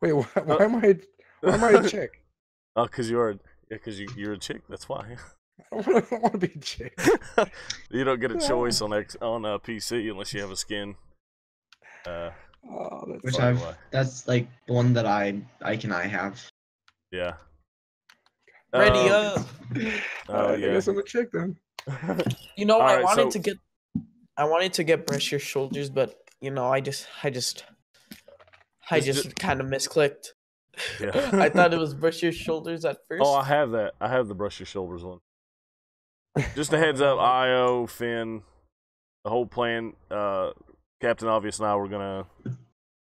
Wait, why, why am I? Why am I a chick? Oh, because you're a, yeah, because you, you're a chick. That's why. I don't want to be a chick. you don't get a choice on X on a PC unless you have a skin. Uh, Oh, that's Which I've way. that's like the one that I I can I have. yeah. Ready Um, up. Oh Alright, I yeah. guess I'm a chick then. You know, I Alright, wanted so- to get, I wanted to get brush your shoulders, but you know, I just, I just, I Just- just kind of misclicked. Yeah. I thought it was brush your shoulders at first. Oh, I have that. I have the brush your shoulders one. Just a heads up, Io, Finn, the whole plan. Uh, Captain Obvious and I were gonna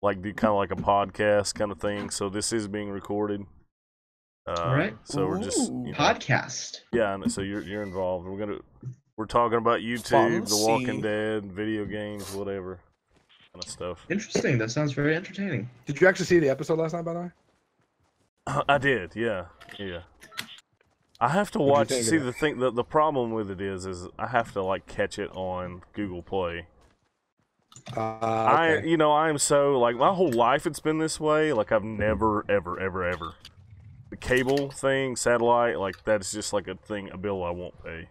like do kind of like a podcast kind of thing. So this is being recorded. Uh, Alright. So we're just you know, Podcast. yeah. and So you're you're involved. We're gonna we're talking about YouTube, The Walking Dead, video games, whatever kind of stuff. Interesting. That sounds very entertaining. Did you actually see the episode last night, by the way? I did, yeah, yeah. I have to watch. See, the thing, the, the problem with it is, is I have to like catch it on Google Play. Uh, I, you know, I am so like my whole life it's been this way. Like I've never, ever, ever, ever the cable thing, satellite, like that's just like a thing, a bill I won't pay.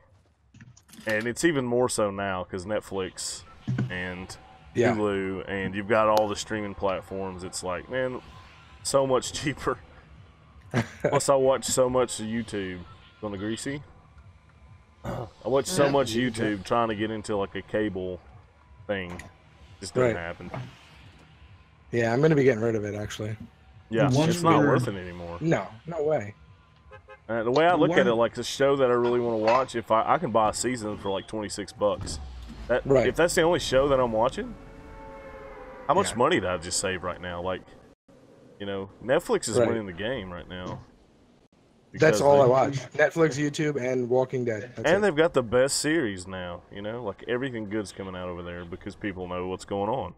And it's even more so now because Netflix and yeah. Hulu, and you've got all the streaming platforms. It's like, man, so much cheaper. Plus, I watch so much YouTube on the greasy. I watch so much YouTube trying to get into like a cable thing. Just doesn't Right. happen. Yeah, I'm gonna be getting rid of it actually. Yeah, One it's not worth it anymore. No, no way. Uh, the way I look at it, like the show that I really want to watch, if I I can buy a season for like twenty six bucks. That Right. if that's the only show that I'm watching, how much Yeah. money did I just save right now? Like, you know, Netflix is Right. winning the game right now. That's all they- I watch: Netflix, YouTube, and Walking Dead. That's And it. they've got the best series now. You know, like everything good's coming out over there because people know what's going on.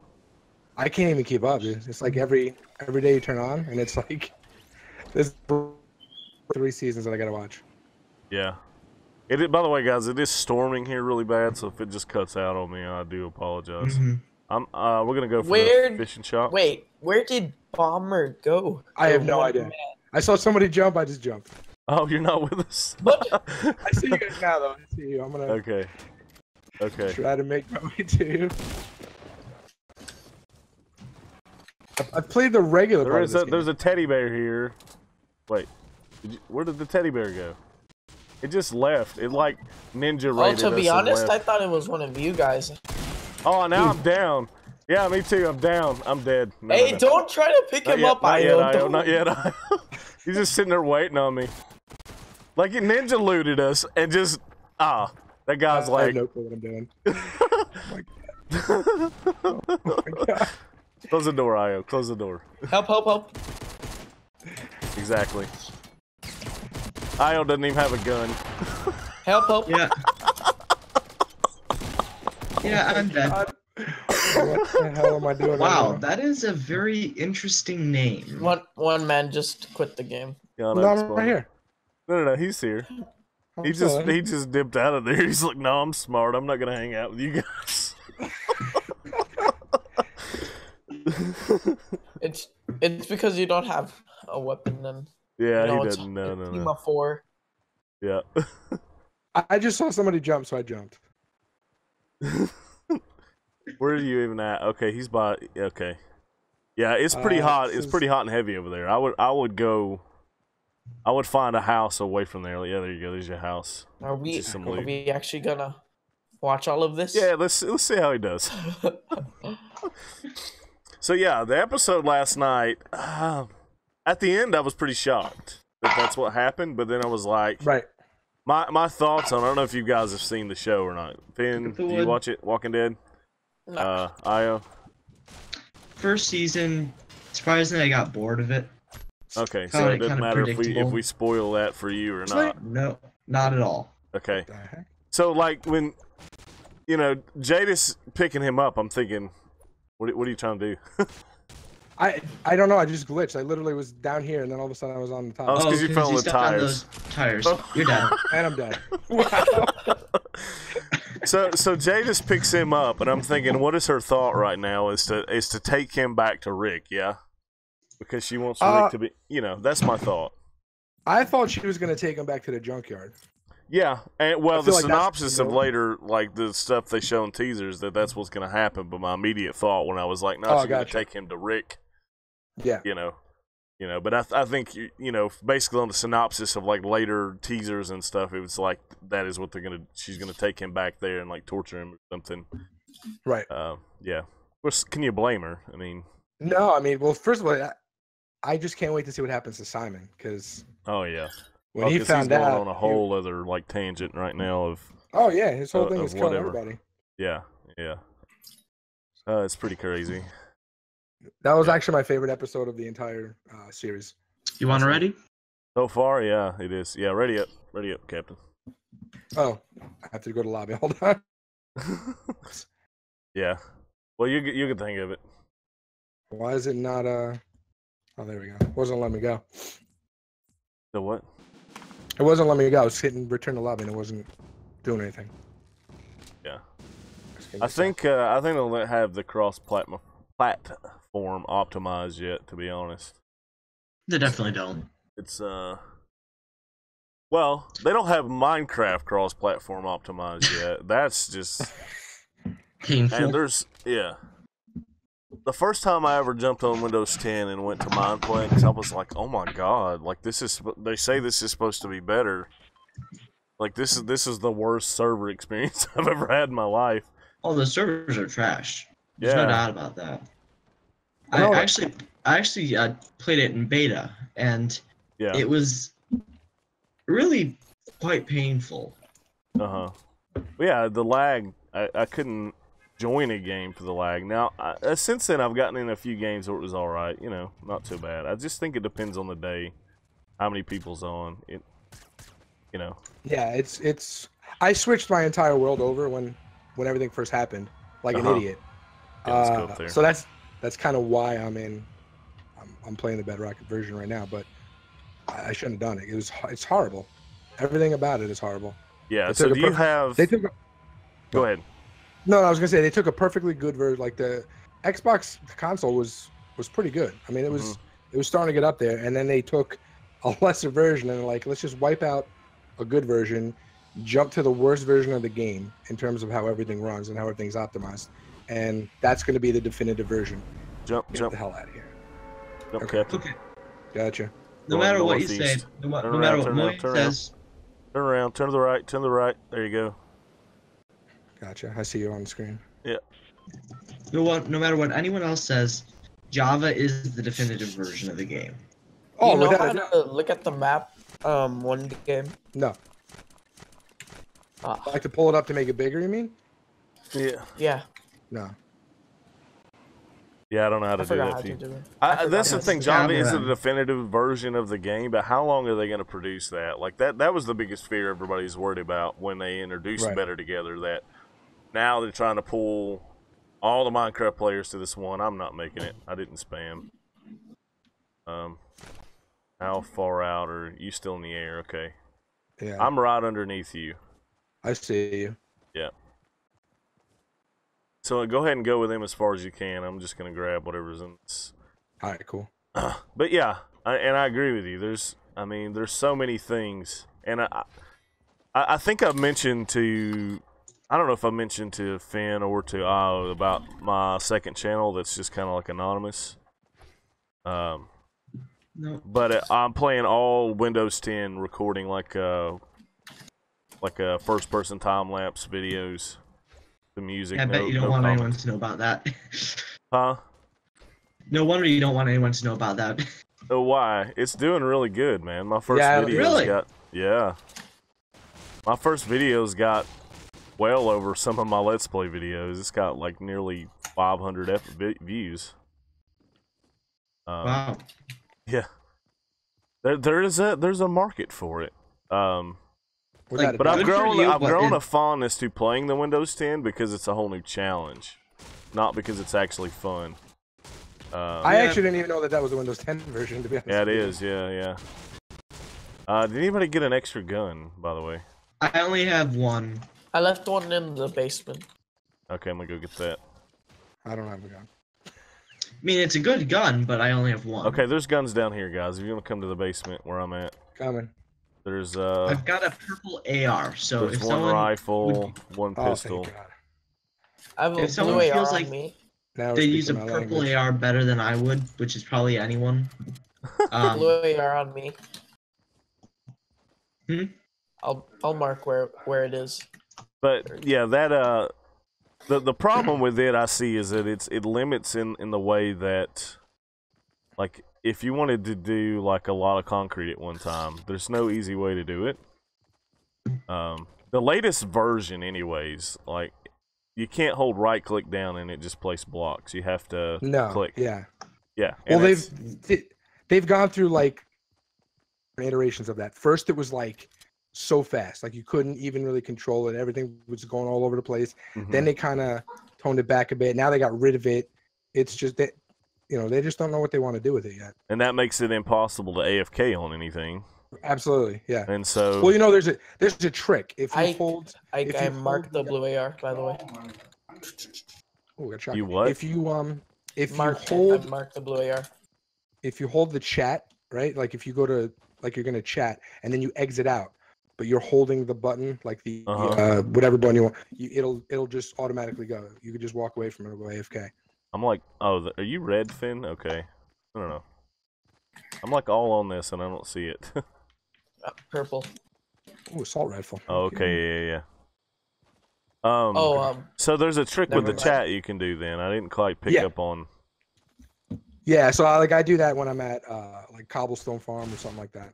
I can't even keep up. Dude. It's like every every day you turn on, and it's like there's three seasons that I gotta watch. Yeah. It, by the way, guys, it is storming here really bad, so if it just cuts out on me, I do apologize. Mhm. I'm uh, we're gonna go for Where- the fishing shop. Wait, where did Bomber go? I have no idea. man- I saw somebody jump. I just jumped. Oh, you're not with us. I see you guys now, though. I see you. I'm gonna okay. Okay. try to make my way to you. I've- I've played the regular There part is of a this there's a teddy bear here. Wait, did you, where did the teddy bear go? It just left. It like ninja raided. Oh, raided to be and honest, I thought it was one of you guys. Oh, now I'm down. Yeah, me too. I'm down. I'm dead. No, hey, no, no. don't try to pick Not him yet, up, not yet, Io. Io, Don't. Yet. Io. He's just sitting there waiting on me. Like he ninja looted us and just ah, that guy's I like have no clue what I'm doing. oh. Oh my god. close the door, Io. Close the door. Help, help, help. Exactly. Io doesn't even have a gun. Help, help. Yeah. Yeah, I'm oh dead. God. What the hell am I doing? Wow, right that is a very interesting name. One one man just quit the game. Yeah. No, I'm right here. No, no, no. He's here. I'm He still just in. he just dipped out of there. He's like, no, I'm smart. I'm not gonna hang out with you guys. It's it's because you don't have a weapon then. yeah, you know, he it's doesn't. No, no, no, team no. of four. Yeah. I- I just saw somebody jump, so I jumped. Where are you even at? Okay, he's by. Okay. Yeah, it's pretty Uh, hot. It's is- pretty hot and heavy over there. I would I would go. I would find a house away from there. Yeah, there you go. There's your house. Are we are loot. we actually gonna watch all of this? Yeah, let's let's see how he does. So yeah, the episode last night. Uh, at the end, I was pretty shocked that that's what happened. But then I was like, Right. My my thoughts on. I don't know if you guys have seen the show or not. Finn, do you watch it? Walking Dead. No. Uh, Io. First season, surprisingly, I got bored of it. Okay, so Kinda- it doesn't matter if we if we spoil that for you or not. No, not at all. Okay. So like when you know Jadis picking him up, I'm thinking, what what are you trying to do? I I don't know. I just glitched. I literally was down here, and then all of a sudden I was on the top, Oh, it's 'cause you fell on the tires. tires. Oh. You're dead. and I'm dead. Wow. so so Jadis picks him up, and I'm thinking, what is her thought right now? Is to is to take him back to Rick? Yeah. because she wants Uh, Rick to be. You know, that's my thought. I thought she was gonna take him back to the junkyard. Yeah, and well, the like synopsis of later, like the stuff they show in teasers, that that's what's going to happen. But my immediate thought when I was like, "No, Oh, she's going to take him to Rick," Yeah. you know, you know. But I, th- I think you, you know, basically on the synopsis of like later teasers and stuff, it was like that is what they're gonna. She's going to take him back there and like torture him or something. Right. Uh, yeah. Of can you blame her? I mean, No, I mean, well, first of all, I, I just can't wait to see what happens to Simon because oh yeah. when Oh, he found he's going out, on a he- whole other like tangent right now of oh yeah, his whole uh, thing is killing whatever. everybody. yeah, yeah. Uh, it's pretty crazy. That was Yeah. actually my favorite episode of the entire uh, series. You want it ready? So far, yeah, it is. Yeah, ready up, ready up, Captain. Oh, I have to go to lobby. Hold on. yeah. Well, you you can think of it. Why is it not? Uh, oh, there we go. It wasn't letting me go. The what? It wasn't letting me go. I was hitting return to lobby and it wasn't doing anything. Yeah. Just give me I a sec. think uh, I think they'll have the cross platform platform optimized yet. To be honest, They definitely don't. it's uh. Well, they don't have Minecraft cross platform optimized yet. That's just Painful. and there's yeah. The first time I ever jumped on Windows 10 and went to Mineplex, I was like, "Oh my god! Like this is they say this is supposed to be better. Like this is this is the worst server experience I've ever had in my life." All the servers are trash. There's Yeah. no doubt about that. I No. actually, I actually uh, played it in beta, and Yeah. it was really quite painful. Uh huh. Yeah, the lag. I, I couldn't join a game for the lag. Now, I, uh, since then, I've gotten in a few games where it was all right. You know, not too bad. I just think it depends on the day, how many people's on. It, you know. Yeah, it's it's. I switched my entire world over when when everything first happened, like Uh-huh. an idiot. Yeah, let's go Uh, up there. so that's that's kind of why I'm in. I'm, I'm playing the Bedrock version right now, but I, I shouldn't have done it. It was it's horrible. Everything about it is horrible. Yeah. So do you have? They took. a- Go ahead. No, I was gonna say they took a perfectly good version. Like the Xbox console was was pretty good. I mean, it was Mm-hmm. it was starting to get up there, and then they took a lesser version and like let's just wipe out a good version, jump to the worst version of the game in terms of how everything runs and how everything's optimized, and that's going to be the definitive version. Jump, Get jump, the hell out of here. jump, Okay. Captain. Okay. Gotcha. No Going matter what you say, no, Turn no around, matter what turn around, Moy turn around. says, Turn around. Turn to the right. Turn to the right. There you go. Gotcha. I see you on the screen. no, no matter what anyone else says, Java is the definitive version of the game. Oh, you know without how a to look at the map um one game? No. Ah, I like to pull it up to make it bigger. You mean? Yeah. yeah, No. Yeah, I don't know how to I do that. how to you. do it. I, forgot that's the thing. do it. Is the definitive version of the game, but how long are they going to produce that? Like that. That was the biggest fear everybody's worried about when they introduced Right. Better Together. That now they're trying to pull all the Minecraft players to this one. I'm not making it. I didn't spam. Um, how far out are you? Still in the air? Okay, Yeah. I'm right underneath you. I see you. So go ahead and go with them as far as you can. I'm just gonna grab whatever's in. This. All right. Cool. but yeah, I, and I agree with you. There's, I mean, there's so many things, and I, I, I think I mentioned to, I don't know if I mentioned to Finn or to Io about my second channel that's just kind of like anonymous. Um, No, but uh, I'm playing all Windows 10, recording like uh, like uh, first person time lapse videos, the music. I bet no- you don't no want comment. anyone to know about that. Huh? no wonder you don't want anyone to know about that. Oh, why? It's doing really good, man. My first Yeah, video's Really? got yeah. My first videos got well over some of my Let's Play videos. It's got like nearly 500 F- views. Um, wow. Yeah. There, there is a there's a market for it. Um, Without a but I've grown you, I've but grown it- a fondness to playing the Windows 10 because it's a whole new challenge, not because it's actually fun. Um, I Yeah. actually didn't even know that that was the Windows 10 version. To be honest. Yeah, it with you. is. Yeah, yeah. Uh, did anybody get an extra gun, by the way? I only have one. I left one in the basement. Okay, I'm gonna go get that. I don't have a gun. I mean, it's a good gun, but I only have one. Okay, there's guns down here, guys. If you want to come to the basement where I'm at, Coming. There's uh, I've got a purple AR, so there's if one someone rifle, one Oh, pistol. thank God. I have a If someone AR feels like- me. Now they use a purple language. AR better than I would, which is probably anyone. Um, blue AR on me. Hmm? I'll I'll mark where where it is. But yeah, that uh, the the problem with it I see is that it's it limits in in the way that, like, if you wanted to do like a lot of concrete at one time, there's no easy way to do it. Um, the latest version, anyways, like, you can't hold right click down and it just place blocks. You have to No. click. Yeah. Yeah. Well, they've they- they've gone through like iterations of that. First, it was like so fast, like you couldn't even really control it. Everything was going all over the place. mhm. Then they kind of toned it back a bit. Now they got rid of it. It's just that you know they just don't know what they want to do with it yet. and that makes it impossible to AFK on anything. Absolutely, yeah. And so Well, you know, there's a there's a trick. If you I- hold, I, If I you marked the hold- blue AR by the way. oh, got shot. You what? If you um, if Marked you I hold, marked the blue AR. if you hold the chat, right? Like if you go to like you're gonna chat and then you exit out, but you're holding the button, like the Uh-huh. uh, whatever button you want, you, it'll it'll just automatically go. You could just walk away from it and go AFK. I'm like, oh, the, are you red, Finn? Okay. I don't know. I'm like all on this and I don't see it. Uh, purple. Oh, assault rifle. oh, okay, yeah, yeah, yeah. Um, Oh um so there's a trick with the mind. chat you can do then. I didn't quite pick Yeah. up on. Yeah, so I, like I do that when I'm at uh like cobblestone farm or something like that.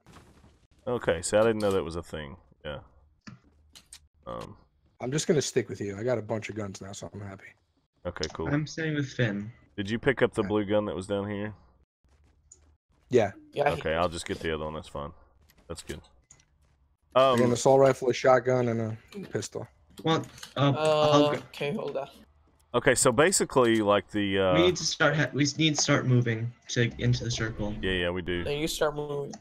Okay, so I didn't know that was a thing. Yeah. Um. I'm just gonna stick with you. I got a bunch of guns now, so I'm happy. Okay, cool. I'm staying with Finn. Did you pick up the blue gun that was down here? Yeah, yeah. Okay, I'll just get the other one. That's fine. That's good. I got an Um. assault rifle, a shotgun, and a pistol. Well, uh, I'll Uh, okay, hold on. Okay, so basically, like the. Uh, we need to start. Ha- we need to start moving to into the circle. yeah, yeah, we do. Then you start moving.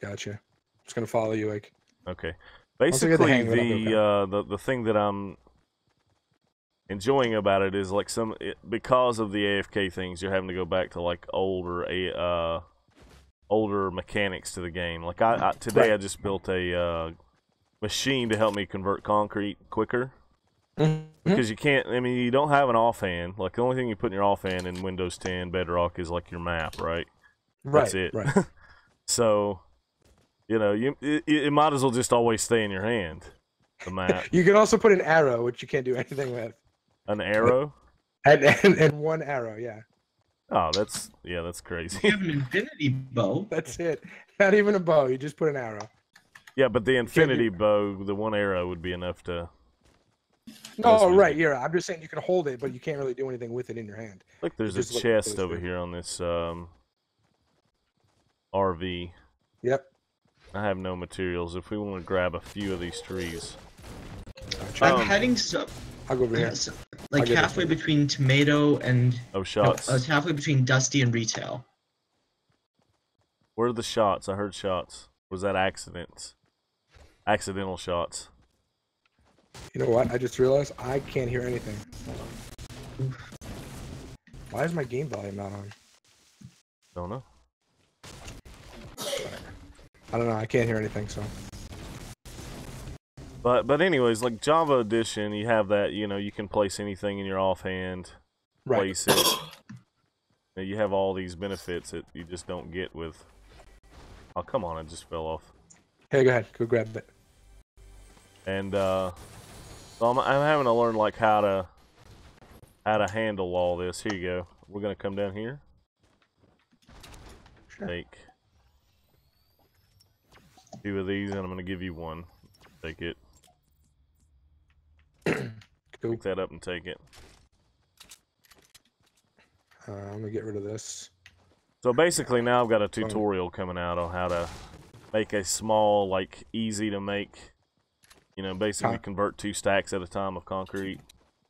Gotcha. Just gonna follow you, like. Okay. Once I the Basically, hang of it, I'll be the uh, the the thing that I'm enjoying about it is like some it, because of the AFK things, you're having to go back to like older a uh, older mechanics to the game. Like I, I today, Right. I just built a uh, machine to help me convert concrete quicker Mhm. because you can't. I mean, you don't have an offhand. Like the only thing you put in your offhand in Windows 10 Bedrock is like your map, right? Right. That's it. Right. So, you know, you it, it might as well just always stay in your hand. The map, You can also put an arrow, which you can't do anything with. An arrow. And and, and one arrow, yeah. Oh, that's yeah, that's crazy. You have an infinity bow. That's it. Not even a bow. You just put an arrow. yeah, but the do- infinity bow, the one arrow would be enough to. That's No, what right. you- Yeah, I'm just saying you can hold it, but you can't really do anything with it in your hand. Look, there's a Just look chest over two. here on this um, RV. Yep. I have no materials. If we want to grab a few of these trees, I'm Um, heading so, I'll go over here. so- like I'll get this halfway between tomato and oh no, shots. uh, halfway between dusty and retail. Where are the shots? I heard shots. Was that accidents? Accidental shots. You know what? I just realized I can't hear anything. Why is my game volume not on? Don't know. I don't know. I can't hear anything. So But but anyways, like Java Edition, you have that. You know, you can place anything in your offhand. right. place it. You have all these benefits that you just don't get with. Oh come on! It just fell off. Hey, go ahead. Go grab it. And uh, so I'm, I'm having to learn like how to how to handle all this. Here you go. We're gonna come down here. Sure. Take two of these, and I'm gonna give you one. Take it. Cool. Pick that up and take it. Uh, I'm gonna get rid of this. So basically, now I've got a tutorial coming out on how to make a small, like, easy to make. You know, basically Huh. convert two stacks at a time of concrete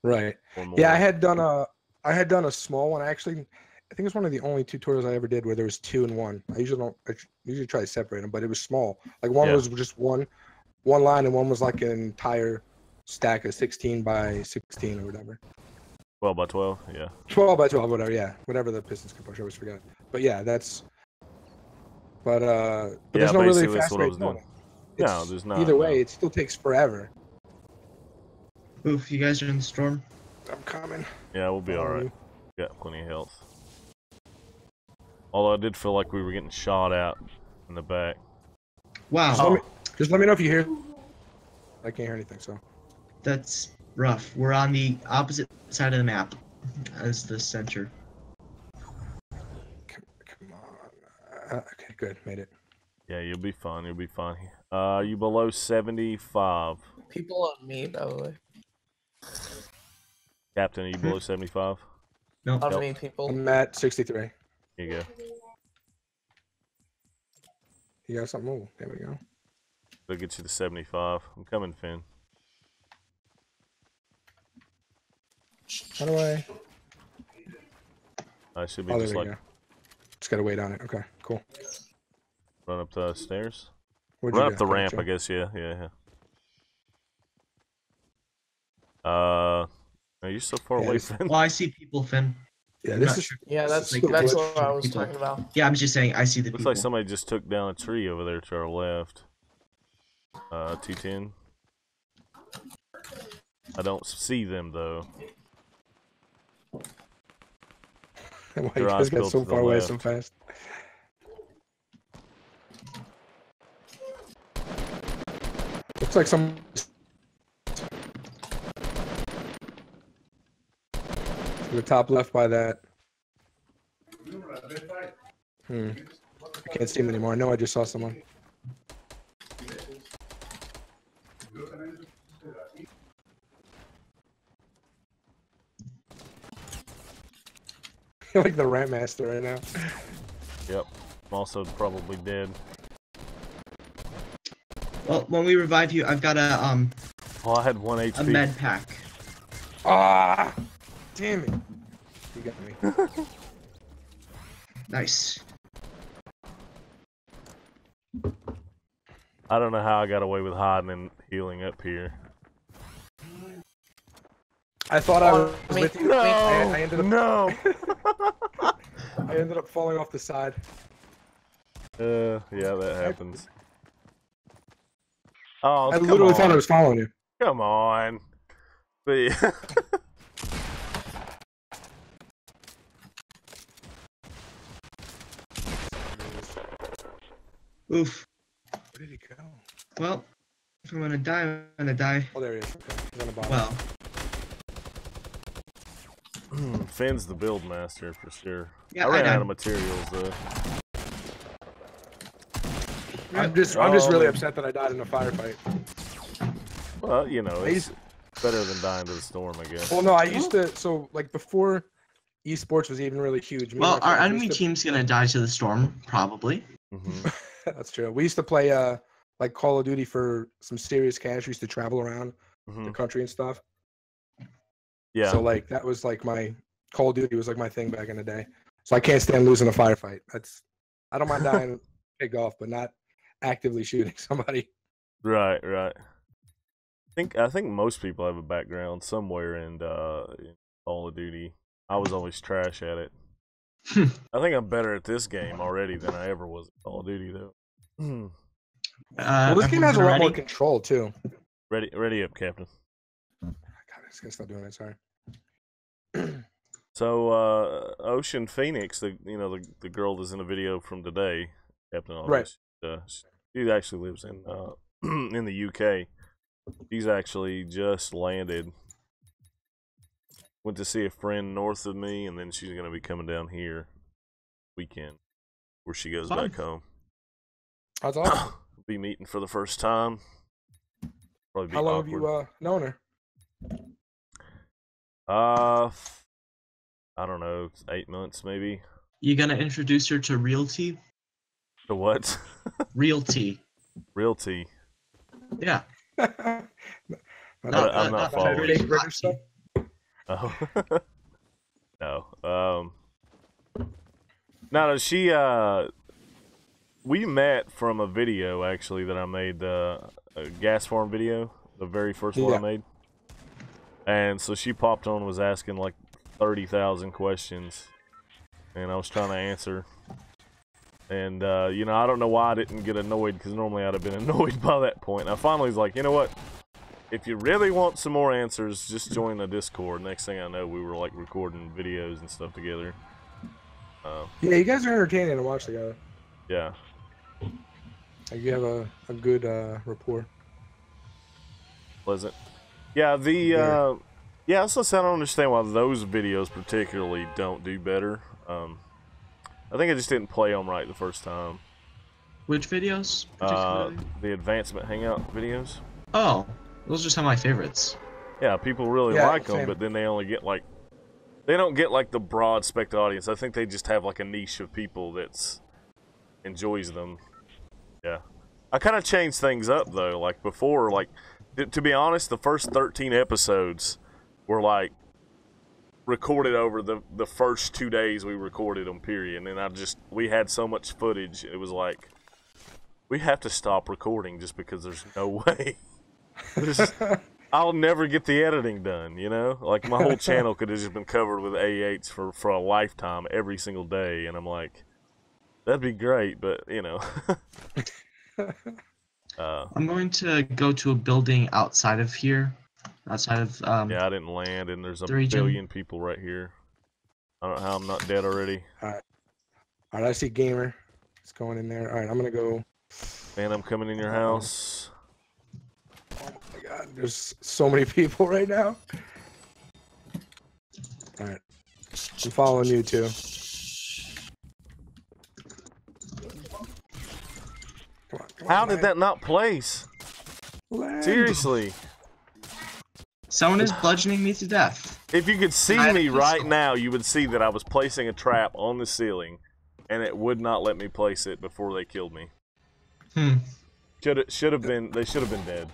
Right. Yeah, I had done a, I had done a small one actually. I think it's one of the only tutorials I ever did where there was two and one. I usually don't. I usually try to separate them, but it was small. Like one Yeah. was just one, one line, and one was like an entire stack of 16 by 16 or whatever. 12 by 12, yeah. 12 by 12, whatever. Yeah, whatever the Pistons can push. I always forget. But yeah, that's. But uh, but Yeah, there's no really basically that's fast what I way was to doing doing. No, there's not, Either way, no. it still takes forever. Oof, you guys are in the storm. I'm coming. Yeah, we'll be alright. you. Got plenty of health. Although I did feel like we were getting shot out in the back. Wow, Just, let me, just let me know if you hear. I can't hear anything. So that's rough. We're on the opposite side of the map as the center. come, come on. Uh, okay, good. Made it. Yeah, you'll be fine. You'll be fine. Uh, you below 75. People on me, by the way. Captain, are you below 75? No, On Yep. me, people. I'm at 63. Here you go. You got something? Oh, there we go. That'll get you to 75. I'm coming, Finn. How do I? I should be Oh, just like go. Just gotta wait on it. Okay, cool. run up the stairs. Where'd you Run go? up the ramp, I guess. Yeah, yeah, yeah. Uh, are you so far Yeah, away, this- Finn? well, I see people, Finn. Yeah, I'm this is. sure. Yeah, that's Like, that's what I was people. talking about. Yeah, I'm just saying I see the Looks people. like somebody just took down a tree over there to our left. Uh, T10. I don't see them though. Why you guys got so far away so fast? Looks like some. To the top left by that. Hmm. I can't see him anymore. No, I just saw someone. like the ramp master right now. Yep. I'm also probably dead. Well, when we revive you, I've got a um Oh, I had one HP. a HP. med pack. Ah! Damn it. You got me. Nice. I don't know how I got away with hiding and healing up here. I thought I was me- with you. No. I, I ended up No. I ended up falling off the side. uh, yeah, that happens. Oh, I literally on. thought I was following you. Come on. But yeah. Oof. Where did he go? Well, if I'm gonna die, I'm gonna die. Oh, there he is. Okay. He's on the bottom. Well, Finn's the build master for sure. Yeah, I I ran out know. of materials though. I'm just, I'm just really upset that I died in a firefight. Well, you know, I it's used- better than dying to the storm, I guess. Well, no, I used to. So, like before, esports was even really huge. me well, our enemy to- team's gonna die to the storm, probably. hmm That's true. We used to play uh like Call of Duty for some serious cash. We used to travel around hmm the country and stuff. Yeah. So like that was like my Call of Duty was like my thing back in the day. So I can't stand losing a firefight. That's I don't mind dying big off, but not actively shooting somebody. Right, right. I think I think most people have a background somewhere in uh in Call of Duty. I was always trash at it. I think I'm better at this game already than I ever was at Call of Duty though. Uh, Well, this game has a everyone lot more control too. ready ready up, Captain. Just gonna stop doing it. Sorry. So uh Ocean Phoenix, the you know, the the girl that's in the video from today, Captain Right. Uh, she actually lives in uh in the UK. She's actually just landed. Went to see a friend north of me, and then she's gonna be coming down here weekend, where she goes Fun. back home. That's awesome. be meeting for the first time. Probably be How long awkward. have you uh, known her? Uh, f- I don't know, eight months maybe. You gonna introduce her to realty? The what? Realty. Realty. Yeah. not, Not- I'm not that following. fake Oh. no. Um. No, no, she. Uh, we met from a video actually that I made, uh, a gas farm video, the very first one I made. And so she popped on, and was asking like thirty thousand questions, and I was trying to answer. And uh, you know, I don't know why I didn't get annoyed because normally I'd have been annoyed by that point. And I finally was like, you know what? If you really want some more answers, just join the Discord. Next thing I know, we were like recording videos and stuff together. Uh, Yeah, you guys are entertaining to watch together. yeah, you have a, a good uh, rapport. pleasant. Yeah, the Yeah. uh, yeah. So I don't understand why those videos particularly don't do better. Um, I think I just didn't play them right the first time. Which videos? Uh, the advancement hangout videos. oh, those are some of my favorites. Yeah, people really Yeah, like them, but then they only get like they don't get like the broad spectrum audience. I think they just have like a niche of people that's enjoys them. Yeah, I kind of changed things up though. Like before, like th- to be honest, the first thirteen episodes were like recorded over the the first two days we recorded them. Period. And I just we had so much footage. It was like we have to stop recording just because there's no way. There's- I'll never get the editing done, you know? Like my whole channel could have just been covered with A8s for, for a lifetime every single day and I'm like that'd be great, but you know. uh I'm going to go to a building outside of here, outside of um. yeah, I didn't land and there's a The billion people right here. I don't know how I'm not dead already. All right, I see gamer. It's going in there. All right, I'm gonna go. Man, I'm coming in your house. Oh my god, there's so many people right now. All right, I'm following you too. Come on, come on, How did land. that not place? Land. Seriously. Someone is bludgeoning me to death. If you could see I- me right now, you would see that I was placing a trap on the ceiling, and it would not let me place it before they killed me. Hmm. Should should have been. They should have been dead.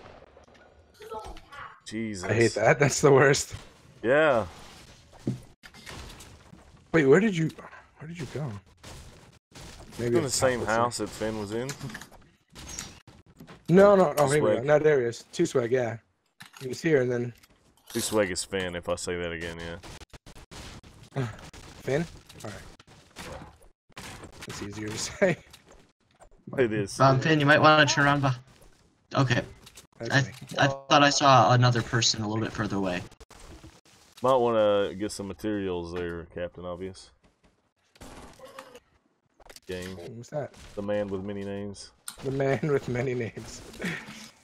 Jesus. I hate that. That's the worst. Yeah. Wait, where did you? Where did you go? Maybe In the same top, let's see. house that Finn was in. No, no, oh, Two maybe swag. not. No, there he is. Two swag, yeah. He was here, and then Two swag is Finn. If I say that again, yeah. Finn. All right. It's easier to say. It is. Um, Finn, you might want to turn around. But okay, I. I thought I saw another person a little bit further away. Might want to get some materials there, Captain Obvious. Game. What's that? The man with many names. The man with many names.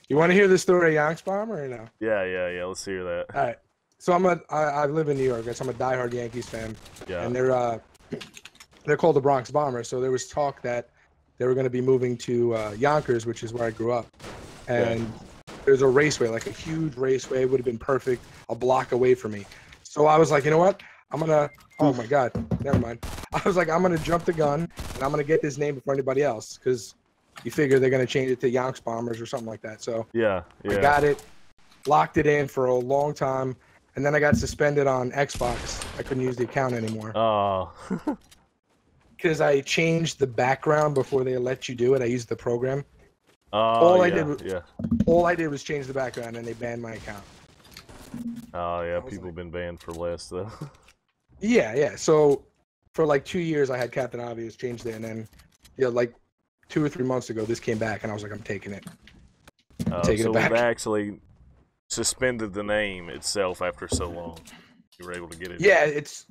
You want to hear the story of Yanks Bomber or no? Yeah, yeah, yeah. Let's hear that. All right. So I'm a I, I live in New York. guys. I'm a diehard Yankees fan, Yeah. and they're uh they're called the Bronx Bombers. So there was talk that they were going to be moving to uh, Yonkers, which is where I grew up, and there's a raceway, like a huge raceway, would have been perfect, a block away from me. So I was like, you know what? I'm gonna. Oh my God, never mind. I was like, I'm gonna jump the gun, and I'm gonna get this name before anybody else, because you figure they're gonna change it to Yanks Bombers or something like that. So Yeah, I got it, locked it in for a long time, and then I got suspended on Xbox. I couldn't use the account anymore Oh. because I changed the background before they let you do it. I used the program. Oh, All I yeah, did was- yeah. All I did was change the background, and they banned my account. Oh, yeah. People like- have been banned for less, though. Yeah, yeah. So for like two years, I had Captain Obvious change it, and then yeah, like two or three months ago, this came back, and I was like, I'm taking it. Uh, Taking it so back. they actually suspended the name itself after so long. You were able to get it. Yeah, it's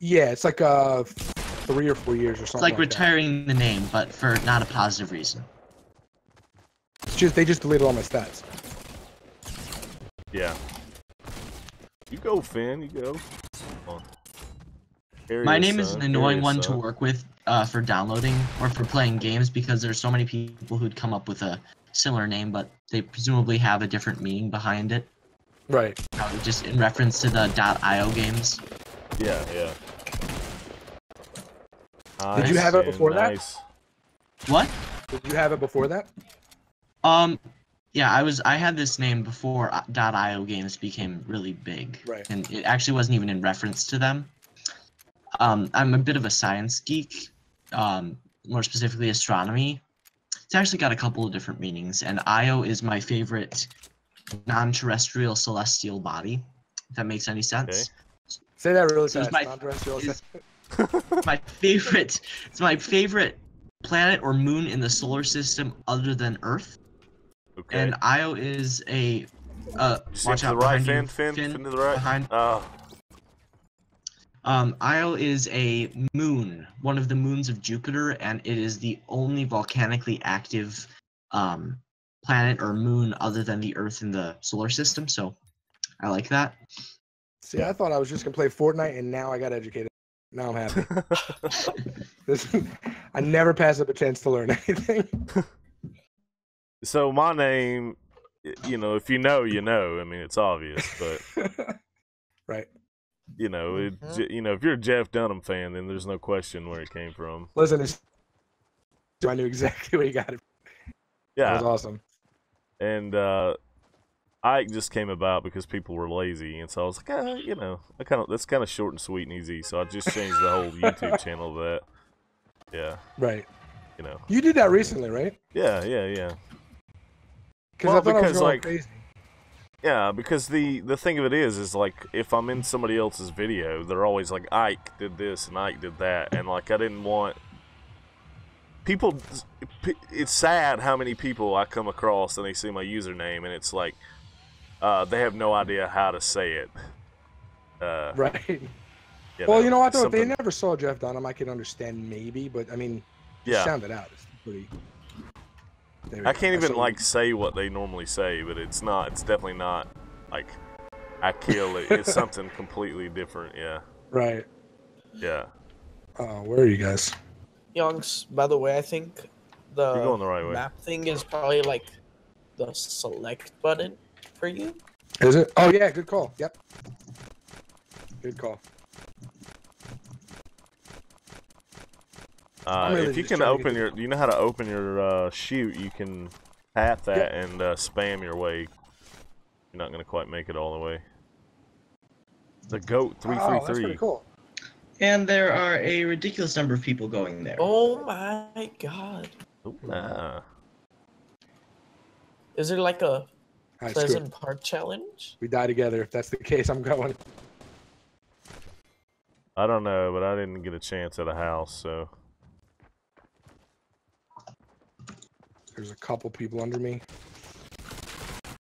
yeah, it's like uh three or four years or It's something. like like that. retiring the name, but for not a positive reason. It's just they just deleted all my stats. Yeah. You go, Finn. You go. Come on. My us, name is an annoying Carry us, one to work with uh, for downloading or for playing games because there's so many people who'd come up with a similar name, but they presumably have a different meaning behind it. Right. Probably just in reference to the .io games. Yeah, yeah. Did you have it Finn, before that? nice. What? Did you have it before that? Um, yeah, I was I had this name before uh, .io games became really big, Right. and it actually wasn't even in reference to them. Um, I'm a bit of a science geek, um, more specifically astronomy. It's actually got a couple of different meanings, and Io is my favorite non-terrestrial celestial body. If that makes any sense. Say that really So fast. my- non-terrestrial. is- my favorite. It's my favorite planet or moon in the solar system other than Earth. Okay. And Io is a. Uh, See watch to out the right, behind you, Finn, Finn, Finn, Finn to the right. behind. Oh, Um, Io is a moon, one of the moons of Jupiter, and it is the only volcanically active um, planet or moon other than the Earth in the solar system. So, I like that. See, I thought I was just gonna play Fortnite, and now I got educated. Now I'm happy. this, I never pass up a chance to learn anything. so my name, you know, if you know, you know. I mean, it's obvious, but right. You know, it, Mhm. you know, if you're a Jeff Dunham fan, then there's no question where it came from. Listen, it's, I knew exactly where you got it. That Yeah, was awesome. and uh, Ike just came about because people were lazy, and so I was like, ah, you know, I kind of that's kind of short and sweet and easy. So I just changed the whole YouTube channel to that. Yeah, Right. you know, You did that recently, right? yeah, yeah, yeah. Because Well, I thought I was because, like, crazy. Yeah, because the the thing of it is, is like if I'm in somebody else's video, they're always like Ike did this and Ike did that, and like I didn't want people. It's sad how many people I come across and they see my username and it's like uh, they have no idea how to say it. Uh, Right. you well, you know, I thought if they never saw Jeff Dunham, I could understand maybe, but I mean, you Yeah, sound it out. It's pretty. There we I can't even saw- like say what they normally say, but it's not. It's definitely not like I kill it. It's something completely different. Yeah, Right. yeah. Oh, where are you guys? Youngs, by the way, I think the You're going the right way. map thing is probably like the select button for you. Is it? Oh yeah, good call. Yep. Good call. Uh, really if you can trying to get open your, you know how to open your uh, shoot. You can tap that and uh, spam your way. You're not gonna quite make it all the way. The goat three oh, three that's pretty cool. And there are a ridiculous number of people going there. Oh my god. Ooh, nah. Is there like a All right, screw. Pleasant Park challenge? We die together. If that's the case, I'm going. I don't know, but I didn't get a chance at a house, so There's a couple people under me.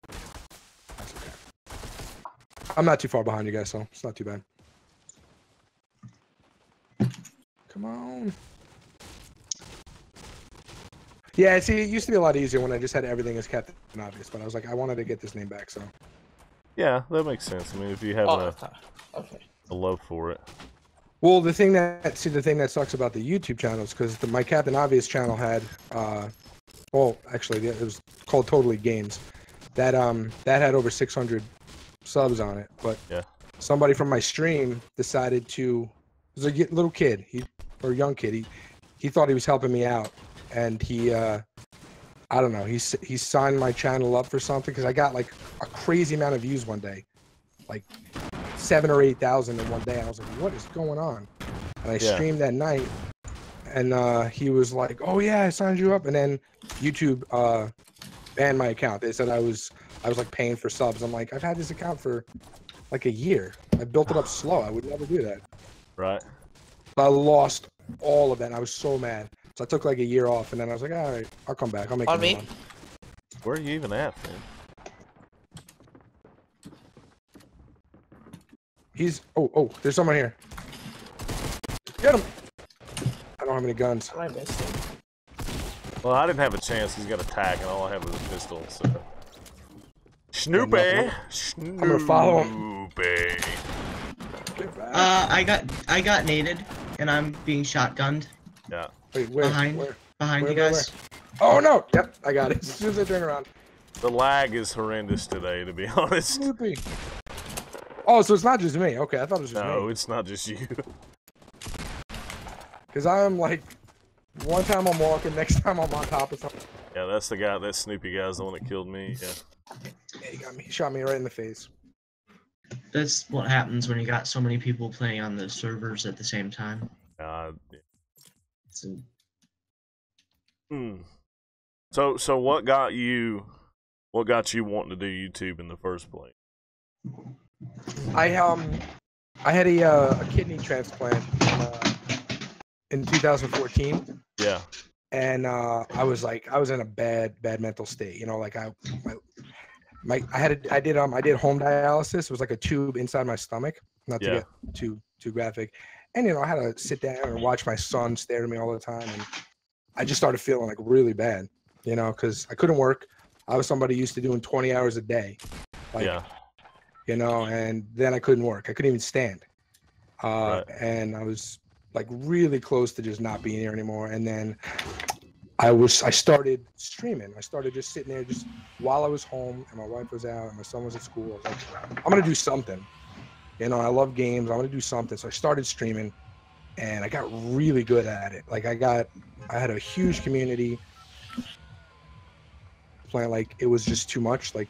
That's okay. I'm not too far behind you guys, so it's not too bad. Come on. Yeah, see, it used to be a lot easier when I just had everything as Captain Obvious, but I was like, I wanted to get this name back, so. yeah, that makes sense. I mean, if you have Oh, a, okay. okay. a love for it, Well, the thing that see the thing that sucks about the YouTube channels because my Captain Obvious channel had, uh, well, actually it was called Totally Games, that um that had over 600 subs on it, but Yeah. somebody from my stream decided to, it was a little kid, he or young kid, he he thought he was helping me out, and he uh, I don't know, he he signed my channel up for something because I got like a crazy amount of views one day, like seven or eight thousand in one day. I was like, what is going on? And I Yeah. streamed that night, and uh, he was like, oh yeah, I signed you up, and then YouTube uh, banned my account. They said I was I was like paying for subs. I'm like, I've had this account for like a year. I built it up slow. I would never do that. right? But I lost all of that. and I was so mad. So I took like a year off, and then I was like, all right, I'll come back. I'll make On a new me? one. Where are you even at, man? He's oh oh, there's someone here. Get him. I don't have any guns. Am I missing? Well, I didn't have a chance. He's got a tag, and all I have is a pistol. So. Snoopy, nothing. Snoopy. gonna follow him. Snoopy. Uh, I got I got naded, and I'm being shotgunned Yeah. Wait, where? behind. Where? behind Where, you where, guys. Oh no! Yep, I got it. As soon as I turn around. The lag is horrendous today, to be honest. Snoopy. Oh, so it's not just me. Okay, I thought it was just No, me. No, it's not just you. Because I'm like, one time I'm walking, next time I'm on top of something. Yeah, that's the guy. That Snoopy guy's the one that killed me. Yeah. Yeah, he got me. He shot me right in the face. That's what happens when you got so many people playing on the servers at the same time. Uh, It's a- hmm. So, so what got you? What got you wanting to do YouTube in the first place? I um, I had a, uh, a kidney transplant in, uh, in 2014, Yeah. and uh, I was like, I was in a bad, bad mental state. You know, like I, my, my I had, a, I did, um, I did home dialysis. It was like a tube inside my stomach. Not to Yeah. get too, too graphic. And you know, I had to sit down and watch my son stare at me all the time, and I just started feeling like really bad. You know, because I couldn't work. I was somebody used to doing 20 hours a day. Like, yeah. you know, and then I couldn't work. I couldn't even stand. Uh, Right. And I was like really close to just not being here anymore. And then I was, I started streaming. I started just sitting there just while I was home and my wife was out and my son was at school. I was like, I'm going to do something. You know, I love games. I'm to do something. So I started streaming and I got really good at it. Like I got, I had a huge community playing like it was just too much like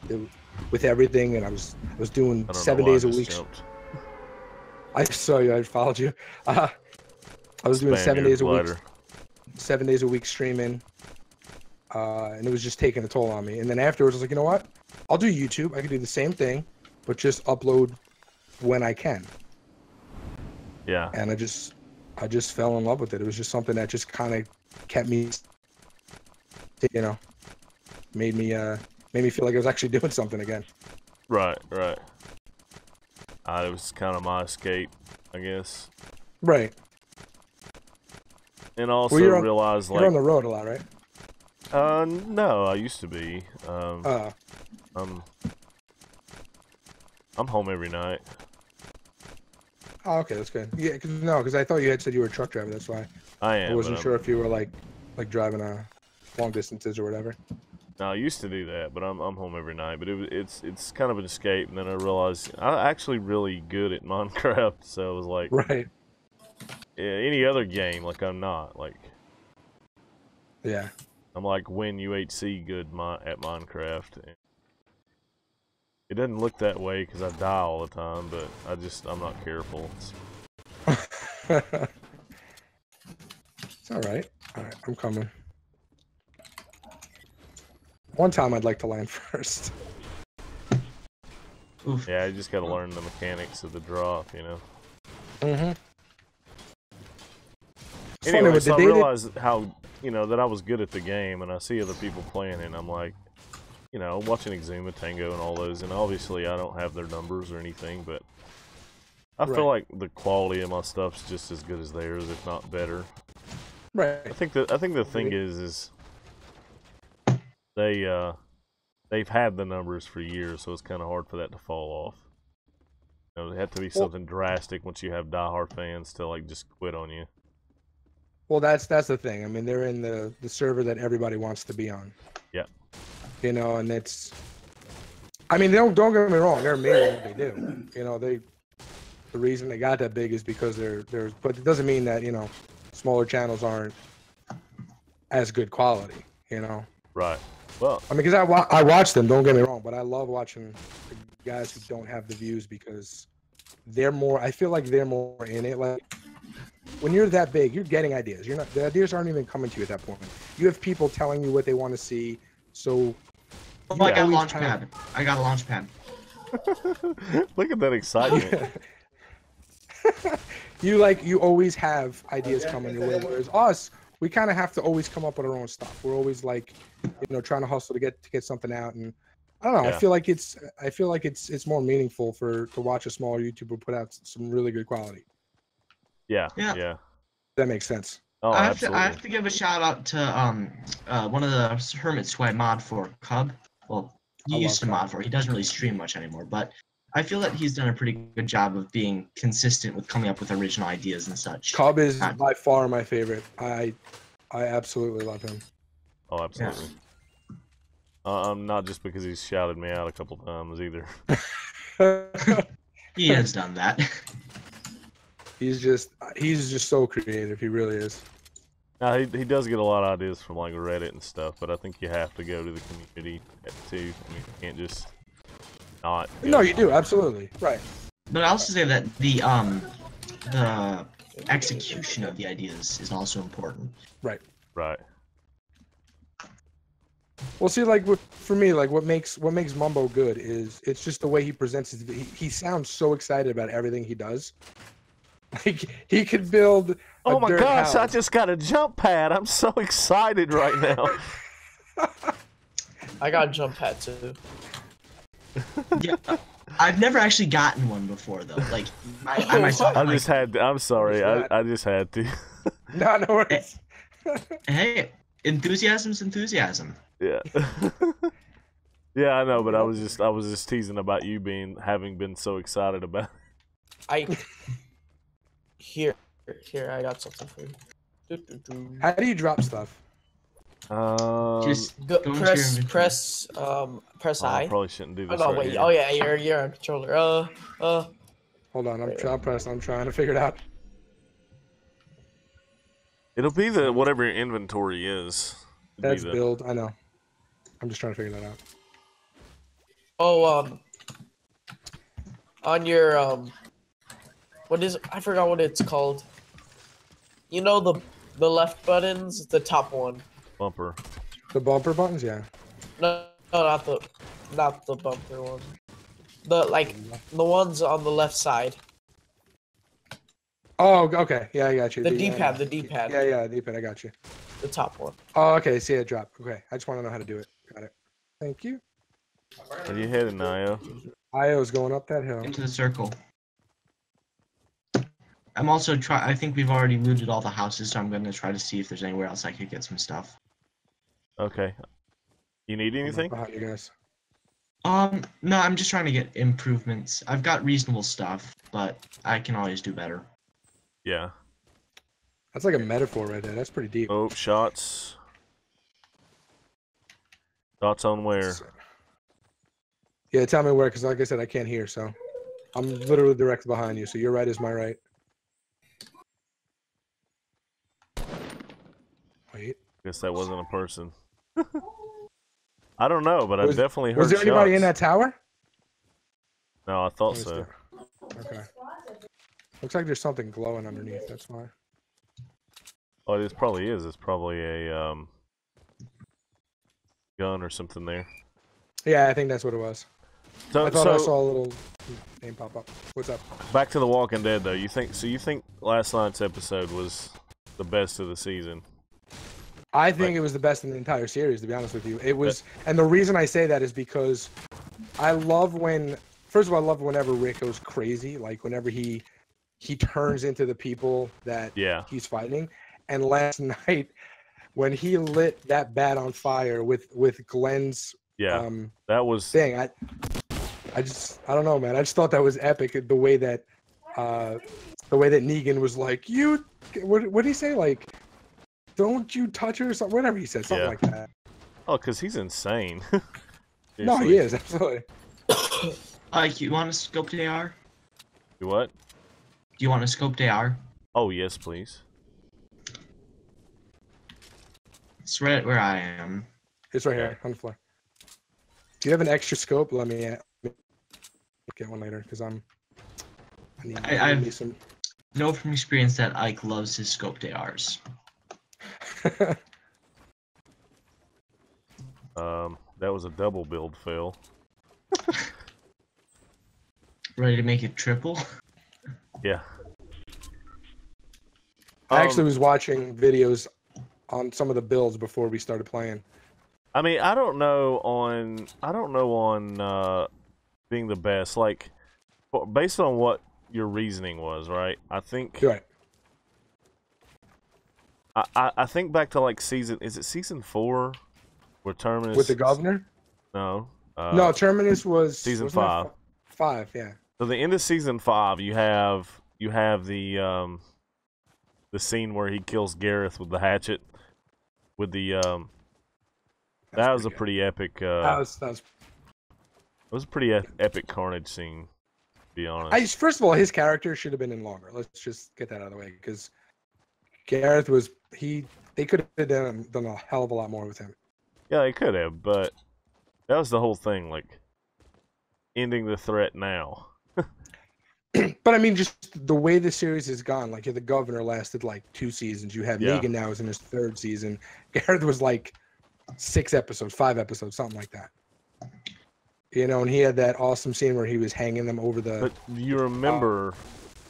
with everything and i was i was doing I seven know why I days a week jumped. i saw you i followed you uh, i was doing seven days a week seven days a week streaming uh, and it was just taking a toll on me and then afterwards i was like you know what i'll do youtube i can do the same thing but just upload when i can Yeah. and i just i just fell in love with it it was just something that just kind of kept me you know made me uh made me feel like i was actually doing something again Right. Right. Uh, it was kind of my escape, I guess. right And also you're on- realize you're like, on the road a lot right uh, no, I used to be. Um, uh I'm, I'm home every night. oh, okay that's good yeah cause, no because i thought you had said you were a truck driver that's why I am. i wasn't sure if you were like like driving uh long distances or whatever no, I used to do that, but I'm I'm home every night. But it, it's it's kind of an escape, and then I realized I'm actually really good at Minecraft. So I was like, right any other game, like I'm not. Like yeah I'm like win UHC good mi- at Minecraft. It doesn't look that way because I die all the time, but I just I'm not careful. It's- it's all right all right i'm coming one time i'd like to land first Oof. yeah, I just got to learn the mechanics of the drop, you know. mm-hmm It's funny, Anyway, so the I realized how you know that I was good at the game, and I see other people playing, and I'm like, you know, watching Xisuma Tango and all those, and obviously I don't have their numbers or anything, but I feel like the quality of my stuff's just as good as theirs, if not better. Right. I think that I think the thing is is they uh they've had the numbers for years, so it's kind of hard for that to fall off. You know, it had to be Well- something drastic once you have diehard fans to like just quit on you. Well, that's that's the thing. I mean, they're in the the server that everybody wants to be on. Yeah. You know, and it's. I mean, don't don't get me wrong. They're amazing what they do. You know, they. The reason they got that big is because they're they're. But it doesn't mean that you know, smaller channels aren't as good quality. You know, Right. Well, I mean, because I wa- I watch them. Don't get me wrong, but I love watching the guys who don't have the views because they're more. I feel like they're more in it. Like when you're that big, you're getting ideas. You're not. The ideas aren't even coming to you at that point. You have people telling you what they want to see. So Oh, you I got a always launch kind pad. I got a launch pad. look at that excitement. you like you always have ideas coming your way. Whereas us, we kind of have to always come up with our own stuff. We're always like, you know, trying to hustle to get to get something out. And I don't know. I feel like it's I feel like it's it's more meaningful for to watch a smaller YouTuber put out some really good quality. Yeah. Yeah. Yeah. That makes sense. Oh, I have to. I have to give a shout out to um uh one of the hermits who I mod for Cub. Well, he I used to Cub. mod for. He doesn't really stream much anymore, but I feel that he's done a pretty good job of being consistent with coming up with original ideas and such. Cub is Ah. by far my favorite. I I absolutely love him. Oh, absolutely. Uh, um, not just because he's shouted me out a couple times either. He has done that. he's just he's just so creative. He really is. Now he he does get a lot of ideas from like Reddit and stuff, but I think you have to go to the community too. I mean, you can't just not. No, you do Minecraft. absolutely right. But I also say that the um the execution of the ideas is also important. Right. Right. Well, see, like with, for me, like what makes what makes Mumbo good is it's just the way he presents his. He, he sounds so excited about everything he does. Like he could build. a Oh my dirt gosh, I just got a jump pad. I'm so excited right now. I got a jump pad too. Yeah, I've never actually gotten one before though. Like I, I oh, myself, I like, just had to, I'm sorry. I. I just had to. No, no worries. hey, enthusiasm's enthusiasm. Yeah. yeah, I know, but I was just I was just teasing about you being having been so excited about. it. I here here I got something for you. Do, do, do. How do you drop stuff? Um, Just Go, go press press um press oh, I I. probably shouldn't do Oh this. no, right wait. here. Oh yeah, you're you're on controller. Uh uh. Hold on, I'm trying. Press. I'm trying to figure it out. It'll be the whatever your inventory is. It'll That's the- build. I know. I'm just trying to figure that out. Oh um. On your um. What is I forgot what it's called. You know the the left buttons, the top one. bumper. The bumper buttons, yeah. No, no, not the, not the bumper one. The like the ones on the left side. Oh, okay. Yeah, I got you. The yeah, D-pad, yeah. the D-pad. Yeah, yeah, D-pad. I got you. The top one. Oh, okay. See it drop. Okay. I just want to know how to do it. Got it. Thank you. Where you headed, Nio? Io's going up that hill. into the circle. I'm also try. I think we've already looted all the houses, so I'm gonna try to see if there's anywhere else I could get some stuff. Okay. You need anything? Behind you guys. Um, no, I'm just trying to get improvements. I've got reasonable stuff, but I can always do better. Yeah. That's like a metaphor right there. That's pretty deep. Oh, shots. Thoughts on where? Yeah, tell me where, because like I said, I can't hear, so I'm literally direct behind you. So your right is my right. Wait, Guess that wasn't a person. I don't know, but I definitely heard was there anybody in that tower? No, I thought so. there? Okay. Looks like there's something glowing underneath. That's why. Oh, this probably is. It's probably a um, gun or something there. Yeah, I think that's what it was. So, I thought so I saw a little name pop up. What's up? back to the Walking Dead though. You think so? You think last night's episode was the best of the season? I think it was the best in the entire series, to be honest with you. It was, and the reason I say that is because I love when, first of all, I love whenever Rick goes crazy, like whenever he he turns into the people that Yeah. he's fighting. And last night, when he lit that bat on fire with with Glenn's Yeah. um, that was thing, I I just I don't know, man. I just thought that was epic. The way that uh, the way that Negan was like, "You, what what did he say? Like, don't you touch her?" or something, whatever he said, something Yeah. like that. oh, cause he's insane. No, he is absolutely. Uh, you want a scoped AR? You what? Do you want a scoped AR? Oh yes, please. It's right where I am. It's right here on the floor. Do you have an extra scope? Let me uh, get one later because I'm. I need, I- I need I've- some. Know from experience that Ike loves his scoped ARs. Um, that was a double build fail. Ready to make it triple? Yeah. I actually Um, was watching videos on some of the builds before we started playing. I mean, I don't know on I don't know on uh, being the best. Like, based on what your reasoning was, right? I think right. I, I, I think back to like season. Is it season four? Where Terminus With the governor? No. Uh, no, Terminus was season five. Five, yeah. So the end of season five, you have you have the um the scene where he kills Gareth with the hatchet, with the um. That's that was a good. pretty epic. Uh, That was that was. it was a pretty ep- epic carnage scene. To be honest. I first of all, his character should have been in longer. Let's just get that out of the way because Gareth was he. They could have done done a hell of a lot more with him. Yeah, they could have, but that was the whole thing. Like ending the threat now. But I mean, just the way the series has gone. Like the governor lasted like two seasons. You have Yeah. Negan now is in his third season. Gareth was like six episodes, five episodes, something like that. You know, and he had that awesome scene where he was hanging them over the. But you remember,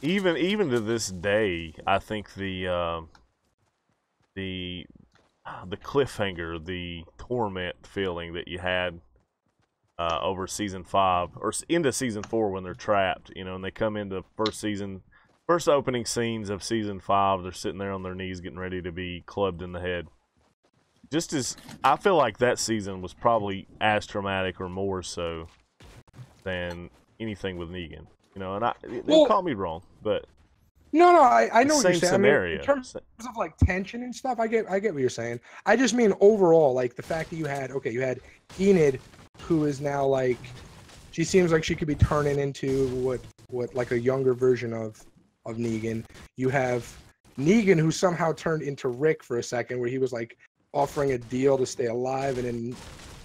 even even to this day, I think the uh, the the cliffhanger, the torment feeling that you had uh, over season five or into season four when they're trapped, you know, and they come into first season, first opening scenes of season five, they're sitting there on their knees getting ready to be clubbed in the head. Just as I feel like that season was probably as traumatic or more so than anything with Negan. You know, and I they Well- call me wrong, but no, no, I, I know what you're saying. I mean, scenario. in terms of like tension and stuff, I get, I get what you're saying. I just mean overall, like the fact that you had, okay, you had Enid, who is now like, she seems like she could be turning into what, what like a younger version of, of Negan. You have Negan, who somehow turned into Rick for a second, where he was like offering a deal to stay alive, and then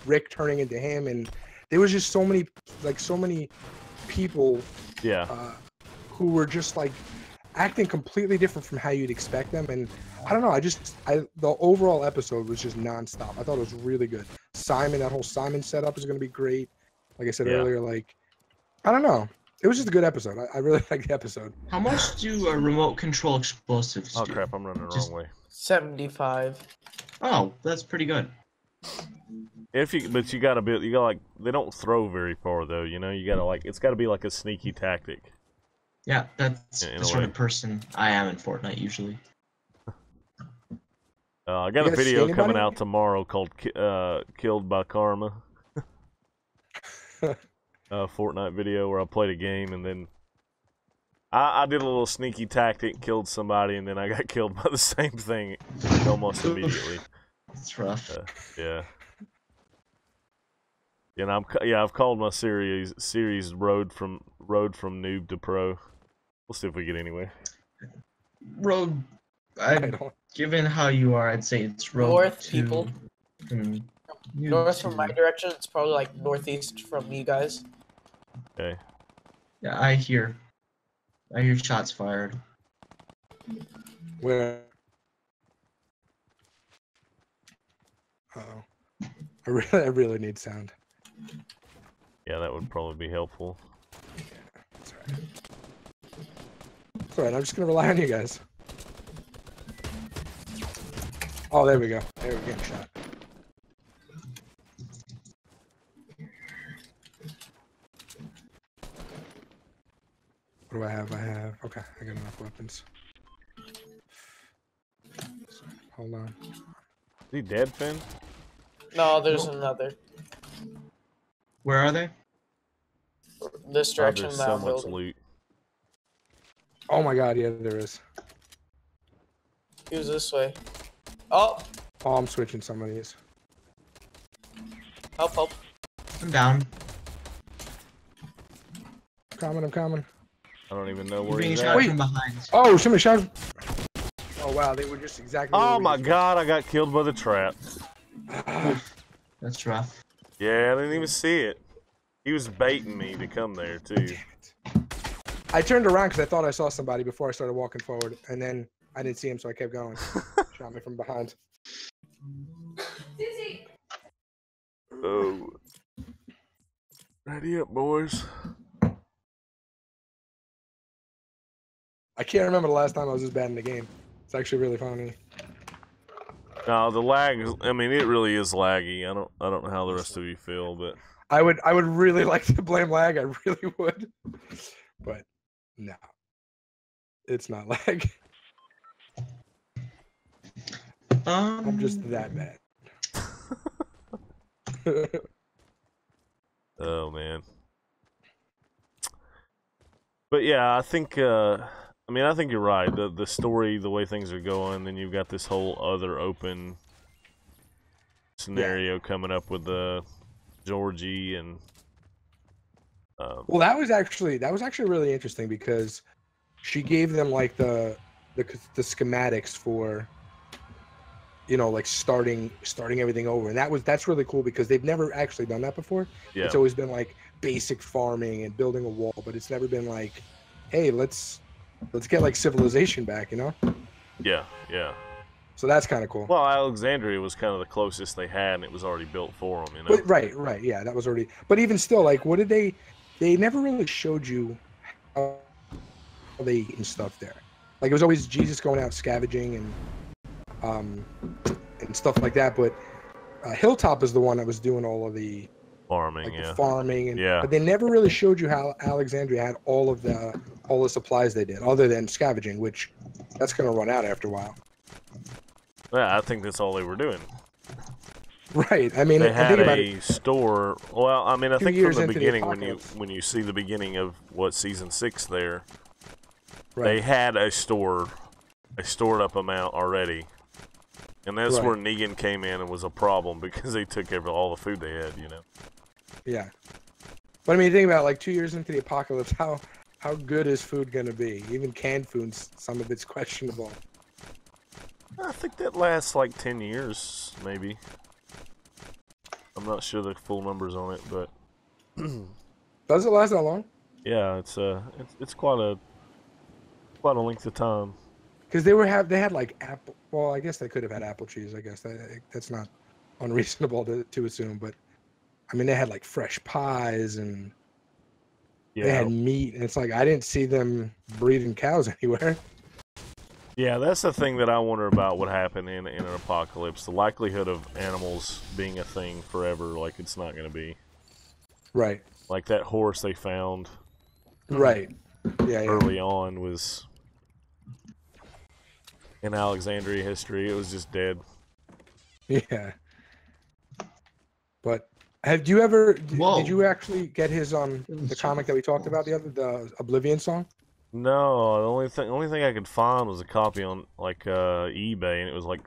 Rick turning into him, and there was just so many, like so many people yeah, uh, who were just like acting completely different from how you'd expect them. And I don't know, I just I the overall episode was just nonstop. I thought it was really good. Simon, that whole Simon setup is going to be great. Like I said Yeah. earlier, like I don't know, it was just a good episode. I, I really liked the episode. How much do uh, remote control explosives oh do? crap, I'm running the Just- wrong way. Seventy-five. Oh, that's pretty good. If you, but you gotta be, you gotta like, they don't throw very far though. You know, you gotta like, it's gotta be like a sneaky tactic. Yeah, that's In- in the sort way. of person I am in Fortnite usually. Uh, I got You a video coming out tomorrow called uh, "Killed by Karma." a Fortnite video where I played a game and then I, I did a little sneaky tactic, killed somebody, and then I got killed by the same thing almost immediately. It's rough. Uh, yeah. Yeah, and I'm yeah, I've called my series series road from road from noob to pro. We'll see if we get anywhere. Road. I I, given how you are, I'd say it's road North, to- people. Hmm, from you North from my direction, it's probably like northeast from you guys. Okay. Yeah, I hear. I hear shots fired. Where? Oh, I really, I really need sound. Yeah, that would probably be helpful. It's alright. It's alright. I'm just gonna rely on you guys. Oh, there we go. There we go. Shot. What do I have? I have. Okay, I got enough weapons. Hold on. Is he dead, Finn? No, there's another. Where are they? This Oh, direction there's that so much building. loot. Oh my god, yeah, there is. He was this way. Oh, Oh, I'm switching some of these. help, help. I'm down. I'm coming, I'm coming. I don't even know You're where being he's shot at. Wait. from behind. Oh, somebody shot. Oh wow, they were just exactly. Oh my just- god, I got killed by the trap. That's rough. Yeah, I didn't even see it. He was baiting me to come there too. I turned around because I thought I saw somebody before I started walking forward, and then I didn't see him, so I kept going. Shot me from behind. Oh. Ready up, boys. I can't remember the last time I was this bad in the game. It's actually really funny. No, the lag. I mean, it really is laggy. I don't. I don't know how the rest of you feel, but I would, I would really like to blame lag. I really would, but no, it's not lag. Um, I'm just that bad. oh man. But yeah, I think. uh I mean, I think you're right. The the story, the way things are going, then you've got this whole other open scenario coming up with the Georgie and. Um, Well, that was actually that was actually really interesting because she gave them like the the the schematics for you know like starting starting everything over, and that was that's really cool because they've never actually done that before. yeah. It's always been like basic farming and building a wall, but it's never been like, hey, let's let's get like civilization back, you know? Yeah, yeah. So that's kind of cool. Well, Alexandria was kind of the closest they had, and it was already built for them. You know. But, right, right, yeah, that was already. But even still, like, what did they? They never really showed you how they eat and stuff there. Like it was always Jesus going out scavenging and um and stuff like that. But uh, Hilltop is the one that was doing all of the Farming, like yeah. farming and Yeah. but they never really showed you how Alexandria had all of the all the supplies they did, other than scavenging, which that's gonna run out after a while. yeah, I think that's all they were doing. Right. I mean, They and had think about a it. store. Well, I mean, I think from the into the beginning, when you when you see the beginning of what season six there, they had a store, a stored up amount already, and that's Right. where Negan came in and was a problem because they took every all the food they had. You know. Yeah. But I mean, think about it, like two years into the apocalypse, how how good is food gonna be? Even canned food, some of it's questionable. I think that lasts like ten years, maybe. I'm not sure the full numbers on it, but Does it last that long? yeah, it's uh, it's, it's quite a quite a length of time. Because they were have they had like apple. Well, I guess they could have had apple cheese. I guess that that's not unreasonable to, to assume. But I mean, they had like fresh pies and they had meat. And it's like I didn't see them breeding cows anywhere. Yeah, that's the thing that I wonder about what happened in in an apocalypse. The likelihood of animals being a thing forever, like it's not going to be. Right. Like that horse they found Right. Yeah. Yeah. early on was in Alexandria history. It was just dead. Yeah. But have you ever? d- Whoa. Did you actually get his um the comic that we talked about the other the Oblivion song? No, the only thing only thing I could find was a copy on like uh, eBay, and it was like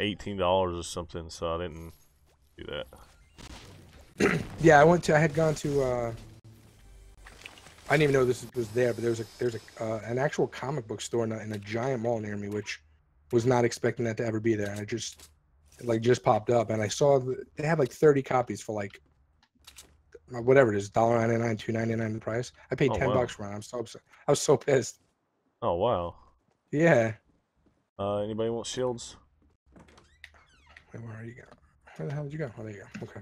eighteen dollars or something. So I didn't do that. Yeah, I went to. I had gone to. uh I didn't even know this was there, but there's a there's a uh, an actual comic book store in a, in a giant mall near me, which was not expecting that to ever be there, and it just it, like just popped up, and I saw th- they had like 30 copies for like whatever it is, dollar ninety nine, two ninety nine the price. I paid Oh, ten wow. bucks for it. I'm so upset. I was so pissed. Oh wow. Yeah. Uh, anybody want shields? Wait, where are you going? Where the hell did you go? Oh, there you go. Okay.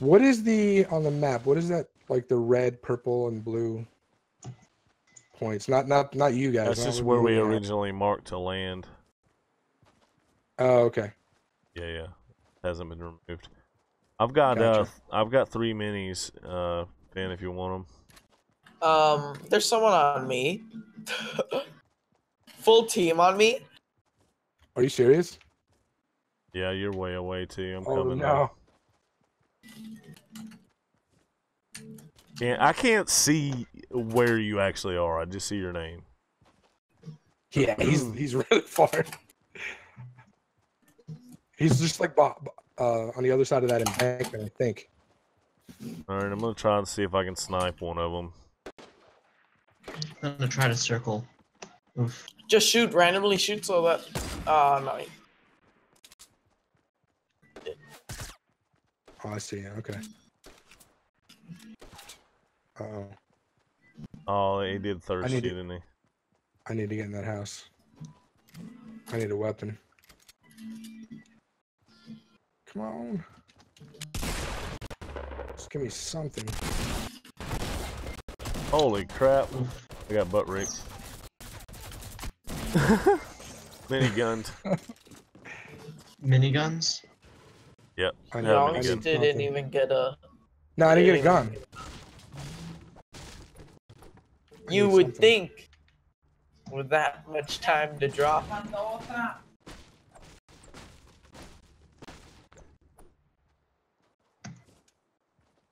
What is the on the map? What is that like the red, purple, and blue points? Not not not you guys. That's not just where we are. originally marked to land. Oh, okay. Yeah, yeah. Hasn't been removed. I've got uh, I've got three minis. Uh, Ben, if you want them. Um, there's someone on me. Full team on me. Are you serious? Yeah, you're way away too. I'm Oh coming. no. Can't, I can't see where you actually are. I just see your name. Yeah, he's he's really far. He's just like bo- bo- uh, on the other side of that embankment, I think. All right, I'm gonna try and see if I can snipe one of them. I'm gonna try to circle. Oof. Just shoot randomly. Shoot so that. Uh, no. Oh, I see. Okay. Oh, Oh, he mm. did thirst you, need to- didn't he? I need to get in that house. I need a weapon. Come on. Just give me something. Holy crap! I got butt raped. Mini guns. Miniguns? Yep. I know. No, I didn't even get a. No, I didn't get a Yeah. gun. I You would something. think, with that much time to drop.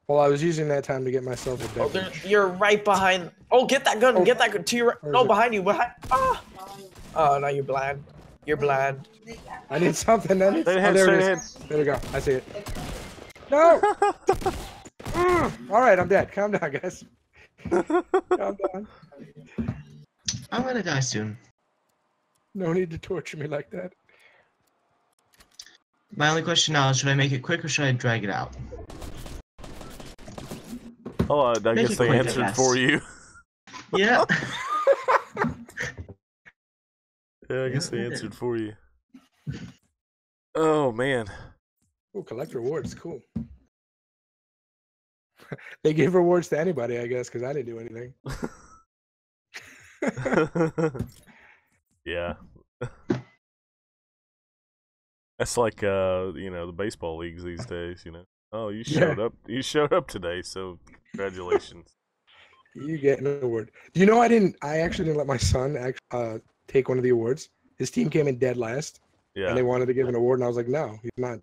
Well, I was using that time to get myself a Oh, you're right behind. Oh, get that gun. Oh. Get that gun to your right. No, it? behind you. Behind. Ah. Oh, no, you're blind. You're blind. I need something. Then. Straight Oh, there straight it ahead. There we go. I see it. No. Mm. All right, I'm dead. Calm down, guys. Calm down. I'm gonna die soon. No need to torture me like that. My only question now is should I make it quick or should I drag it out? Oh, I, I Make guess they quick, answered guess. for you. Yeah. Yeah, I guess they Yeah. answered for you. Oh man. Oh, collect rewards. Cool. they give rewards to anybody, I guess, because I didn't do anything. yeah. That's like uh, you know, the baseball leagues these days, you know. Oh, you Yeah. showed up. You showed up today, so congratulations. you get an award. You know I didn't? I actually didn't let my son act, uh, take one of the awards. His team came in dead last, Yeah. and they wanted to give an award, and I was like, no, he's not.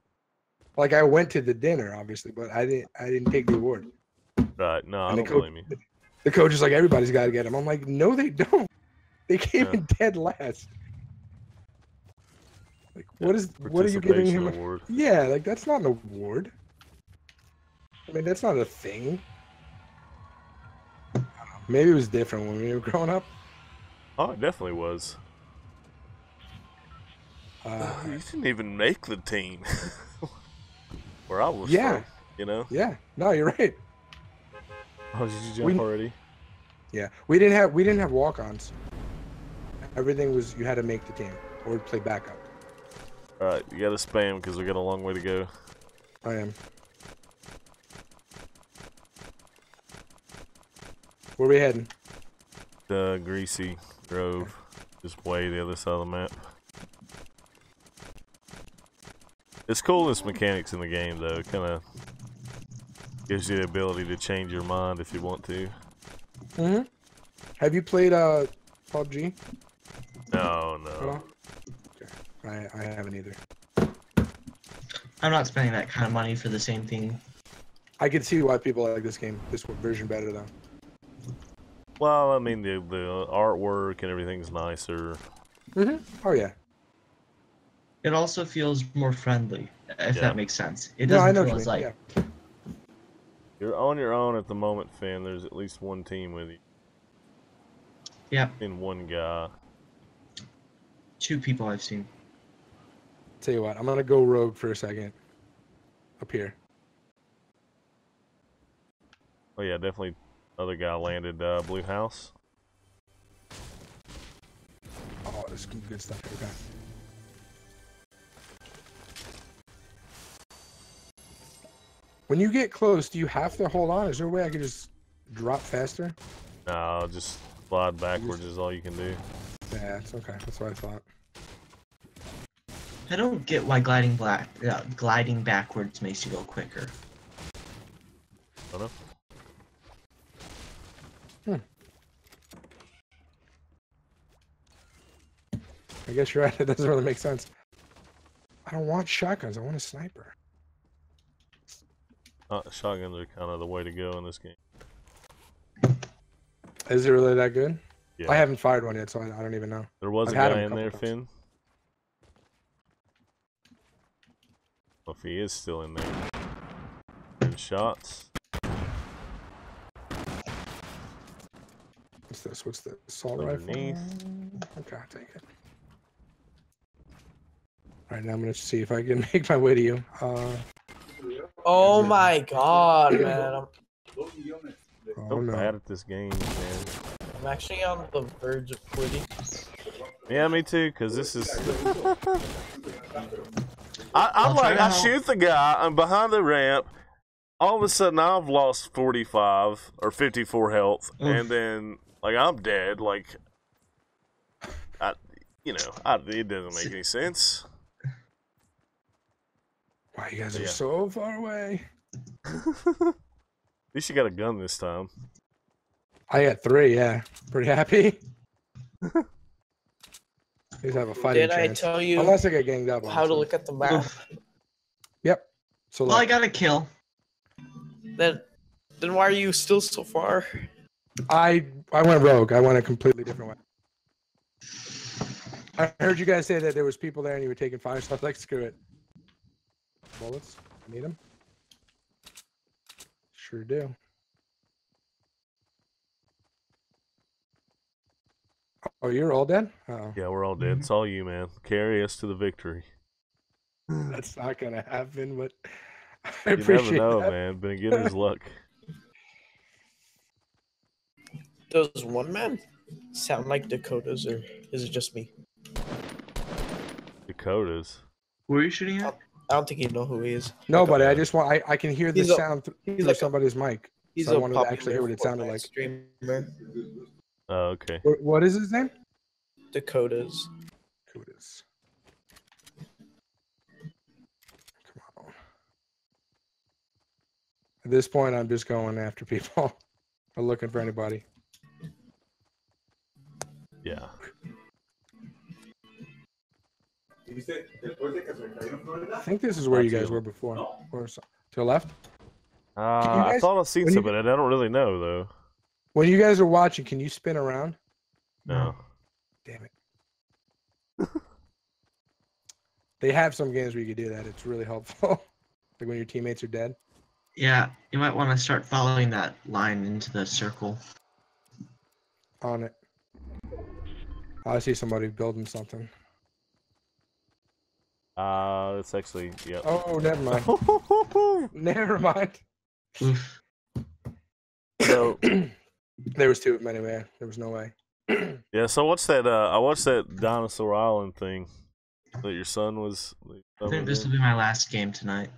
Like I went to the dinner, obviously, but I didn't. I didn't take the award. Right. No, I And the don't coach, blame you. the coach is like, everybody's got to get him. I'm like, no, they don't. They came Yeah. in dead last. Like, what is? What are you giving him? Award. Yeah, like that's not an award. I mean, that's not a thing. I. Maybe it was different when we were growing up. Oh, it definitely was. Uh, you didn't even make the team. Where I was Yeah. from, you know. yeah, no, you're right. Oh, did you jump We- already? Yeah, we didn't have we didn't have walk-ons. Everything was you had to make the team or play backup. All right, you got to spam because we got a long way to go. I am. Where we heading? The Greasy Grove, just way the other side of the map. It's cool. This mechanics in the game though, kind of gives you the ability to change your mind if you want to. Mm-hmm. Have you played uh PUBG? No, no. I I haven't either. I'm not spending that kind of money for the same thing. I can see why people like this game, this version better though. Well, I mean the the artwork and everything's nicer. Mm-hmm. Oh yeah. It also feels more friendly, if Yeah. that makes sense. It No, I doesn't know feel as like yeah. You're on your own at the moment, Finn. There's at least one team with you. yeah, And one guy. two people I've seen. Tell you what, I'm gonna go rogue for a second. Up here. Oh yeah, definitely. Other guy landed uh, blue house. Oh, there's good stuff. Okay. When you get close, do you have to hold on? Is there a way I could just drop faster? No, just slide backwards is all you can do. Yeah, it's okay. That's what I thought. I don't get why gliding black, uh, gliding backwards makes you go quicker. I don't know. Hmm. I guess you're right. It doesn't really make sense. I don't want shotguns. I want a sniper. Uh, shotguns are kind of the way to go in this game. Is it really that good? Yeah. I haven't fired one yet, so I, I don't even know. There was I've a guy in there, times. Finn. Well, if he is still in there. Good shots. What's this? What's the assault Underneath. rifle? Okay, I'll take it. All right, now I'm gonna see if I can make my way to you. Uh, Oh my god, man. I'm, oh no. bad at this game, man. I'm actually on the verge of quitting. Yeah, me too. Cause this is. I, I'm I'll like, I help. shoot the guy. I'm behind the ramp. All of a sudden, I've lost 45 or 54 health, Oof. and then like I'm dead. Like, I, you know, I, it doesn't make any sense. Wow, you guys are Yeah. so far away. At least you got a gun this time. I got three. Yeah, pretty happy. These have a fighting Did I tell you Unless I get ganged up how to look at the map? Yep. So Well, I got a kill. Then, then why are you still so far? I I went rogue. I went a completely different way. I heard you guys say that there was people there and you were taking fire, so I was like, screw it. Bullets? Need them. Sure do. Oh, you're all dead? Oh, Yeah, we're all dead. Mm-hmm. It's all you, man. Carry us to the victory. that's not gonna happen. But I You never appreciate know, that. man. Beginner's luck. Does one man sound like Dakotaz, or is it just me? Dakotaz. Where are you shooting at? I don't think you know who he is. Nobody. I uh, just want. I, I can hear the He's a- sound th- He's through like a, somebody's mic. he's so I a wanted to actually hear what it sounded like. Streamer. Oh, okay. What, what is his name? Dakotaz. Dakotaz. Come on. At this point, I'm just going after people. I'm looking for anybody. Yeah. I think this is where you guys were before. Or so, to the left. Uh, I thought I seen when some of it. I don't really know though. When you guys are watching, can you spin around? No. Damn it. they have some games where you can do that. It's really helpful. like when your teammates are dead. Yeah, you might want to start following that line into the circle. On it. I see somebody building something. Uh, it's actually yep. Oh, never mind. never mind. So There was two of them anyway. There was no way. yeah, so what's that? Uh, I watched that Dinosaur Island thing that your son was. I think this will be my last game tonight.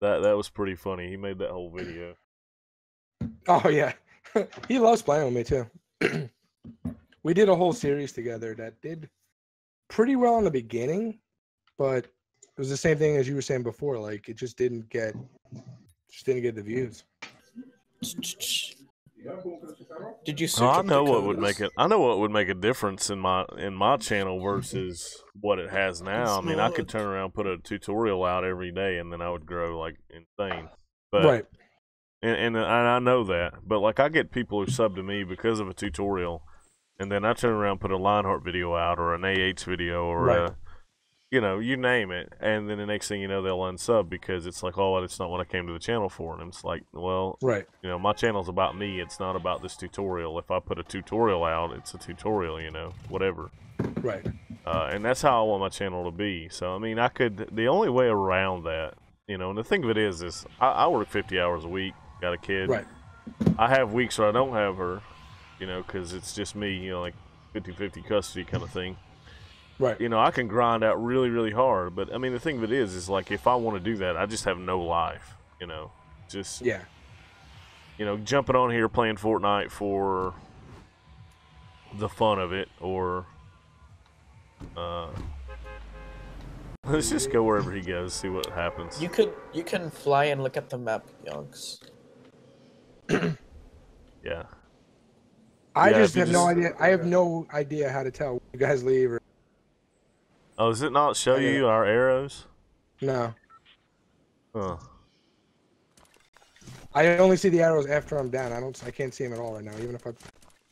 That that was pretty funny. He made that whole video. Oh yeah, he loves playing with me too. we did a whole series together that did pretty well in the beginning, but it was the same thing as you were saying before. Like it just didn't get, just didn't get the views. Did you search Oh, I know what would make it. I know what would make a difference in my in my channel versus what it has now. I mean, I could turn around, put a tutorial out every day, and then I would grow like insane. But right. and, and and I know that, but like I get people who sub to me because of a tutorial, and then I turn around and put a Lionheart video out or an AH video or Right. a, you know, you name it, and then the next thing you know they'll unsub because it's like, oh, it's not what I came to the channel for, and it's like, well, Right. you know, my channel's about me. It's not about this tutorial. If I put a tutorial out, it's a tutorial, you know, whatever. Right. Uh, and that's how I want my channel to be. So I mean, I could. The only way around that, you know, and the thing of it is, is I, I work 50 hours a week. Got a kid. Right. I have weeks where I don't have her, you know, because it's just me, you know, like 50-50 custody kind of thing. Right. You know, I can grind out really, really hard. But I mean, the thing of it is, is like if I want to do that, I just have no life. You know, just Yeah. you know, jumping on here playing Fortnite for the fun of it, or uh, let's just go wherever he goes, see what happens. You could you can fly and look at the map, Yonks. Yeah, I Yeah, just if you have no idea. I have no idea how to tell you guys leave or Oh, does it not show you our arrows? no. Huh. I only see the arrows after I'm down. I don't. I can't see them at all right now, even if I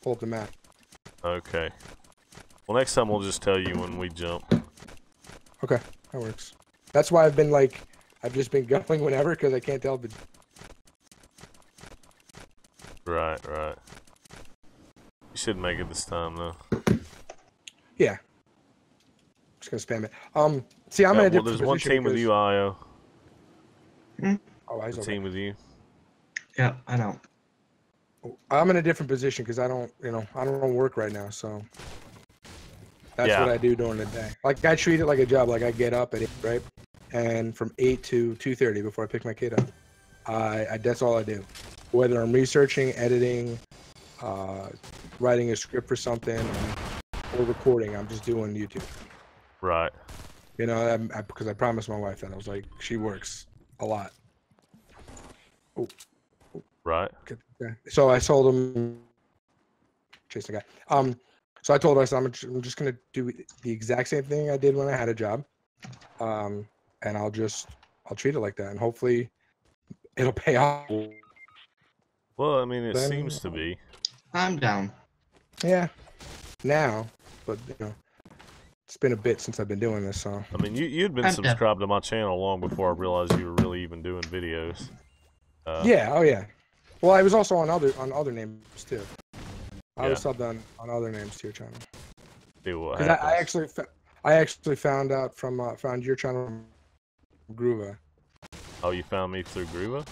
pull up the map. Okay. Well, next time we'll just tell you when we jump. Okay, that works. That's why I've been like, I've just been going whenever because I can't tell it's Right, right. You should make it this time, though. yeah. Just gonna spam it. Um, see, I'm Yeah, in a well, different there's one position team with you, Io. Oh, I was A team with you. Yeah, I know. I'm in a different position because I don't, you know, I don't work right now, so that's Yeah. what I do during the day. Like I treat it like a job. Like I get up at eight, right, and from eight to two thirty before I pick my kid up, I, I that's all I do. Whether I'm researching, editing, uh, writing a script for something, or recording, I'm just doing YouTube. Right. You know, I'm, I, because I promised my wife that I was like, she works a lot. Oh. Right. Get- So I told him, chase the guy. Um, so I told her I said I'm, I'm just gonna do the exact same thing I did when I had a job, um, and I'll just I'll treat it like that, and hopefully it'll pay off. Well, I mean, it Then- seems to be. I'm down. Yeah, now, but you know, it's been a bit since I've been doing this, so I mean, you you'd been I'm done. subscribed to my channel long before I realized you were really even doing videos. Uh, yeah, oh yeah. Well, I was also on other on other names too. I was Yeah. subbed on on other names to your channel. See what 'Cause I. I actually I actually found out from uh, found your channel from Groova. Oh, you found me through Groova?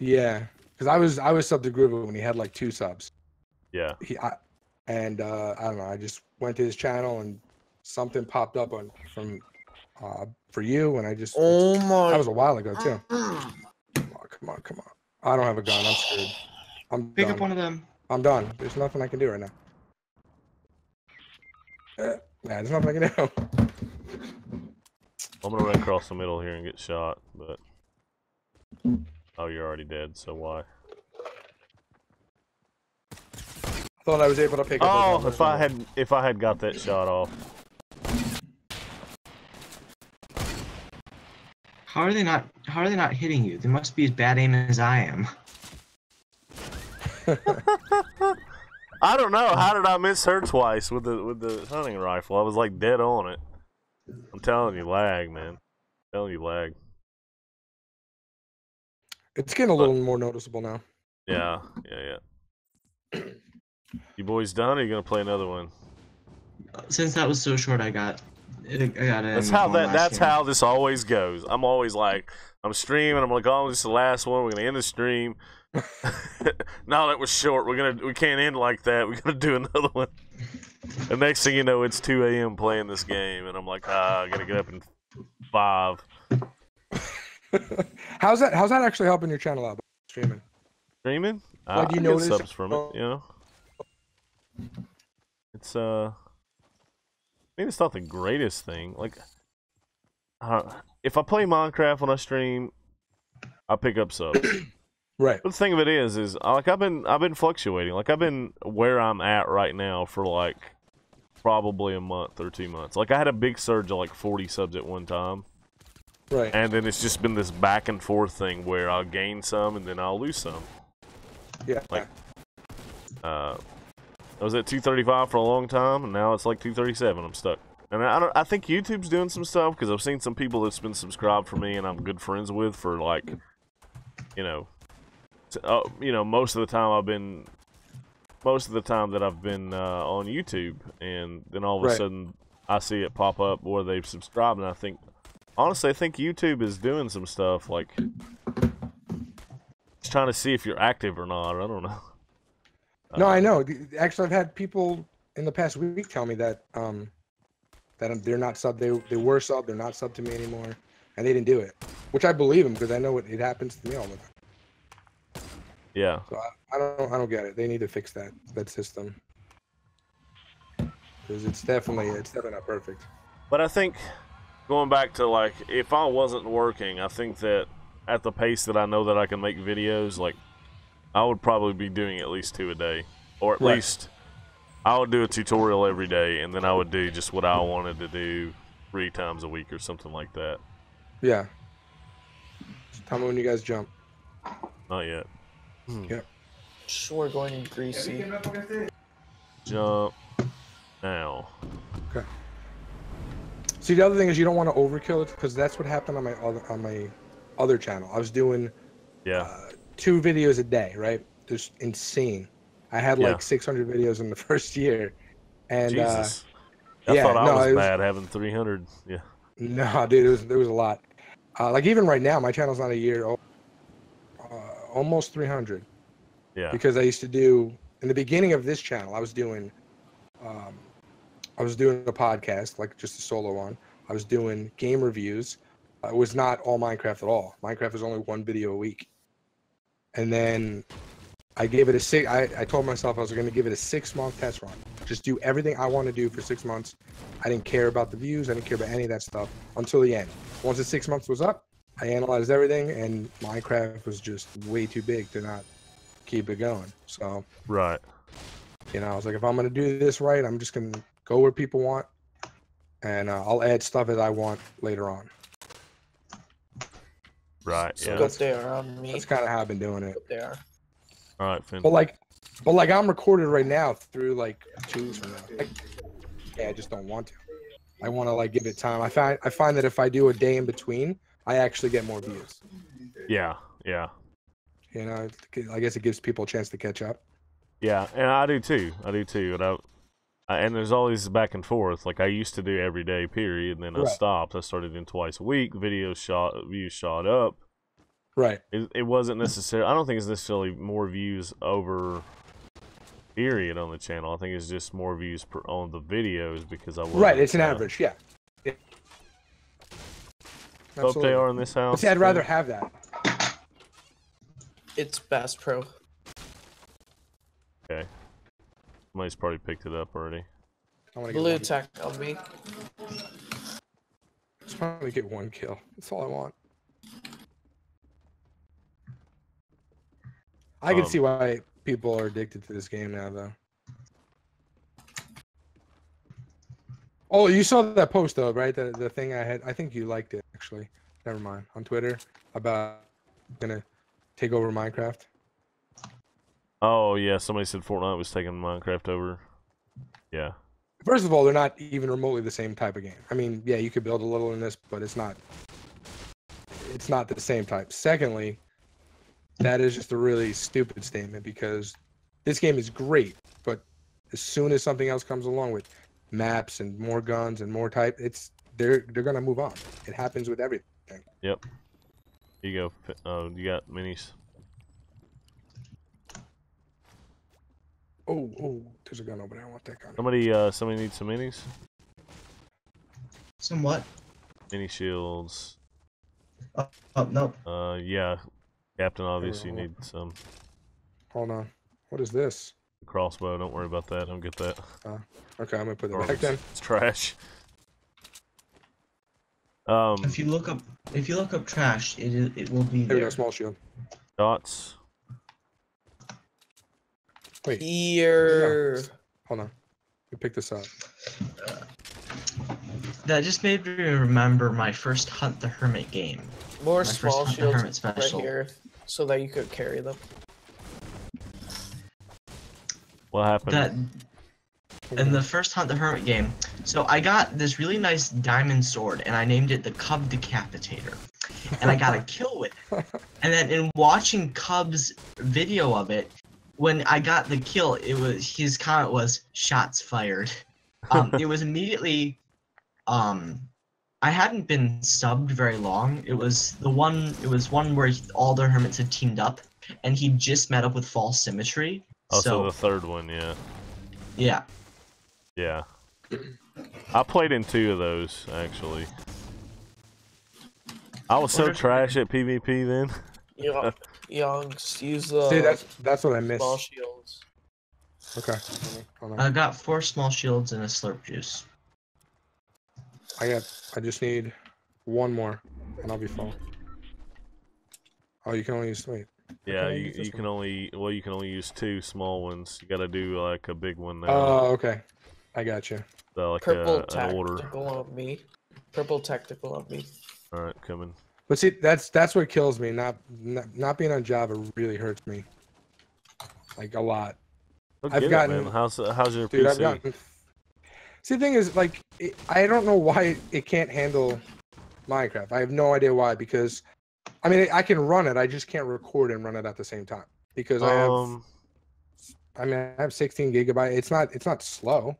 Yeah, because I was I was subbed to Groova when he had like two subs. Yeah. He I, and uh, I don't know. I just went to his channel and something popped up on from uh for you, and I just Oh my. that was a while ago too. Come on, come on, come on. I don't have a gun. I'm screwed. I'm Pick done. up one of them. I'm done. There's nothing I can do right now. Uh, yeah, there's nothing I can do. I'm gonna run across the middle here and get shot, but oh, you're already dead. So why? I thought I was able to pick up. those Oh, if I had if I had got that shot off. How are they not? How are they not hitting you? They must be as bad aim as I am. I don't know. How did I miss her twice with the with the hunting rifle? I was like dead on it. I'm telling you, lag, man. I'm telling you, lag. It's getting a little more noticeable now. Yeah, yeah, yeah. You boys done? Or you gonna play another one? Since that was so short, I got. I got it. That's how that. That's how this always goes. I'm always like, I'm streaming. I'm like, oh, this is the last one. We're gonna end the stream. no, that was short. We're gonna. We can't end like that. We're gonna do another one. The next thing you know, it's 2 a.m. playing this game, and I'm like, ah, I gotta get up in five. how's that? How's that actually helping your channel out? Streaming. Streaming? Like, I, you I get notice- subs from it. You know, it's uh, I mean, it's not the greatest thing. Like, uh, if I play Minecraft when I stream, I pick up subs. Right. But the thing of it is, is like I've been I've been fluctuating. Like I've been where I'm at right now for like probably a month or two months. Like I had a big surge of like 40 subs at one time, Right. and then it's just been this back and forth thing where I'll gain some and then I'll lose some. yeah. like- Uh, I was at 235 for a long time, and now it's like 237. I'm stuck. And I don't. I think YouTube's doing some stuff because I've seen some people that's been subscribed for me and I'm good friends with for like, you know, uh, you know, most of the time I've been, most of the time that I've been uh, on YouTube, and then all of a Right. sudden I see it pop up where they've subscribed, and I think, honestly, I think YouTube is doing some stuff like, just trying to see if you're active or not. I don't know. No, Uh, I know. Actually, I've had people in the past week tell me that um that they're not sub. They they were sub. They're not sub to me anymore, and they didn't do it. Which I believe them because I know it, it happens to me all the time. Yeah. So I, I don't I don't get it. They need to fix that that system because it's definitely it's definitely not perfect. But I think going back to like if I wasn't working, I think that at the pace that I know that I can make videos, like I would probably be doing at least two a day, or at Right. least I would do a tutorial every day, and then I would do just what I wanted to do three times a week or something like that. Yeah. Just tell me when you guys jump. Not yet. We're going in greasy. Jump now. Okay. See, the other thing is you don't want to overkill it because that's what happened on my other on my other channel. I was doing Yeah. uh, two videos a day, right? Just insane. I had Yeah. like 600 videos in the first year, and uh, I yeah, thought I no, was it was- bad having 300. Yeah. no, dude, it was there was a lot. Uh, like even right now, my channel's not a year, old, uh, almost 300. Yeah. because I used to do in the beginning of this channel, I was doing, um, I was doing a podcast like just a solo one. I was doing game reviews. Uh, it was not all Minecraft at all. Minecraft was only one video a week, and then I gave it a six. I, I told myself I was going to give it a six month test run. Just do everything I want to do for six months. I didn't care about the views. I didn't care about any of that stuff until the end. Once the six months was up, I analyzed everything, and Minecraft was just way too big to not keep it going. So, Right. you know, I was like, if I'm gonna do this right, I'm just gonna go where people want, and uh, I'll add stuff as I want later on. Right. So Yeah. good there on me. That's kind of how I've been doing it. Good there. All right, Finn. But like, but like, I'm recorded right now through like two weeks from now. Like, yeah, I just don't want to. I want to like give it time. I find I find that if I do a day in between, I actually get more views. Yeah. Yeah. You know, I guess it gives people a chance to catch up. Yeah, and I do too. I do too. And I, I and there's always back and forth. Like I used to do every day, period. And then I stopped. I started doing twice a week. Videos shot, views shot up. Right. It, it wasn't necessarily. I don't think it's necessarily more views over period on the channel. I think it's just more views per on the videos because I was Right, it's an average. Yeah. yeah. Hope they are in this house. See, I'd rather have that. It's Bass Pro. Okay. Somebody's probably picked it up already. I want to get Blue one. tech on me. Just want to get one kill. That's all I want. I can Um, see why people are addicted to this game now, though. Oh, you saw that post though, right? The the thing I had. I think you liked it actually. Never mind. On Twitter about gonna take over Minecraft. Oh yeah, somebody said Fortnite was taking Minecraft over. Yeah. First of all, they're not even remotely the same type of game. I mean, yeah, you could build a little in this, but it's not. It's not the same type. Secondly, that is just a really stupid statement because this game is great, but as soon as something else comes along with maps and more guns and more type, it's they're they're gonna move on. It happens with everything. Here you go. Oh, you got minis. Oh, oh, there's a gun over there. I want that gun. Somebody, uh, somebody needs some minis. Some what? Mini shields. Oh, oh no. Uh, yeah. Captain, obviously, you need some Hold on. What is this? crossbow. Don't worry about that. I don't get that. Okay, I'm gonna put it back it's, then. it's trash. Um, If you look up, if you look up trash, it is, it will be There we go. Small shield. dots. Wait, Here. hold on. Let me pick this up. That just made me remember my first Hunt the Hermit game. More My first small Hunt the shields Hermit right special. here so that you could carry them. What happened? That in the first Hunt the Hermit game, so I got this really nice diamond sword and I named it the Cub Decapitator. And I got a kill with it. And then in watching Cub's video of it, when I got the kill, it was his comment was shots fired. Um, it was immediately um I hadn't been subbed very long. It was the one it was one where all the hermits had teamed up and he just met up with FalseSymmetry. oh, so, so the third one, yeah, yeah. yeah. I played in two of those actually. I was so trash at PvP then. Young, youngs use the See, uh, that's that's what I missed. small shields. Okay. Hold on. I got four small shields and a slurp juice. I got. I just need one more, and I'll be full. Oh, you can only use. Wait. Yeah, you, use this you can one? only well you can only use two small ones. You got to do like a big one now. Oh, okay. I got you. so like Purple a, an order. tactical on me. Purple tactical on me. All right, coming. But see, that's that's what kills me. Not not, not being on Java really hurts me. Like a lot, Look, I've it, gotten- man. How's how's your dude. PC? I've gotten. See, the thing is, like, it, I don't know why it can't handle Minecraft. I have no idea why. Because, I mean, I can run it. I just can't record and run it at the same time. Because I have. Um, I mean, I have 16 gigabyte. It's not. It's not slow.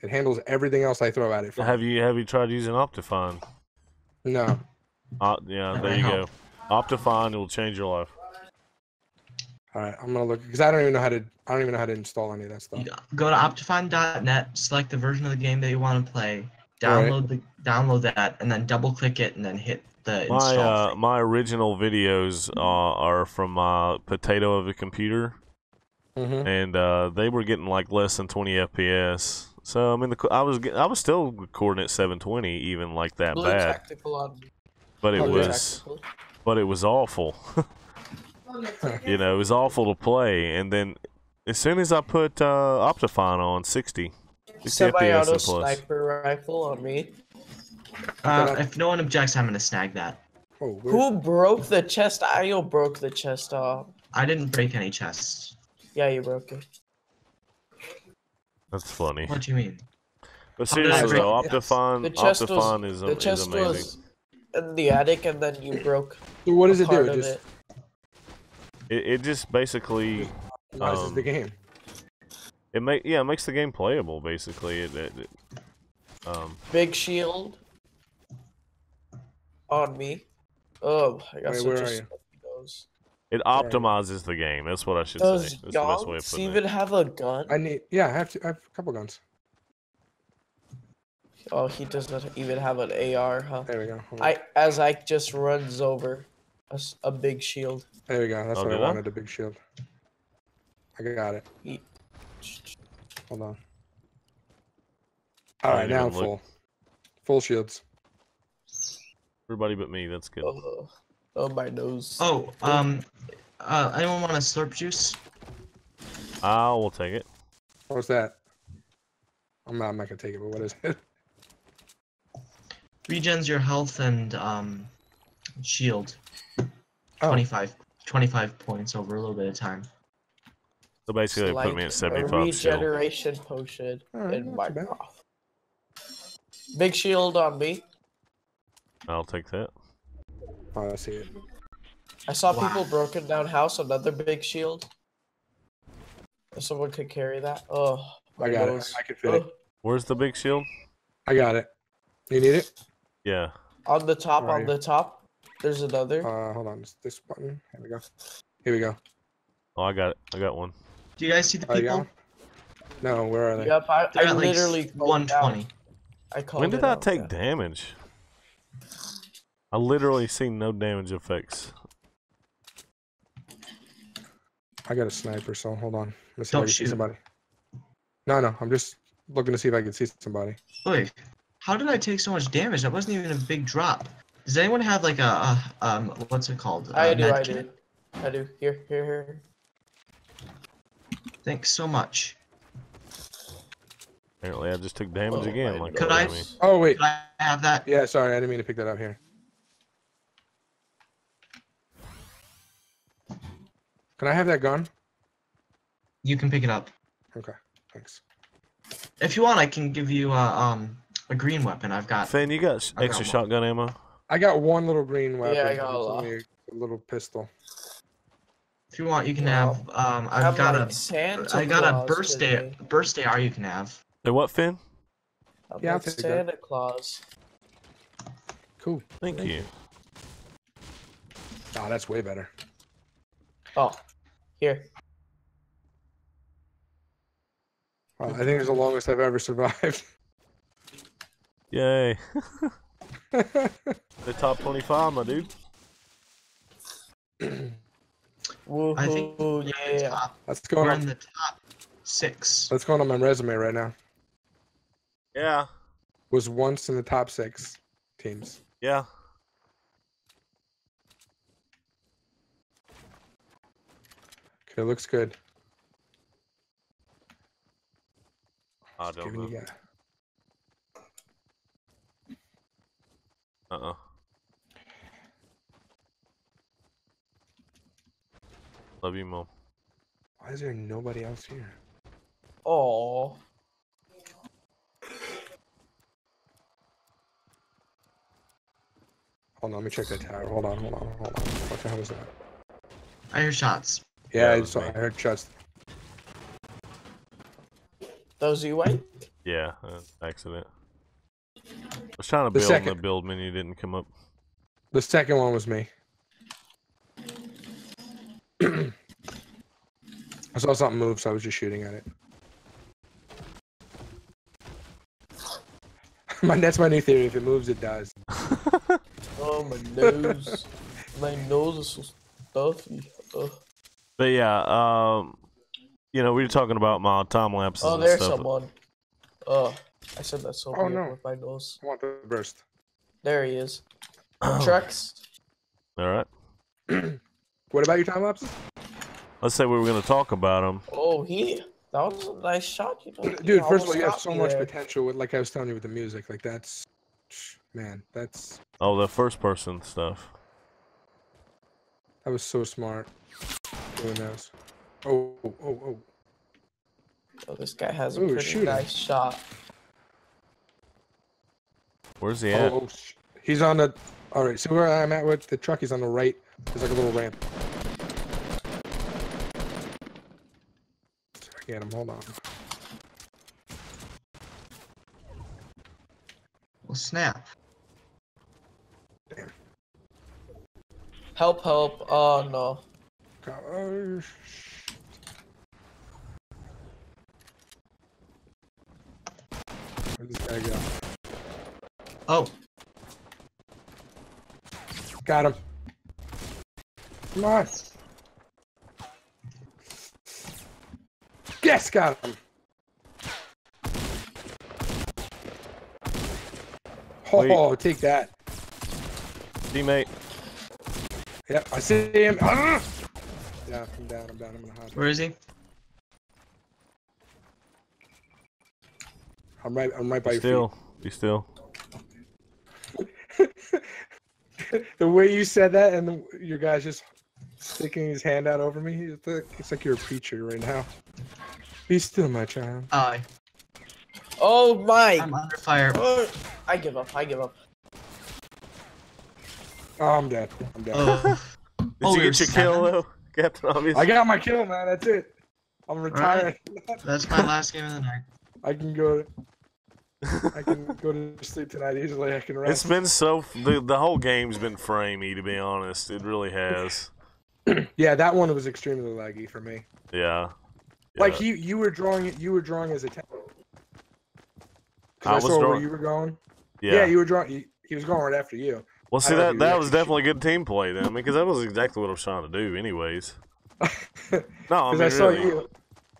It handles everything else I throw at it. have you have you tried using Optifine? No. Uh, yeah, That there you help. go. Optifine will change your life. All right, I'm gonna look because I don't even know how to. I don't even know how to install any of that stuff. You go to optifine.net, select the version of the game that you want to play, Alright. download the download that, and then double click it, and then hit the My install. uh, my original videos uh, are from my potato of a computer, Mm-hmm. and uh, they were getting like less than 20 FPS. So I mean, the, I was I was still recording at 720, even like that Blue bad, tactical on me. But it Oh, Blue yeah. was tactical. but it was awful. you know, it was awful to play. And then as soon as I put uh, Optifine on 60, 60 Semi-auto FPS and sniper rifle on me. Uh, if no one objects, I'm gonna snag that. Oh. Who broke the chest? Io broke the chest off. I didn't break any chests. Yeah, you broke it. That's funny. What do you mean? But How did I seriously, break though, it? Optifine, was Optifine is, the is amazing. was in the attic, and then you broke So what does a it do? It just it. It, it just basically rises the um, game. it make yeah it makes the game playable. Basically, it, it, it um Big shield on me. Oh, I got Wait, such where a are you? stuffy. It optimizes the game. That's what I should Does say. That's the best way of Yonks putting even it. have a gun? I need. Yeah, I have to. I have a couple guns. Oh, he doesn't even have an AR, huh? There we go. I as I just runs over a big shield. There we go. That's Oh, what I did I? wanted. A big shield. I got it. He- Hold on. I All right, now even look. full. Full shields. Everybody but me. That's good. Oh, oh my nose. Oh, um, uh, anyone want a slurp juice? I will take it. What's that? I'm not. I'm not gonna take it. But what is it? Regens your health and um, shield. Oh. 25, 25 points over a little bit of time. So basically, It's they put me at 75 still. regeneration potion Alright, in not too bad. Minecraft. Big shield on me. I'll take that. Oh, I see it. I saw Wow. people broken down house. Another big shield. If someone could carry that. Oh, I got nose. it. I can fit it. Oh, Where's the big shield? I got it. You need it? Yeah. on the top. On the top. There's another. Uh, hold on. It's this button. Here we go. Here we go. Oh, I got it. I got one. Do you guys see the Oh, you got people? No, where are they? Yep, I, They're I at like literally called it out. 120. I called When did it I out, take yeah. damage? I literally seen no damage effects. I got a sniper, so hold on. Let's see if Don't I can see somebody. No, no. I'm just looking to see if I can see somebody. Wait, how did I take so much damage? That wasn't even a big drop. Does anyone have like a, a um, what's it called? I A do. I med do. I do. Here, here, here. Thanks so much. Apparently, I just took damage Oh, again. Like Could a I- dummy. Oh wait. Could I have that? Yeah, sorry. I didn't mean to pick that up here. Can I have that gun? You can pick it up. Okay. Thanks. If you want, I can give you uh, um a green weapon. I've got. Finn, you got s- I got extra one. shotgun ammo? I got one little green weapon. Yeah, I got a lot. a little pistol. If you want, you can Wow. have. Um, I I've have got like a. Santa I got a Claus burst today. A, burst AR. You can have. Hey, what, Finn? I'm Yeah, I'll like take that. Santa Claus. Cool. Thank Thank you. Oh, that's way better. Oh, here. Wow, I think it's the longest I've ever survived. Yay. The top 20 farmer, dude. Woohoo! I think we're in the yeah. top. That's going We're on. in the top six. That's going on my resume right now. Yeah. Was once in the top six teams. Yeah. Okay, looks good. I don't know. you guys- Uh-uh. Love you, Mom. Why is there nobody else here? Oh, Hold on, let me check that tower. Hold on, hold on, hold on. What the hell is that? I hear shots. Yeah, Yeah, I saw. I heard shots. those you white? Yeah, uh, accident. I was trying to The build and the second- build menu didn't come up. The second one was me. I saw something move, so I was just shooting at it. my that's my new theory. If it moves, it dies. Oh my nose. my nose is so stuffy. Ugh. But yeah, um, you know, we were talking about my time lapses Oh, and there's stuff. someone. Oh, I said that so Oh, no. with my nose. I want the burst. There he is. Oh. Trucks. All right. What about your time lapses? Let's say we were going to talk about them. Oh, he. That was a nice shot. You know, he Dude, first of all, you have so much there. potential with, like I was telling you, with the music. Like that's, man, that's Oh, the first person stuff. that was so smart. Doing those. Oh, oh, oh, oh. Oh, this guy has a pretty shooting. nice shot. Where's he at? Oh, he's on the. All right, so where I'm at with the truck, he's on the right. There's like a little ramp. I get him. Hold on. Well, snap. Help, help. Oh, no. God, oh, Where'd this guy go? Oh, Got him. Come on. Yes, got him. Wait. Oh, take that. Teammate. Yep, I see him. Ah! Yeah, I'm down. I'm down. I'm gonna hide. where is he? I'm right. I'm right by Be your still. Be still. feet. the way you said that, and the, your guy's just sticking his hand out over me. It's like, it's like you're a preacher right now. Be still, my child. Uh, Oh my! I'm under fire. Oh, I give up. I give up. Oh, I'm dead. I'm dead. Oh, Did Oh, you get your kill though, Captain Obvious? I got my kill, man. That's it. I'm retired. that's my last game of the night. I can go. I can go to sleep tonight easily. I can rest. It's been so the the whole game's been framey to be honest. It really has. Yeah, that one was extremely laggy for me. Yeah. Like you, you were drawing it. You were drawing as a. Ten- I I, was saw where you were going. yeah. Yeah, you were drawing. He, he was going right after you. well, see that that was definitely good team play then, because that was exactly what I was trying to do, anyways. No, I Because mean I, saw really. you.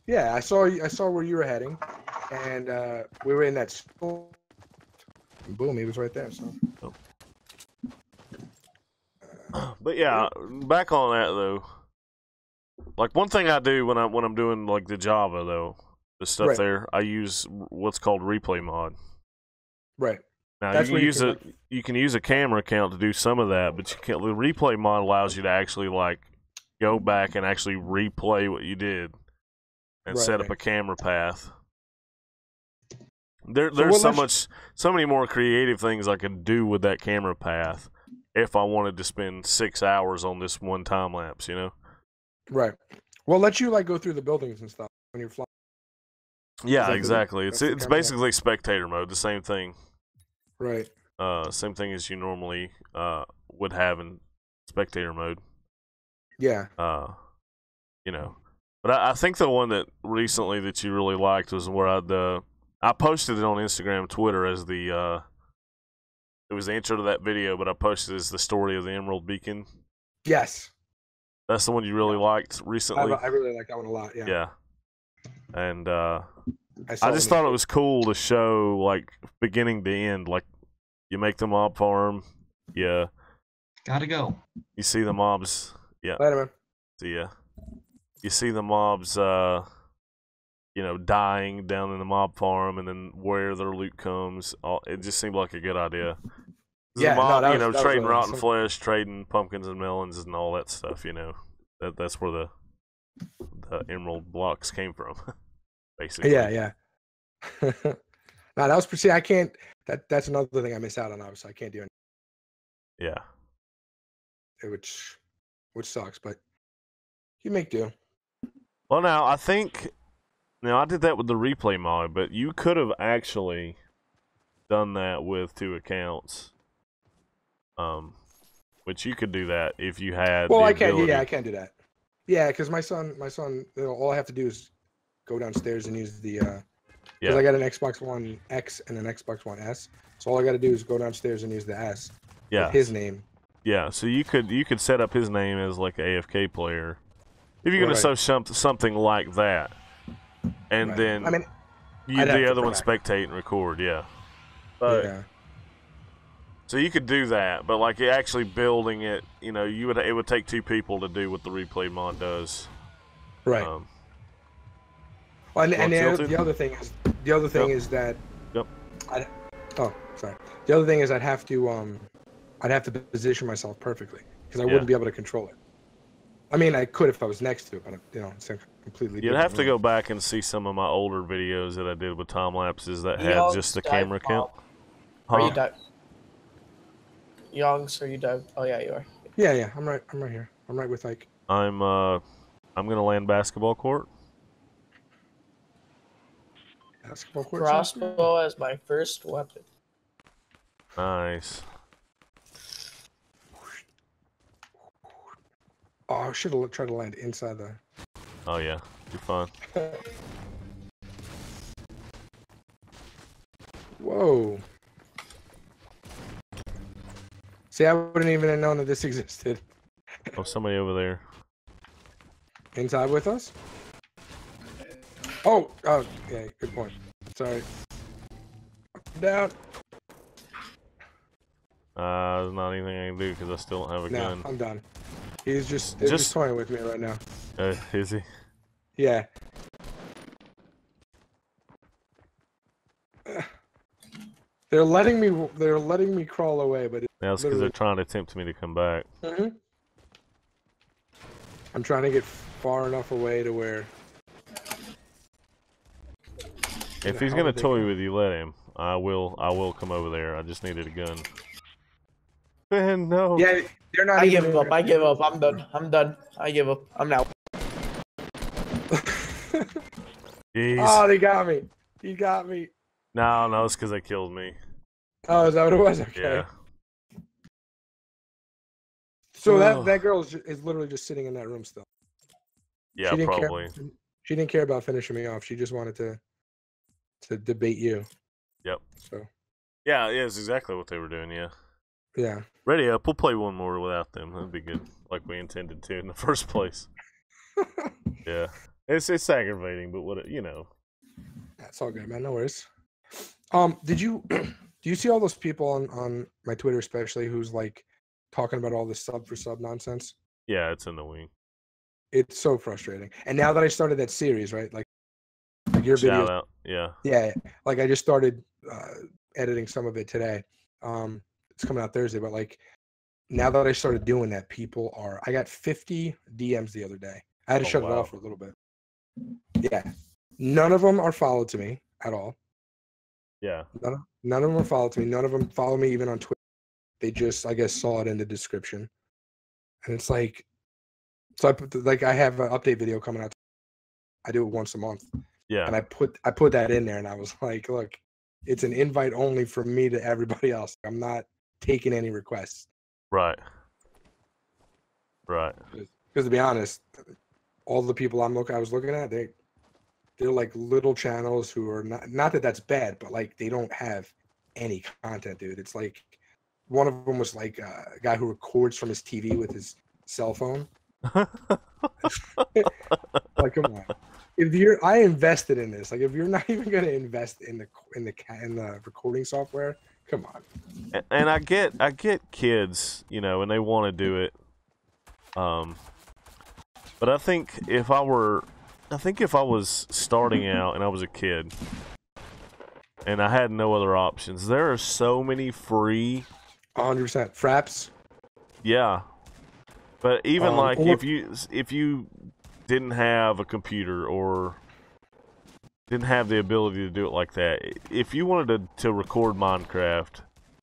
Yeah, I saw. I saw where you were heading, and uh, we were in that. School. And boom, he was right there. So. But yeah, back on that though. Like one thing I do when I when I'm doing like the Java though, the stuff Right. there, I use what's called replay mod. Right. Now That's you can you use can, a you can use a camera account to do some of that, but you can't. The replay mod allows you to actually like go back and actually replay what you did and set up Right. a camera path. There, So there's so much, so many more creative things I could do with that camera path if I wanted to spend six hours on this one time lapse. You know? Right. Well, let you like go through the buildings and stuff when you're flying. Yeah, exactly. It's it's basically spectator mode, the same thing. Right. Uh, same thing as you normally uh would have in spectator mode. Yeah. uh, you know. But I, I think the one that recently that you really liked was where I the I posted it on Instagram, Twitter as the uh, it was the intro to that video, but I posted it as the story of the Emerald Beacon. Yes. That's the one you really liked recently. I really like that one a lot. Yeah. yeah. And uh, saw I just thought it was cool to show like beginning to end, like you make the mob farm, yeah, Gotta go. you see the mobs, yeah, Later, man. See ya. You see the mobs, uh, you know, dying down in the mob farm, and then where their loot comes. All, it just seemed like a good idea. Yeah, no, mob, that you know, trading rotten awesome. flesh, trading pumpkins and melons, and all that stuff. You know, that that's where the the emerald blocks came from, basically. Yeah, yeah. no, that was see. I can't. That that's another thing I miss out on. Obviously, I can't do Anything. yeah. it, which which sucks. But you make do. Well, now I think now I did that with the replay mod, but you could have actually done that with two accounts. Um, which you could do that if you had. Well, I can't. Yeah, I can't do that. Yeah, because my son, my son, you know, all I have to do is go downstairs and use the. uh Because Yeah. I got an Xbox One X and an Xbox One S, so all I got to do is go downstairs and use the S. with Yeah, His name. yeah. So you could you could set up his name as like AFK player if you're gonna Right. show something like that, and Right. then I mean, you the other one spectate and record. Yeah. But yeah. So you could do that, but like actually building it, you know, you would it would take two people to do what the replay mod does. Right. Um, Well, and, and the, other, the other thing is the other thing Yep. is that Yep. I'd, oh sorry the other thing is I'd have to um I'd have to position myself perfectly because I Yeah. wouldn't be able to control it. I mean I could if I was next to it, but you know it's a completely. You'd have to room. go back and see some of my older videos that I did with time lapses that had Young's just the camera count. bomb. Are you dive? Youngs, are you dive? Oh yeah, you are. Yeah, yeah, I'm right. I'm right here. I'm right with like. I'm uh, I'm gonna land basketball court. Basketball court? Crossbow as my first weapon. Nice. Oh, I should have tried to land inside the. Oh yeah, you're fine. Whoa. See, I wouldn't even have known that this existed. Oh, somebody over there. Inside with us? Oh, oh, yeah, good point. Sorry. Down. Uh, there's not anything I can do because I still don't have a No, gun. I'm done. He's just, he's Just- toying with me right now. Uh, is he? Yeah. They're letting me. They're letting me crawl away, but it's because they're trying to tempt me to come back. it, I'm trying to get far enough away to where. If he's gonna toy with you, let him. I will. I will come over there. I just needed a gun. Ben, no. Yeah, they're not. I give in up. I give up. I'm done. I'm done. I give up. I'm out. Jeez. oh, they got me. He got me. no, no, it's because they killed me. Oh, is that what it was? Okay. Yeah. So that that girl is, is literally just sitting in that room still. Yeah, she didn't probably. Care, she didn't care about finishing me off. She just wanted to to debate you. Yep. So Yeah, yeah, it's exactly what they were doing. Yeah. Yeah. Ready up. We'll play one more without them. That'd be good, like we intended to in the first place. Yeah. It's it's aggravating, but what you know. That's all good, man. No worries. Um, did you do you see all those people on on my Twitter, especially who's like talking about all this sub for sub nonsense? Yeah, it's annoying. It's so frustrating. And now that I started that series, right? Like, like your Shout video, out. Yeah. yeah. Like I just started uh, editing some of it today. Um, it's coming out Thursday, but like now that I started doing that, people are. I got 50 DMs the other day. I had to Oh, shut it off for a little bit. Yeah, none of them are followed to me at all. Yeah. None of, none of them are followed to me. None of them follow me even on Twitter. They just, I guess, saw it in the description, and it's like, so I put the, like I have an update video coming out. I do it once a month, Yeah. and I put I put that in there, and I was like, look, it's an invite only from me to everybody else. I'm not taking any requests Right. Right. because to be honest, all the people I'm looking, I was looking at, they they're like little channels who are not not that that's bad, but like they don't have any content, dude. It's like one of them was like uh, a guy who records from his TV with his cell phone. Like, come on. If you're, I invested in this. Like, if you're not even gonna invest in the in the in the recording software, come on. And I get I get kids, you know, and they want to do it. Um, but I think if I were, I think if I was starting out and I was a kid, and I had no other options, there are so many free, 100 percent fraps. yeah. But even Um, like or- if you if you didn't have a computer or didn't have the ability to do it like that, if you wanted to, to record Minecraft,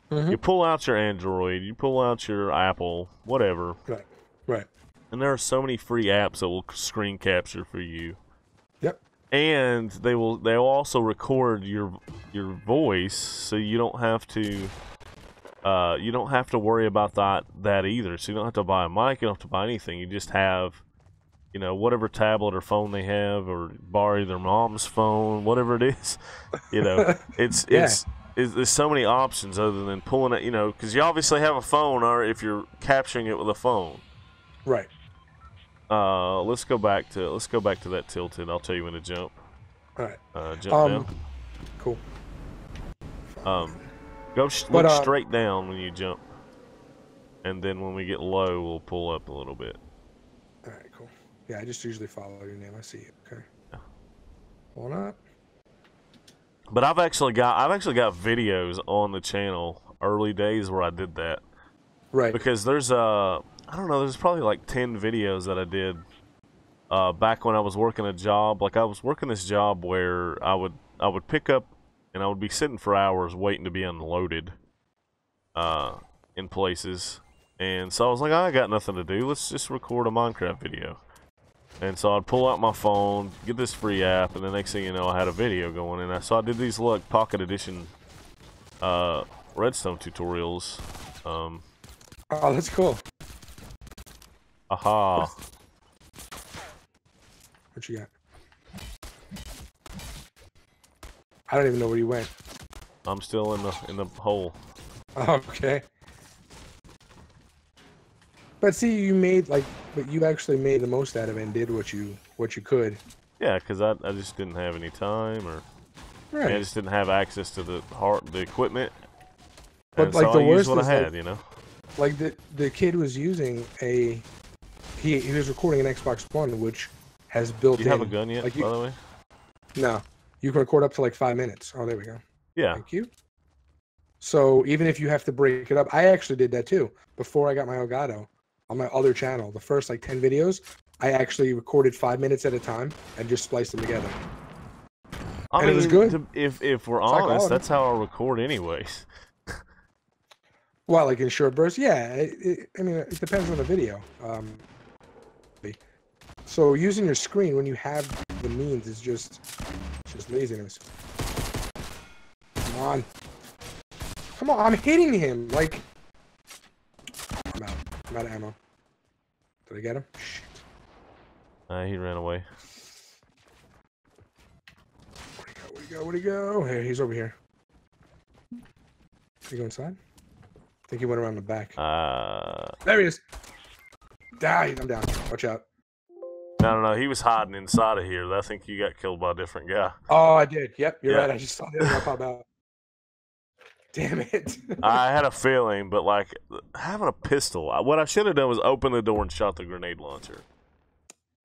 Mhm. you pull out your Android, you pull out your Apple, whatever, Right, right. and there are so many free apps that will screen capture for you. Yep. And they will they'll also record your your voice, so you don't have to uh you don't have to worry about that that either. So you don't have to buy a mic, you don't have to buy anything. You just have you know whatever tablet or phone they have, or borrow their mom's phone, whatever it is. You know, it's Yeah. it's, it's there's so many options other than pulling it. You know, because you obviously have a phone, or if you're capturing it with a phone. right. Uh, let's go back to let's go back to that tilted. I'll tell you when to jump. All right. Uh, jump Um, cool. Um, go sh- but, look uh, straight down when you jump, and then when we get low, we'll pull up a little bit. All right, cool. Yeah, I just usually follow your name. I see you. Okay. Yeah. Hold up. But I've actually got I've actually got videos on the channel early days where I did that Right. because there's uh I don't know there's probably like ten videos that I did uh back when I was working a job like I was working this job where I would I would pick up and I would be sitting for hours waiting to be unloaded uh in places and so I was like I got nothing to do let's just record a Minecraft video and so I'd pull out my phone get this free app and the next thing you know I had a video going and I so I did these like pocket edition uh redstone tutorials um Oh, that's cool. Aha. What you got? I don't even know where you went. I'm still in the in the hole. Okay. But see, you made like, but you actually made the most out of it and did what you what you could. Yeah, because I, I just didn't have any time, or Right. I just didn't have access to the heart, the equipment. But, and like, so the I used worst what I had, like- you know. like the the kid was using a he he was recording an Xbox One which has built Do you have a gun yet, like you- by the way? no you can record up to like five minutes. Oh, there we go. Yeah. Thank you. So even if you have to break it up, I actually did that too. Before I got my Elgato on my other channel, the first like ten videos, I actually recorded five minutes at a time and just spliced them together. I And mean, it was good. to- if if we're It's honest, that's how I record, anyways. Well, like in short bursts, yeah. It, it, I mean, it depends on the video. Um, so using your screen when you have the means is just just laziness. Come on, come on! I'm hitting him like. I'm out. Of ammo. Did I get him? Shit. Uh, he ran away. Where'd he go? Where'd he go? Where'd he go? Here, he's over here. Did he go inside? I think he went around the back. Uh, There he is. Die! I'm down. Watch out. no, no, no. He was hiding inside of here. I think you got killed by a different guy. Oh, I did. Yep, you're Yeah. right. I just saw the other guy pop out. Damn it. I had a feeling, but like having a pistol, what I should have done was open the door and shot the grenade launcher.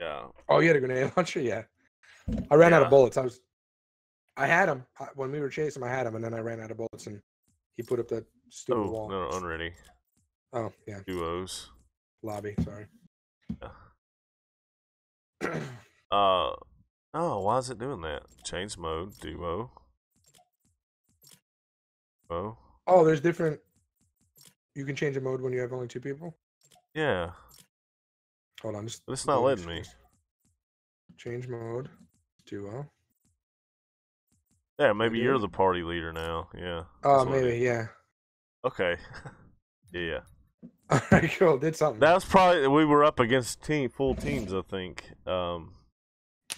Yeah. oh, you had a grenade launcher? Yeah. I ran out of bullets. I was. I had him when we were chasing. him, I had him, and then I ran out of bullets, and he put up that stupid Oh wall. no, unready Oh yeah, duos. lobby. Sorry. Uh, oh, why is it doing that? Change mode, duo. Oh, oh, there's different. You can change the mode when you have only two people. yeah. Hold on, just. But it's not letting me. Change mode. Duo. Yeah, maybe you're the party leader now. Yeah. Oh, it maybe yeah. Okay. yeah, yeah. All right, cool. Did something. That was probably we were up against team full teams. I think. Um,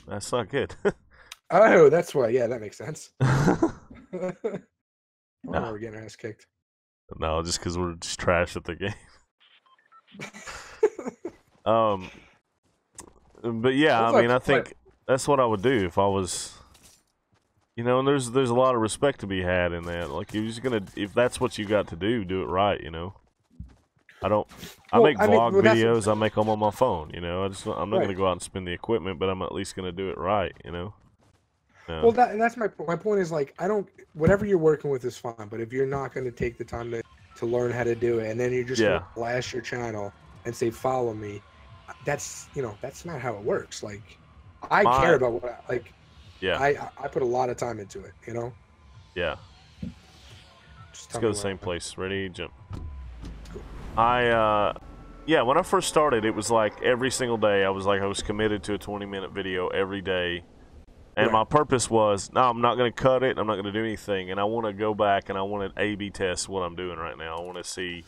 that's not good. oh, that's why. Yeah, that makes sense. No. we're getting ass kicked. no, just because we're just trash at the game. Um, but yeah, I mean, like- I think that's what I would do if I was, you know. And there's there's a lot of respect to be had in that. Like you're just gonna if that's what you got to do, do it right. You know. I don't. I make I mean, vlog well, I'm videos. I make them on my phone. You know. I just I'm not Right. gonna go out and spend the equipment, but I'm at least gonna do it right. You know. Well, that, that's my point. My point is like I don't. Whatever you're working with is fine, but if you're not going to take the time to to learn how to do it, and then you're just Yeah. your channel and say follow me, that's you know that's not how it works. Like I My- care about what I, like yeah. I I- put a lot of time into it. You know. yeah. Just Let's go me the same place. Ready, jump. I uh yeah, when I first started it was like every single day I was like I was committed to a 20 minute video every day. And Right. my purpose was, no, I'm not going to cut it. I'm not going to do anything. And I want to go back and I want to A/B test what I'm doing right now. I want to see,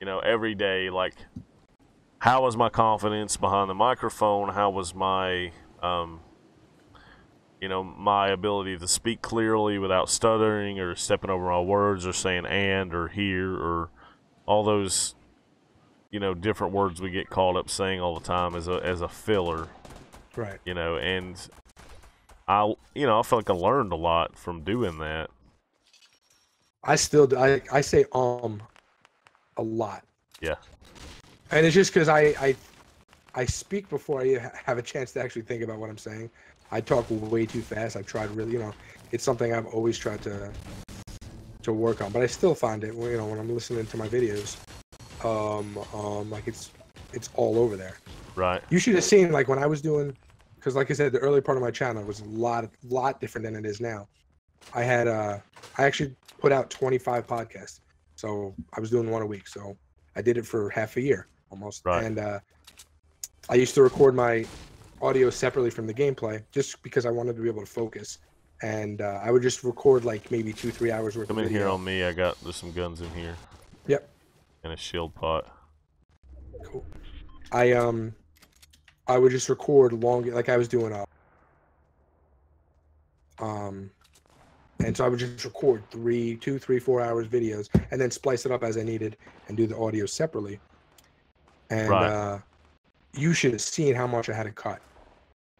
you know, every day like how was my confidence behind the microphone? How was my um you know, my ability to speak clearly without stuttering or stepping over my words or saying and or here or all those you know different words we get caught up saying all the time as a as a filler Right. you know and i you know i feel like i learned a lot from doing that I still do- I I say um a lot. Yeah. And it's just because I I I speak before I have a chance to actually think about what I'm saying. I talk way too fast. I've tried really, you know, it's something I've always tried to to work on, but I still find it, you know, when I'm listening to my videos, um, um, like it's it's all over there. right You should have seen like when I was doing, because like I said, the early part of my channel was a lot, lot different than it is now. I had, uh, I actually put out 25 podcasts, so I was doing one a week. So I did it for half a year almost, Right. and uh, I used to record my audio separately from the gameplay just because I wanted to be able to focus. And uh, I would just record like maybe two, three hours worth come of in here on me i got there's some guns in here Yep. and a shield pot Cool. I um I would just record long like I was doing a um and so I would just record three, two, three, four hours videos and then splice it up as I needed and do the audio separately. And Right. uh you should have seen how much I had to cut.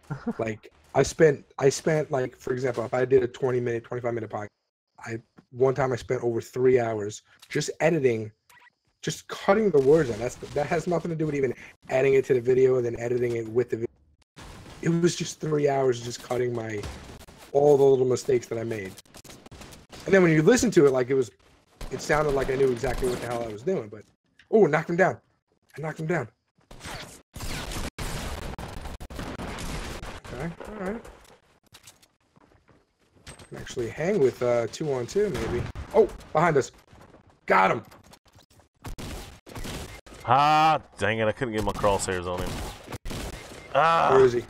like I spent I spent like for example, if I did a 20 minute, 25 minute podcast, I one time I spent over three hours just editing, just cutting the words in. That's that has nothing to do with even adding it to the video and then editing it with the video. It was just three hours just cutting my all the little mistakes that I made. And then when you listen to it, like it was, it sounded like I knew exactly what the hell I was doing. But oh, knocked him down. I knocked him down. Okay, all right. Can actually hang with uh, two on two, maybe. Oh, behind us. Got him. Ah, dang it! I couldn't get my crosshairs on him. Ah, Where is he?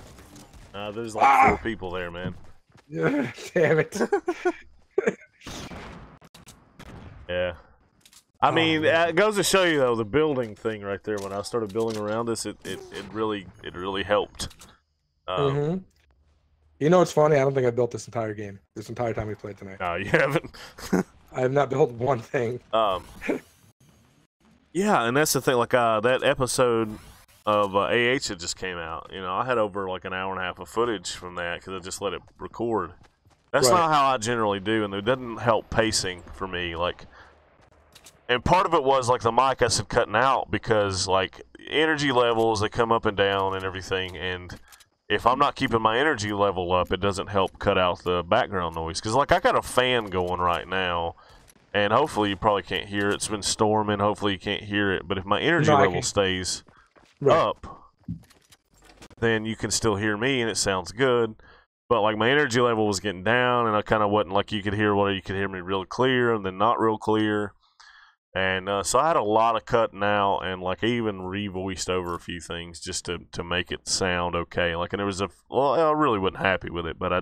uh, there's like Ah! four people there, man. Damn it. Yeah. I Oh, mean, it goes to show you though the building thing right there. When I started building around this, it, it, it really it really helped. Um, hmm You know what's funny? I don't think I built this entire game. This entire time we played tonight. No, you haven't. I have not built one thing. Um, yeah, and that's the thing. Like uh, that episode of uh, AH that just came out. You know, I had over like an hour and a half of footage from that because I just let it record. That's Right. not how I generally do, and it doesn't help pacing for me. Like, and part of it was like the mic I said cutting out because like energy levels they come up and down and everything, and if I'm not keeping my energy level up, it doesn't help cut out the background noise. Because like I got a fan going right now and hopefully you probably can't hear it. It's been storming. Hopefully you can't hear it. But if my energy No, level stays Right. up, then you can still hear me and it sounds good. But like my energy level was getting down, and I kind of wasn't like you could hear what you could hear me real clear, and then not real clear. And uh, so I had a lot of cutting out, and like I even revoiced over a few things just to to make it sound okay. Like, and it was a well, I really wasn't happy with it, but I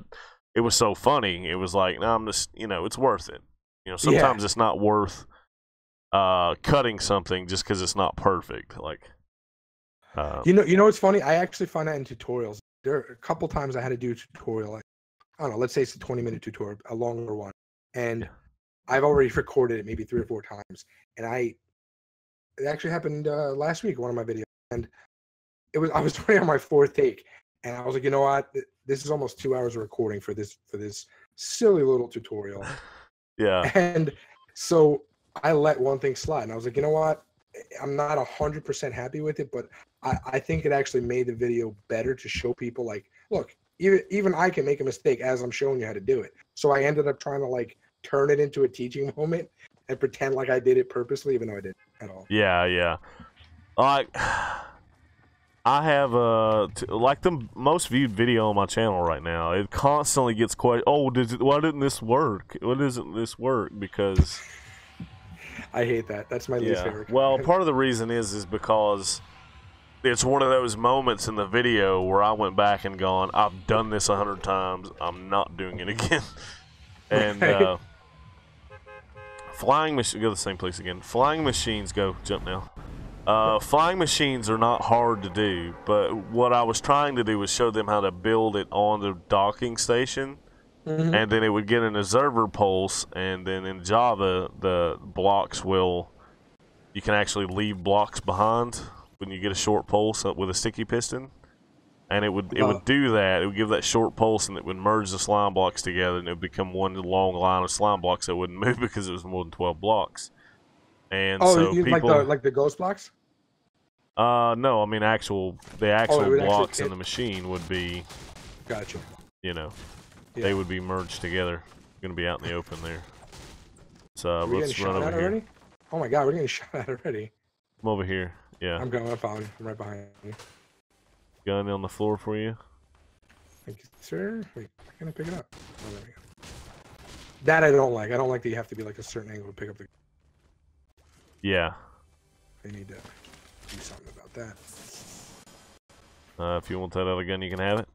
it was so funny. It was like, no, I'm just you know, it's worth it. You know, Yeah. sometimes it's not worth uh cutting something just because it's not perfect. Like, uh, You know, you know what's funny? I actually find that in tutorials. There are a couple times I had to do a tutorial. Like, I don't know. Let's say it's a 20 minute tutorial, a longer one, and Yeah. I've already recorded it maybe three or four times. And I, it actually happened uh, last week. One of my videos, and it was I was doing on my fourth take, and I was like, you know what? This is almost two hours of recording for this for this silly little tutorial. yeah, And so I let one thing slide, and I was like, you know what? I'm not hundred percent happy with it, but I, I think it actually made the video better to show people like, look, even even I can make a mistake as I'm showing you how to do it. So I ended up trying to like turn it into a teaching moment and pretend like I did it purposely, even though I didn't at all. yeah, yeah. Like, I have uh like the most viewed video on my channel right now. It constantly gets quite. Oh, did it, why didn't this work? Why doesn't this work? Because I hate that. That's my least yeah. favorite. Well, part of the reason is is because it's one of those moments in the video where I went back and gone, I've done this a hundred times. I'm not doing it again. and uh, flying machine go to the same place again. Flying machines go jump now. Uh, flying machines are not hard to do, but what I was trying to do was show them how to build it on the docking station Mhm. and then it would get an observer pulse and then in java the blocks will you can actually leave blocks behind when you get a short pulse with a sticky piston and it would it would do that it would give that short pulse and it would merge the slime blocks together and it would become one long line of slime blocks that wouldn't move because it was more than 12 blocks and oh, so you, people like the like the ghost blocks? Uh no i mean actual the actual Oh, blocks in the machine would be Gotcha. you know, Yeah. they would be merged together. Going to be out in the open there. So getting let's run over here. already? Oh my god, we're getting shot at already. Come over here. Yeah, I'm going. I'm following. you. I'm right behind you. gun on the floor for you. Thank you, sir. Wait, can I pick it up? Oh, there we go. That I don't like. I don't like that you have to be like a certain angle to pick up the. Yeah. They need to do something that. Uh, if you want that other gun, you can have it.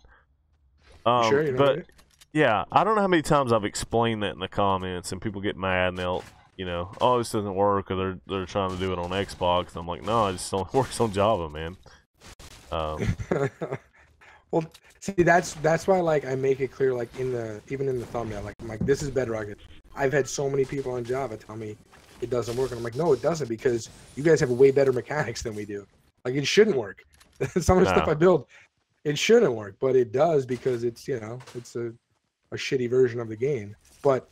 Um, sure, you but yeah, I don't know how many times I've explained that in the comments, and people get mad and they'll, you know, oh this doesn't work, or they're they're trying to do it on Xbox. And I'm like, no, it just only works on Java, man. Um, well, see, that's that's why like I make it clear, like in the even in the thumbnail, like I'm like this is Bedrock. I've had so many people on Java tell me it doesn't work, and I'm like, no, it doesn't because you guys have way better mechanics than we do. Like it shouldn't work. Some of the stuff I build, it shouldn't work, but it does because it's you know it's a a shitty version of the game. But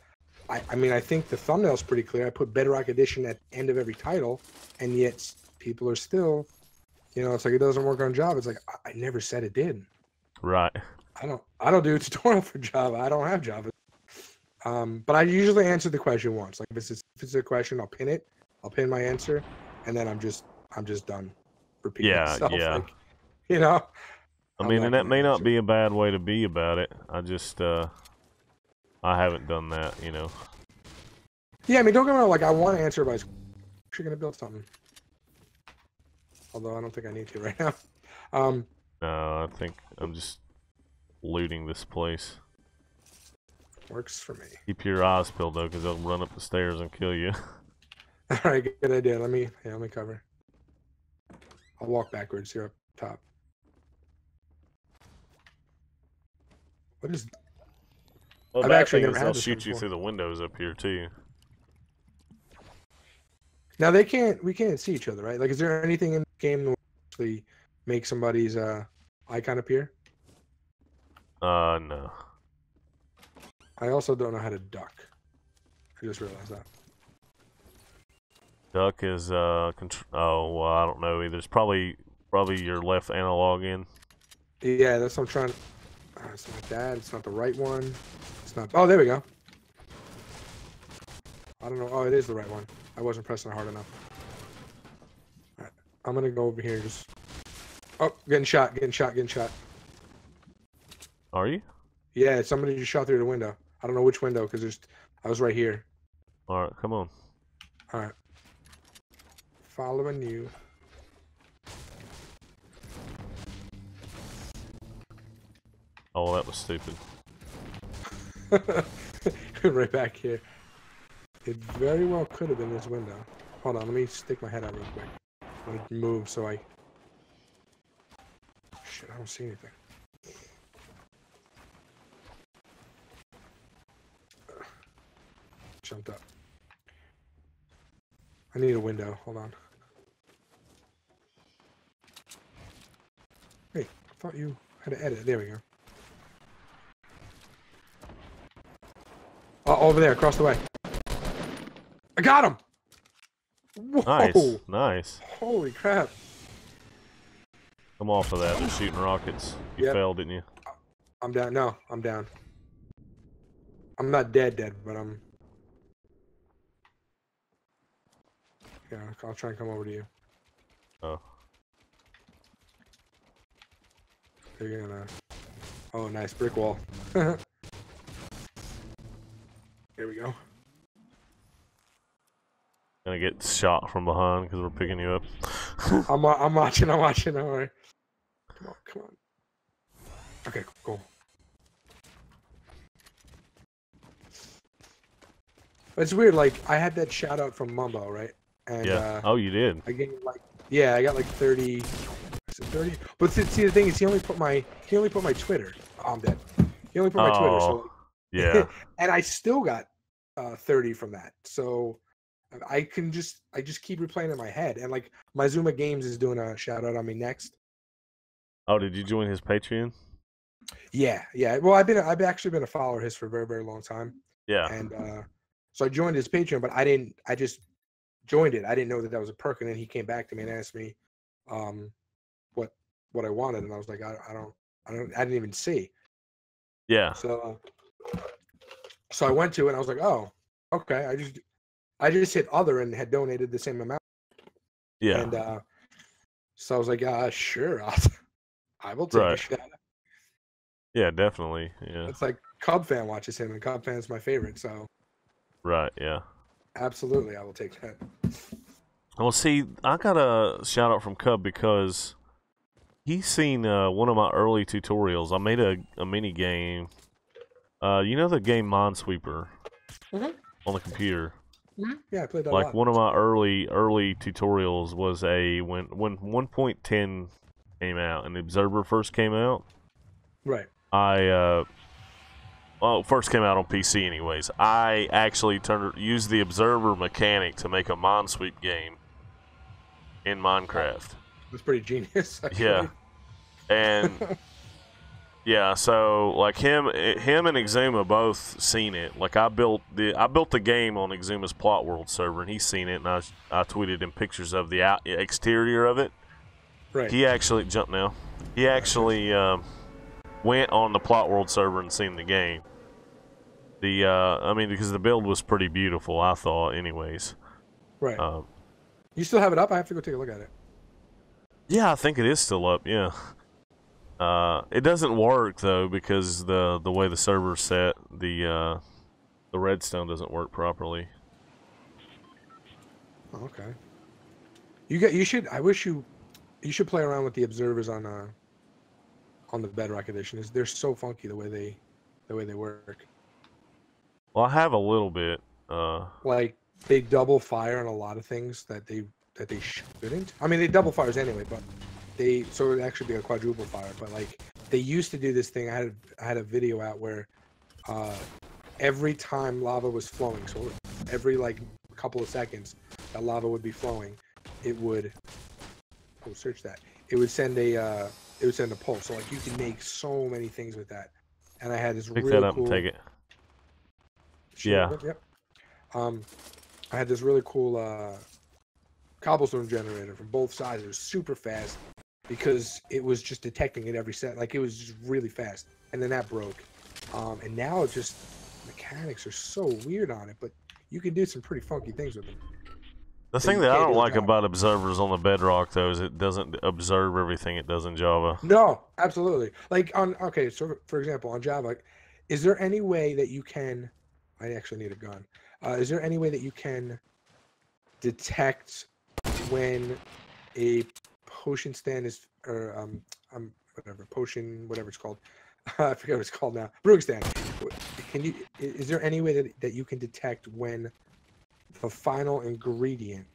I, I mean, I think the thumbnail's pretty clear. I put Bedrock Edition at the end of every title, and yet people are still, you know, it's like it doesn't work on Java. It's like I, I never said it did. right. I don't I don't do a tutorial for Java. I don't have Java. Um, but I usually answer the question once. Like if it's a, if it's a question, I'll pin it. I'll pin my answer, and then I'm just I'm just done repeating Yeah, myself. yeah. Like, you know. I mean, and that may not be a bad way to be about it. I just, uh, I haven't done that, you know. Yeah, I mean, don't get me wrong. Like I want to answer everybody's. You're gonna build something. Although I don't think I need to right now. Um, No, I think I'm just looting this place. works for me. Keep your eyes peeled though, because they'll run up the stairs and kill you. All right, good idea. Let me yeah, let me cover. I'll walk backwards here up top. What is Well, I've bad actually thing never is had they'll this shoot you before. through the windows up here too. now? They can't. We can't see each other, right? Like, is there anything in the game that actually make somebody's uh, icon appear? Uh, no. I also don't know how to duck. I just realized that. Duck is uh, oh well, I don't know either. It's probably probably your left analog in. Yeah, that's what I'm trying. Uh, it's not that. It's not the right one. It's not. Oh, there we go. I don't know. Oh, it is the right one. I wasn't pressing hard enough. I'm gonna go over here. Just. Oh, getting shot. Getting shot. Getting shot. Are you? Yeah, somebody just shot through the window. I don't know which window because there's. I was right here. All right, come on. All right. Following you. Oh, that was stupid. right back here. It very well could have been this window. Hold on, let me stick my head out real quick. Let me move so I. Shit, I don't see anything. Jumped up. I need a window. Hold on. Wait, I thought you had to edit. There we go. Oh, over there, across the way. I got him! Whoa! Nice, nice. Holy crap. Come off of that. They're shooting rockets. You Yep. fell, didn't you? I'm down. No, I'm down. I'm not dead, dead, but I'm. Yeah, I'll try and come over to you. Oh. they're gonna... Oh, nice, brick wall. there we go. Gonna get shot from behind because we're picking you up. I'm, I'm watching, I'm watching, don't worry. Come on, come on. Okay, cool. It's weird, like, I had that shout out from Mumbo, right? And, yeah. Uh, oh, you did? I gained, like, yeah, I got like 30, thirty. But see, see, the thing is, he only put my he only put my Twitter. Oh, I'm dead. He only put my oh, Twitter. So oh, yeah, and I still got uh, thirty from that. So I can just I just keep replaying in my head. And like my Zuma Games is doing a shout out on me next. Oh, did you join his Patreon? Yeah, yeah. Well, I've been I've actually been a follower of his for a very very long time. Yeah, and uh, so I joined his Patreon, but I didn't. I just joined it. I didn't know that that was a perk, and then he came back to me and asked me, um, what I wanted, and I was like, I, I don't I don't I didn't even see. Yeah. So, so I went to it and I was like, oh, okay. I just, I just hit other and had donated the same amount. Yeah. And uh, so I was like, uh, sure, I'll, I will take a shot. Yeah, definitely. Yeah. It's like Cub fan watches him, and Cub fan's my favorite. So Right. Yeah. absolutely, I will take that. Well, see, I got a shout out from Cub because he's seen uh, one of my early tutorials. I made a, a mini game. Uh, you know the game Minesweeper Mhm. on the computer. Yeah, I played that like a lot. one of my early early tutorials was a when when 1.10 came out and the Observer first came out, Right. I uh, well, first came out on PC, anyways. I actually turned used the Observer mechanic to make a Minesweep game in Minecraft. That's pretty genius. actually. Yeah, and yeah, so like him, him and Xisuma both seen it. Like I built the I built the game on Xisuma's Plot World server, and he's seen it, and I I tweeted him pictures of the out, exterior of it. Right. He actually jumped now. He actually um, went on the Plot World server and seen the game. The uh, I mean, because the build was pretty beautiful, I thought, anyways. right. Um, you still have it up? I have to go take a look at it. Yeah, I think it is still up. Yeah. Uh, it doesn't work though because the the way the server's set, the uh, the redstone doesn't work properly. Okay. You get. You should. I wish you. You should play around with the observers on uh. On the Bedrock edition, is they're so funky the way they, the way they work. Well, I have a little bit. Uh, Like they double fire on a lot of things that they that they shouldn't. I mean, they double fires anyway, but they so it would actually be a quadruple fire. But like they used to do this thing. I had I had a video out where uh, every time lava was flowing, so every like couple of seconds that lava would be flowing, it would oh search that. It would send a uh, it would send a pulse. So like you can make so many things with that. And I had this pick really that up cool and take it. Sure, Yeah. Yep. yep. Um, I had this really cool uh, cobblestone generator from both sides. It was super fast because it was just detecting it every set. Like it was just really fast. And then that broke. Um, and now it's just mechanics are so weird on it, but you can do some pretty funky things with them. The So thing that I don't do like job. about observers on the Bedrock though is it doesn't observe everything it does in Java. No, absolutely. Like on okay, so for example, on Java, is there any way that you can? I actually need a gun. Uh, is there any way that you can detect when a potion stand is or um um whatever potion whatever it's called? I forget what it's called now. Brewing stand. Can you? Is there any way that that you can detect when the final ingredient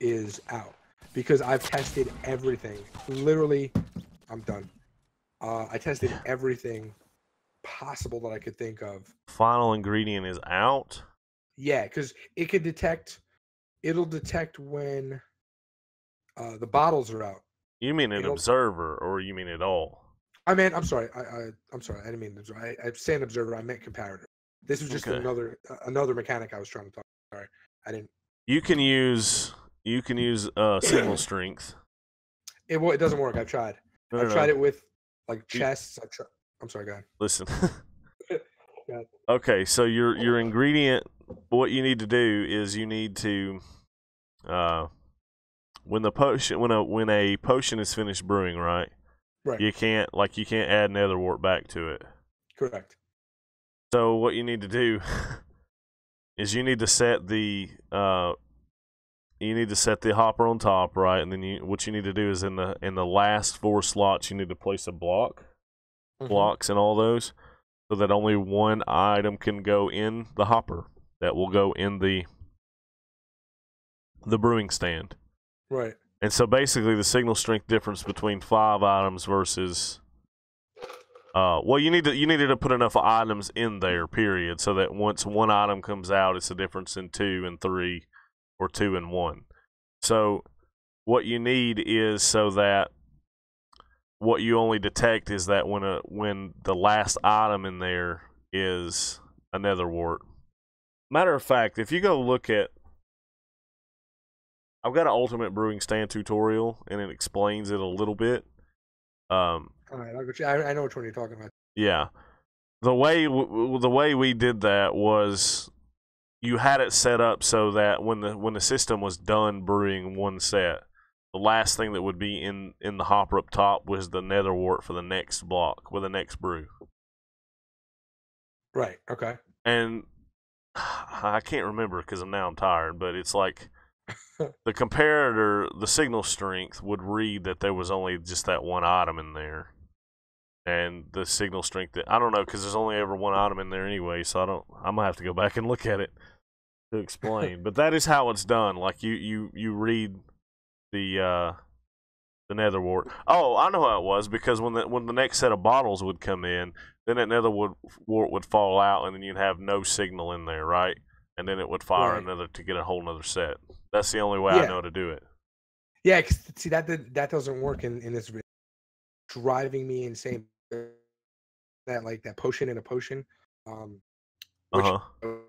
is out? Because I've tested everything. Literally, I'm done. Uh, I tested everything possible that I could think of. Final ingredient is out. Yeah, because it could detect. It'll detect when uh, the bottles are out. You mean an observer, or you mean it all? I mean, I'm sorry. I, I I'm sorry. I didn't mean observer. I, I'm saying observer. I meant comparator. This was just Okay. another uh, another mechanic I was trying to talk. Sorry, I didn't. You can use you can use uh, signal strength. It wa- it doesn't work. I've tried. No, I've no, tried no. it with like chests. I've tried. I'm sorry, go ahead. Listen. Okay, so your your ingredient, what you need to do is you need to, uh, when the potion when a when a potion is finished brewing, right? Right. You can't like you can't add another wart back to it. Correct. So what you need to do is you need to set the uh you need to set the hopper on top, right? And then you what you need to do is in the in the last four slots you need to place a block, Mhm. blocks and all those so that only one item can go in the hopper that will go in the the brewing stand. Right. And so basically the signal strength difference between five items versus uh well you need to you needed to put enough items in there, period, so that once one item comes out it's a difference in two and three or two and one. So what you need is so that what you only detect is that when a when the last item in there is a nether wart. Matter of fact, if you go look at I've got an ultimate brewing stand tutorial and it explains it a little bit. Um, All right. I'll go. I, I know which one you're talking about. yeah, the way w- the way we did that was you had it set up so that when the when the system was done brewing one set, the last thing that would be in in the hopper up top was the nether wart for the next block with the next brew. Right. Okay. and I can't remember because I'm now I'm tired, but it's like the comparator, the signal strength would read that there was only just that one item in there, and the signal strength that I don't know because there's only ever one item in there anyway, so I don't. I'm gonna have to go back and look at it to explain. but that is how it's done. Like you, you, you read the uh, The nether wart. Oh, I know how it was because when the when the next set of bottles would come in, then that nether wart would fall out, and then you'd have no signal in there, right? And then it would fire Right. another to get a whole nother set. That's the only way I know to do it. Yeah, 'cause see that did, that doesn't work in in this. Driving me insane. That like that potion in a potion. Um, uh-huh. I'm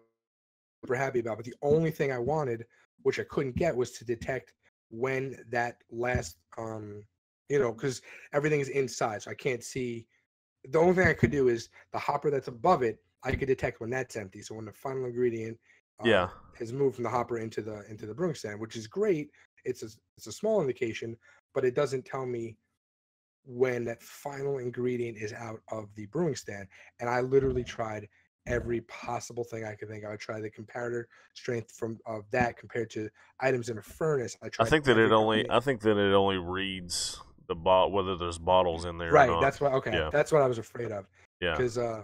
super happy about. But the only thing I wanted, which I couldn't get, was to detect when that last, um, you know, because everything is inside, so I can't see. The only thing I could do is the hopper that's above it. I could detect when that's empty. So when the final ingredient, Yeah. has moved from the hopper into the into the brewing stand, which is great. It's a it's a small indication, but it doesn't tell me when that final ingredient is out of the brewing stand. And I literally tried every possible thing I could think. of. I tried the comparator strength from of that compared to items in a furnace. I I think that it only. I think that it only reads the bot whether there's bottles in there. or right. not. That's what. Okay, Yeah. that's what I was afraid of Yeah. because uh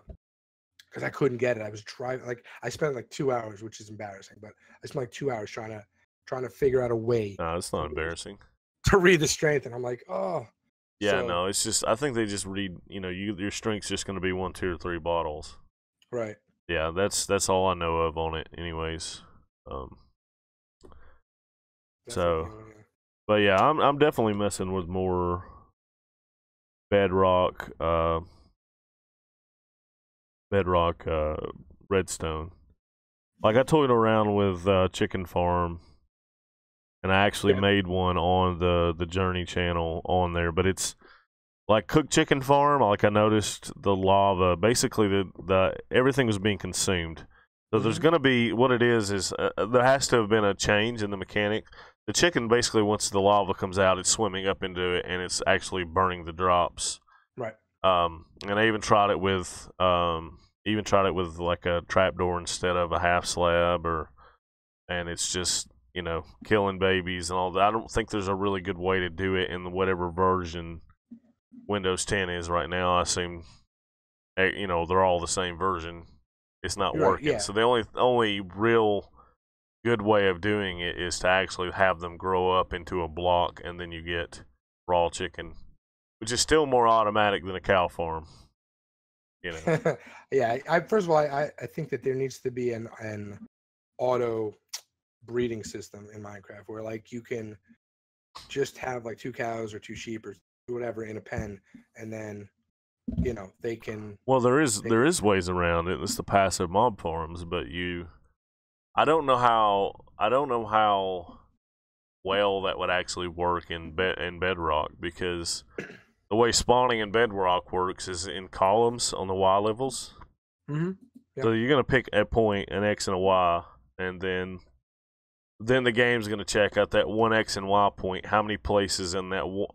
because I couldn't get it. I was driving like I spent like two hours, which is embarrassing, but I spent like two hours trying to trying to figure out a way No, it's not embarrassing. to read the strength, and I'm like, oh. Yeah, So- no, it's just I think they just read. You know, you your strength's just going to be one, two, or three bottles. Right. Yeah, that's that's all I know of on it, anyways. Um, That's So- the thing, yeah. but yeah, I'm I'm definitely messing with more bedrock, uh, bedrock, uh, redstone. Like I toyed around with uh, Chicken Farm, and I actually Yeah. made one on the the Journey channel on there. But it's like cooked chicken farm. Like I noticed the lava, basically the the everything was being consumed. So there's Mhm. going to be what it is is uh, uh, there has to have been a change in the mechanic. The chicken basically once the lava comes out, it's swimming up into it and it's actually burning the drops. Right. Um, and I even tried it with um, even tried it with like a trapdoor instead of a half slab, or and it's just you know killing babies and all that. I don't think there's a really good way to do it in whatever version Windows 10 is right now. I assume eh, you know they're all the same version. It's not Right, working. yeah. So the only only real good way of doing it is to actually have them grow up into a block, and then you get raw chicken, which is still more automatic than a cow farm. You know. yeah. I, first of all, I, I- think that there needs to be an an auto breeding system in Minecraft where like you can just have like two cows or two sheep or whatever in a pen, and then you know they can. Well, there is there is ways around it. It's the passive mob farms, but you, I don't know how I don't know how well that would actually work in bed in Bedrock because the way spawning in Bedrock works is in columns on the Y levels. Mhm. Yep. So you're gonna pick a point, an X and a Y, and then then the game's gonna check out that one X and Y point, how many places in that w-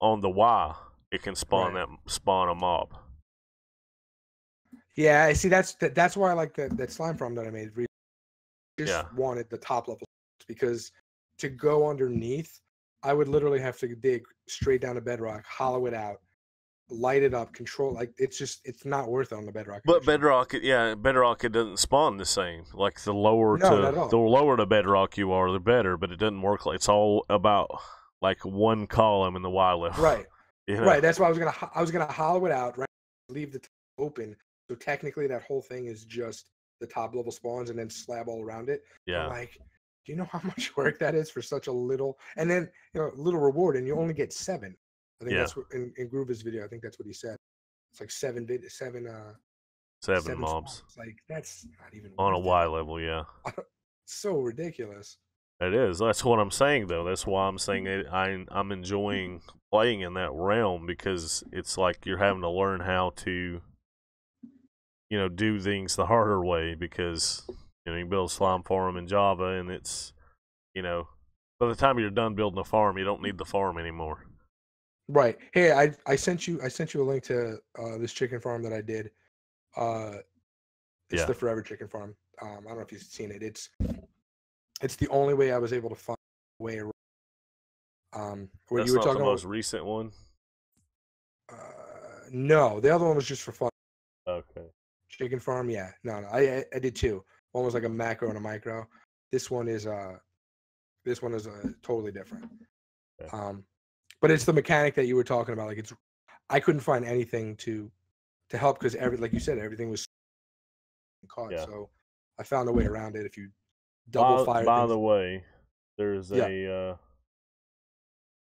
on the Y it can spawn Right. that spawn a mob. Yeah, I see. That's that, that's why I like that that slime farm that I made. Just Yeah. wanted the top level because to go underneath, I would literally have to dig straight down to bedrock, hollow it out, light it up, control. Like it's just it's not worth it on the bedrock. But edition. bedrock, yeah, bedrock it doesn't spawn the same. Like the lower No, to not at all. the lower to bedrock you are, the better. But it doesn't work like it's all about like one column in the Y level. right, You know? right. That's why I was gonna I was gonna hollow it out, right? Leave the top open. So technically, that whole thing is just the top level spawns and then slab all around it. Yeah. like, do you know how much work that is for such a little and then you know little reward and you only get seven. I think Yeah. that's what in, in Groove's video. I think that's what he said. It's like seven vid, seven uh Seven, mobs spawns. Like that's not even on a Y. Y level. Yeah. So ridiculous. It is. That's what I'm saying, though. That's why I'm saying it, I I'm enjoying playing in that realm because it's like you're having to learn how to, you know, do things the harder way. Because you know you build a slime farm in Java, and it's, you know, by the time you're done building a farm, you don't need the farm anymore. Right. Hey, I I sent you I sent you a link to uh this chicken farm that I did. Uh it's Yeah. the Forever Chicken Farm. Um I don't know if you've seen it. It's it's the only way I was able to find a way around. Um where That's you were not talking the about most recent one. uh no, the other one was just for fun. Okay. Chicken farm, yeah. No, no, I I- I did two. One was like a macro and a micro. This one is uh this one is uh totally different. Um but it's the mechanic that you were talking about. Like it's, I couldn't find anything to, to help because every like you said everything was caught. Yeah. So I found a way around it. If you double by, fire, by things- the way, there's Yeah. a. Uh,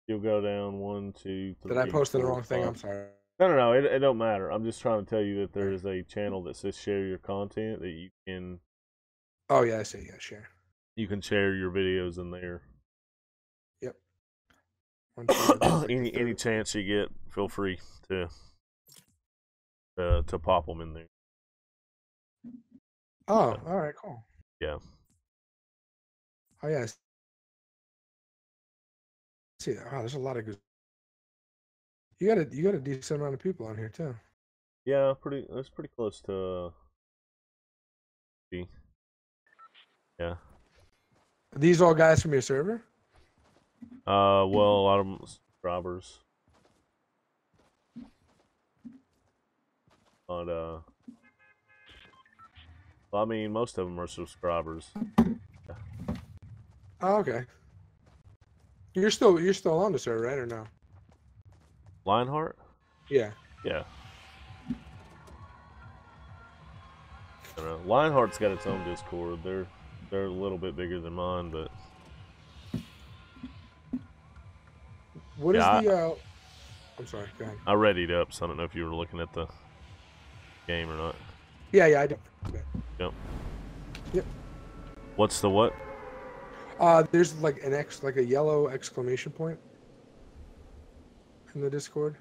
you'll go down one, two, three. did I post the wrong thing? I'm sorry. No, no, no. It, it don't matter. I'm just trying to tell you that there is a channel that says share your content that you can Oh yeah, I see. Yeah, share. you can share your videos in there. One, two, three, any any chance you get, feel free to uh, to pop them in there. Oh, all right, cool. Yeah. Oh yeah. See that? Wow, there's a lot of good. You got a you got a decent amount of people on here too. Yeah, pretty. That's pretty close to. Uh. Yeah. Are these all guys from your server? Uh, well, a lot of 'em subscribers. But uh, well, I mean, most of them are subscribers. Oh, okay. You're still you're still on the server, right, or no? Lionheart, Yeah. yeah. I don't know. Lionheart's got its own Discord. They're they're a little bit bigger than mine, but What is Yeah, I- the? Uh... I'm sorry. Go ahead. I readied up, so I don't know if you were looking at the game or not. Yeah, yeah, I don't. Yep. Yep. What's the what? Uh, there's like an X, like a yellow exclamation point in the Discord.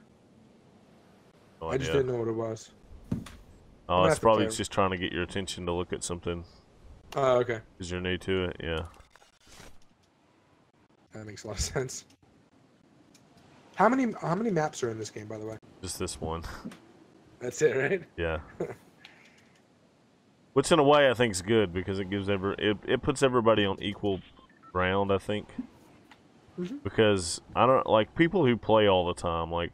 No I just didn't know what it was. Oh, it's probably just trying to get your attention to look at something Oh, okay. because you're new to it. Yeah. That makes a lot of sense. How many how many maps are in this game, by the way? Just this one. That's it, right? Yeah. Which in a way I think is good because it gives every it, it puts everybody on equal ground, I think. Mhm. Because I don't like people who play all the time, like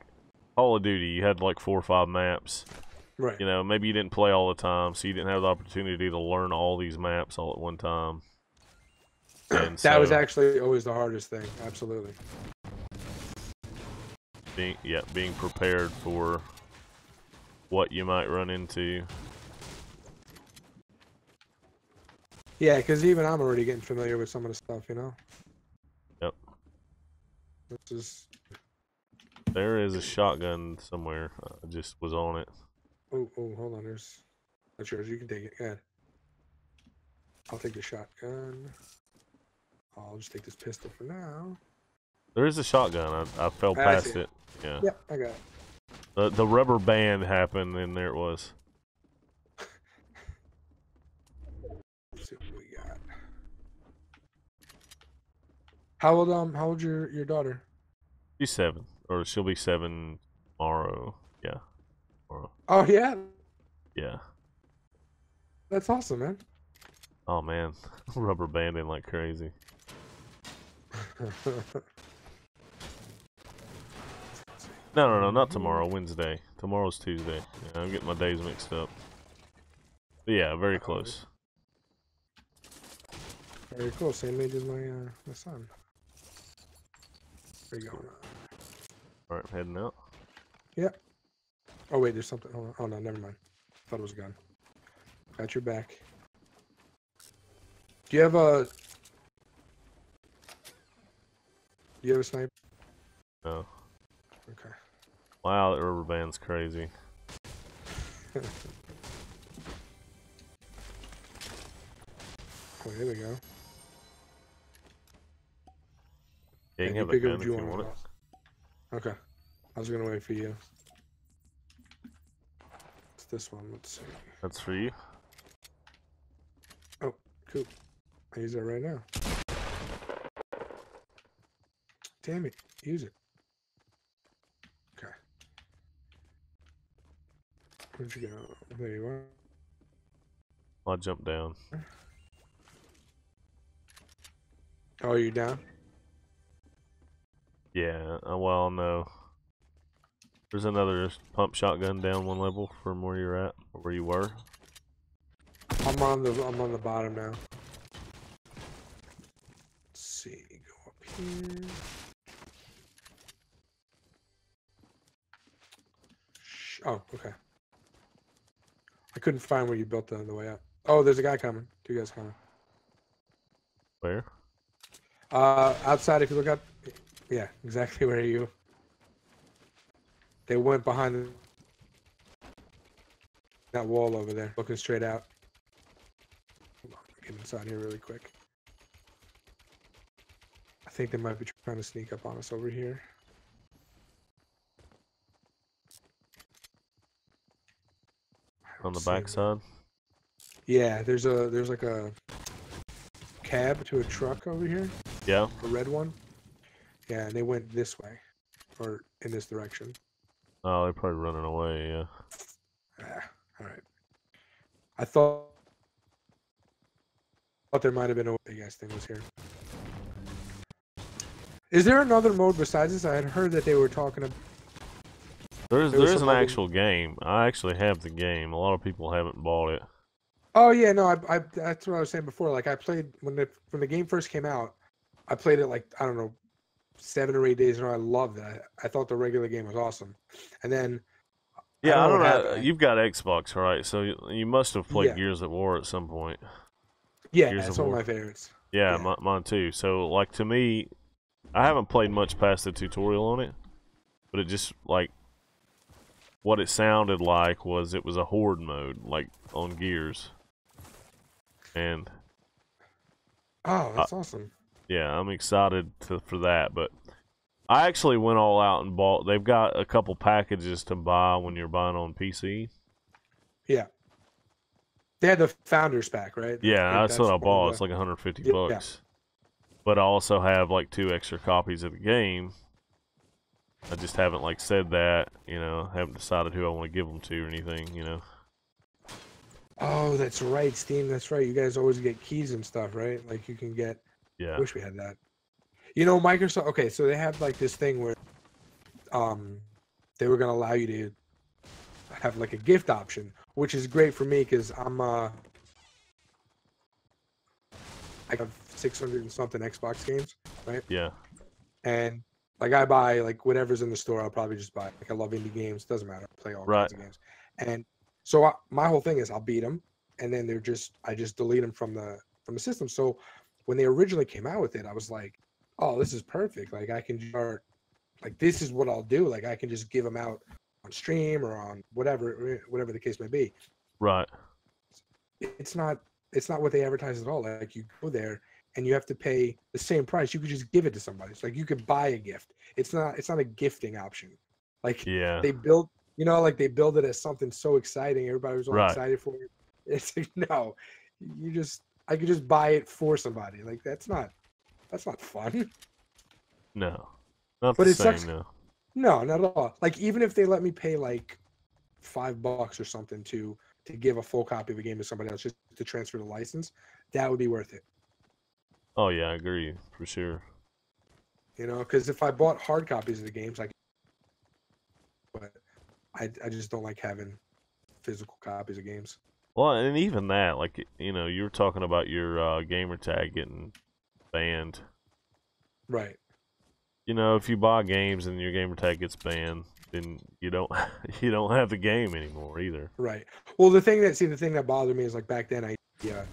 Call of Duty, you had like four or five maps. Right. You know, maybe you didn't play all the time, so you didn't have the opportunity to learn all these maps all at one time. And that was actually always the hardest thing. Absolutely. being yeah, being prepared for what you might run into. Yeah, because even I'm already getting familiar with some of the stuff, you know. Yep. This is. There is a shotgun somewhere. I just was on it. Oh, oh, hold on. There's. That's yours. You can take it. Go ahead. I'll take the shotgun. I'll just take this pistol for now. There is a shotgun. I, I fell I past see. it. Yeah. Yep, I got it. The the rubber band happened, and there it was. Let's see what we got. How old um how old your your daughter? She's seven, or she'll be seven tomorrow. Oh yeah, Yeah. that's awesome, man. Oh man, rubber banding like crazy. No, no, no, not tomorrow. Wednesday. Tomorrow's Tuesday. Yeah, I'm getting my days mixed up. But yeah, very close. Very cool. Same age as my uh my son. Where you going? All right, heading out. Oh wait, there's something. Hold on. Oh no, never mind. Thought it was a gun. Got your back. Do you have a? Do you have a sniper? No. Okay. Wow, that rubber band's crazy. Oh, here we go. Yeah, you can have up gun if you want it. Okay. I was gonna wait for you. This one. Let's see. That's for you. Cool. I use it right now. Damn it. Use it. Okay. Where'd you go? There you are. I'll jump down. Oh, you down? Yeah, uh, well, no. There's another pump shotgun down one level from where you're at, or where you were. I'm on the I'm on the bottom now. Let's see, go up here. Oh, okay. I couldn't find where you built the on the way up. Oh, there's a guy coming. Two guys coming. Where? Uh, outside. If you look up, yeah, exactly where you they went behind the, that wall over there, looking straight out. Hold on, get inside here really quick. I think they might be trying to sneak up on us over here. On the 'em. backside? Yeah, there's a there's like a cab to a truck over here, Yeah. a red one. Yeah, and they went this way, or in this direction. Oh, they're probably running away, yeah. Ah, all right. I thought thought there might have been a big ass thing was here. Is there another mode besides this? I had heard that they were talking about. There's there, there is an actual game. I actually have the game. A lot of people haven't bought it. Oh yeah, no, I, I that's what I was saying before. Like I played when the when the game first came out, I played it like I don't know, seven or eight days in a row. I loved it. I, I thought the regular game was awesome, and then Yeah, I don't don't know. You've got Xbox, right? So you, you must have played Yeah. Gears of War at some point. yeah, Gears it's of one of my favorites. Yeah, Yeah. mi- mine too. So like to me, I haven't played much past the tutorial on it, but it just like what it sounded like was it was a horde mode, like on Gears. And Oh, that's awesome. Yeah, I'm excited to, for that. But I actually went all out and bought. They've got a couple packages to buy when you're buying on PC. Yeah. They had the founders pack, right? Yeah, think that's, what I bought. It's like 150 Yeah, yeah. bucks. But I also have like two extra copies of the game. I just haven't like said that, you know, haven't decided who I want to give them to or anything, you know. Oh, that's right, Steam. That's right. You guys always get keys and stuff, right? Like you can get. Yeah. Wish we had that. You know, Microsoft. Okay, so they have like this thing where, um, they were gonna allow you to have like a gift option, which is great for me because I'm uh, I have 600 and something Xbox games, right? Yeah. and like I buy like whatever's in the store, I'll probably just buy. Like I love indie games. Doesn't matter. I play all Right. kinds of games, and so I, my whole thing is I'll beat them, and then they're just I just delete them from the from the system. So when they originally came out with it, I was like, oh, this is perfect. Like I can start, like this is what I'll do. Like I can just give them out on stream or on whatever whatever the case may be. Right. It's not it's not what they advertise at all. Like you go there and you have to pay the same price. You could just give it to somebody. It's like you could buy a gift. It's not it's not a gifting option. Like Yeah. they build you know like they build it as something so exciting everybody was all Right. excited for it it's like no you just i could just buy it for somebody like that's not that's not fun No. Not But the it sucks- no. no not at all like even if they let me pay like five bucks or something to to give a full copy of a game to somebody else just to transfer the license that would be worth it Oh yeah, I agree for sure. you know because if i bought hard copies of the games like but I, I just don't like having physical copies of games Well, and even that, like you know, you were talking about your uh, gamer tag getting banned. right You know, if you buy games and your gamer tag gets banned, then you don't you don't have the game anymore either. Right. Well, the thing that see the thing that bothered me is like back then I yeah,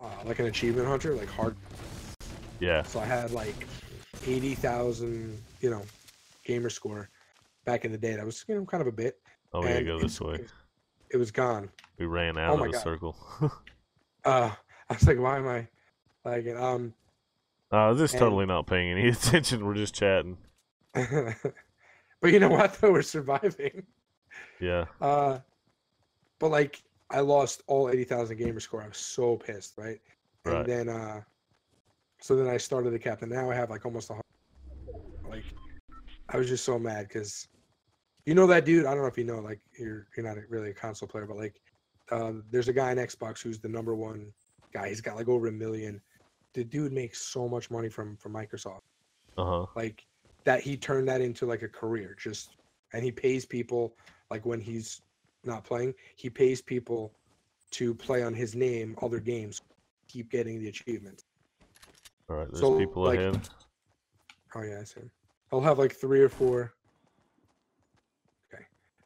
uh, like an achievement hunter, like hard. Yeah. So I had like eighty thousand, you know, gamer score back in the day. That was you know kind of a bit. Oh, we gotta go this way. It was gone. We ran out Oh of the God. circle. Uh, I was like, why am I like it? Um, uh, this And- totally not paying any attention. We're just chatting. but you know what? Though we're surviving. Yeah. Uh, but like I lost all eighty thousand gamer score. I was so pissed, right? And Right. then uh, so then I started the captain. Now I have like almost a hundred. Like, I was just so mad because, you know that dude. I don't know if you know. Like, you're you're not really a console player, but like, uh, there's a guy on Xbox who's the number one guy. He's got like over a million. The dude makes so much money from from Microsoft Uh huh. like that he turned that into like a career just and he pays people like when he's not playing he pays people to play on his name other games keep getting the achievements All right. There's So, people like- ahead. oh yeah i see him i'll have like three or four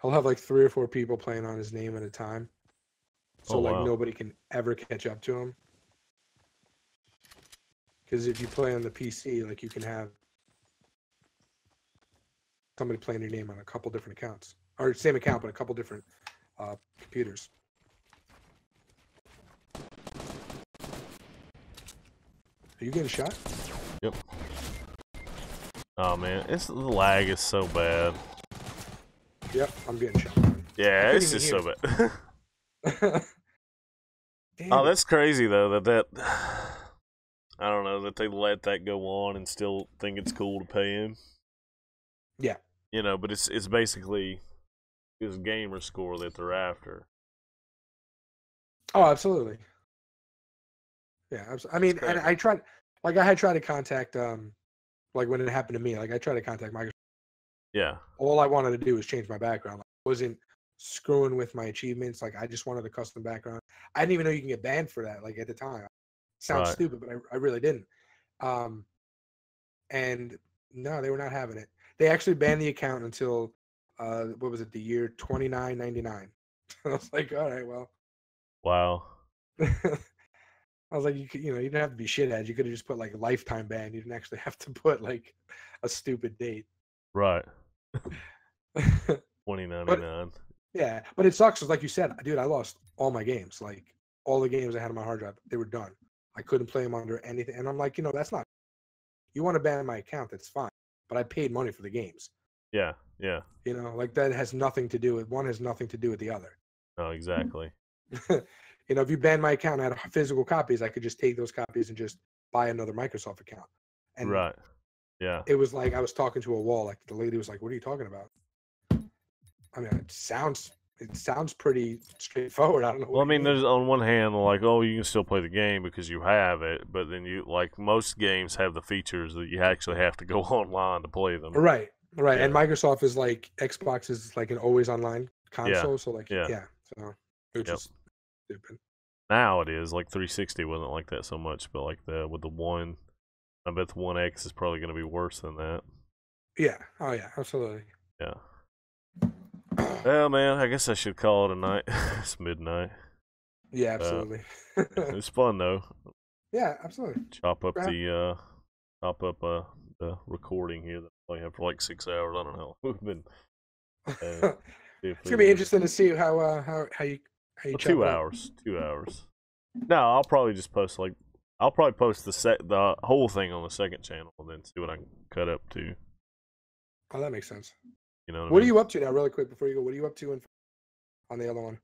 he'll have like three or four people playing on his name at a time. So Oh, like wow. nobody can ever catch up to him. Because if you play on the PC, like you can have somebody playing your name on a couple different accounts, or same account but a couple different uh, computers. Are you getting shot? Yep. Oh man, it's the lag is so bad. Yep, I'm getting shot. Yeah, it's just so bad. Oh, that's crazy though. That that I don't know that they let that go on and still think it's cool to pay him. Yeah. You know, but it's it's basically his gamer score that they're after. Oh, absolutely. Yeah, abs- I mean, and. I tried, like, I had tried to contact, um, like when it happened to me, like I tried to contact Microsoft. Yeah. All I wanted to do was change my background. Like, I wasn't screwing with my achievements. Like, I just wanted a custom background. I didn't even know you can get banned for that. Like at the time, sounds Right. stupid, but I, I really didn't. Um, and no, they were not having it. They actually banned the account until, uh, what was it, the year twenty nine ninety nine. I was like, all right, well. Wow. I was like, you could, you know, you didn't have to be shitheads. You could have just put like lifetime ban. You didn't actually have to put like a stupid date. Right. Twenty ninety nine. yeah, but it sucks. 'cause like you said, dude, I lost all my games. Like all the games I had on my hard drive, they were done. I couldn't play them under anything. And I'm like, you know, that's not. You want to ban my account? That's fine. But I paid money for the games. Yeah. Yeah. You know, like that has nothing to do with one. Has nothing to do with the other. Oh, exactly. you know, if you ban my account, I had physical copies. I could just take those copies and just buy another Microsoft account. And right. Yeah. it was like I was talking to a wall. Like the lady was like, "What are you talking about?" I mean, it sounds it sounds pretty straightforward. I don't know. Well, I mean, there's on one hand, like, oh, you can still play the game because you have it, but then you like most games have the features that you actually have to go online to play them. right, right. And Microsoft is like Xbox is like an always online console. So like, yeah. yeah. So it's Yep. just stupid. Now it is like 360 wasn't like that so much, but like the with the one, I bet the One X is probably going to be worse than that. Yeah. Oh yeah. Absolutely. Yeah. Well, man, I guess I should call it a night. it's midnight. yeah. Absolutely. It's fun though. yeah. Absolutely. Chop up the uh, chop up uh the recording here that I have for like six hours. I don't know. We've been. Uh, it's gonna be interesting to see how uh how how you how you Well, two up. hours. Two hours. No, I'll probably just post like I'll probably post the set the whole thing on the second channel and then see what I can cut up to. Oh, that makes sense. You know what, What I are you up to now, really quick, before you go? What are you up to in, on the other one?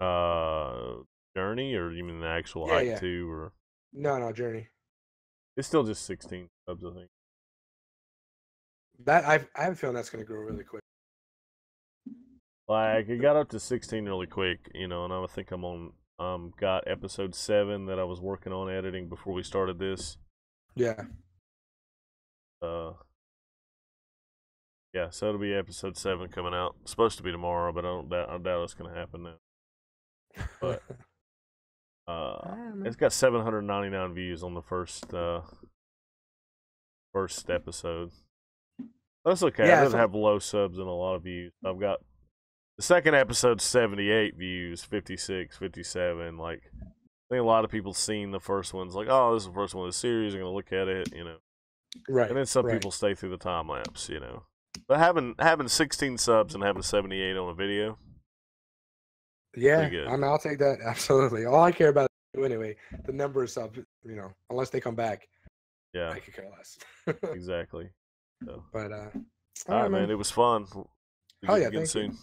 Uh, journey or you mean the actual Yeah, Act yeah. Two or No, no, Journey. it's still just sixteen subs I think. That I I have a feeling that's gonna grow really quick. Like it got up to sixteen really quick, you know, and I think I'm on um got episode seven that I was working on editing before we started this. Yeah. Uh, yeah, so it'll be episode seven coming out. supposed to be tomorrow, but I don't doubt I doubt it's gonna happen now. But- Uh, it's got 799 views on the first uh first episode. That's okay. Yeah, it doesn't so- have low subs and a lot of views. I've got the second episode 78 views, 56, 57. Like I think a lot of people seen the first one's like, oh, this is the first one of the series. I'm gonna look at it, you know. right. And then some right. people stay through the time lapse, you know. But having having 16 subs and having 78 on a video, Yeah. I mean, I'll take that absolutely. All I care about anyway, the number of subs. You know, unless they come back, yeah, I could care less. exactly. So, but uh, all right, man. It was fun. Oh, yeah, thank you. soon.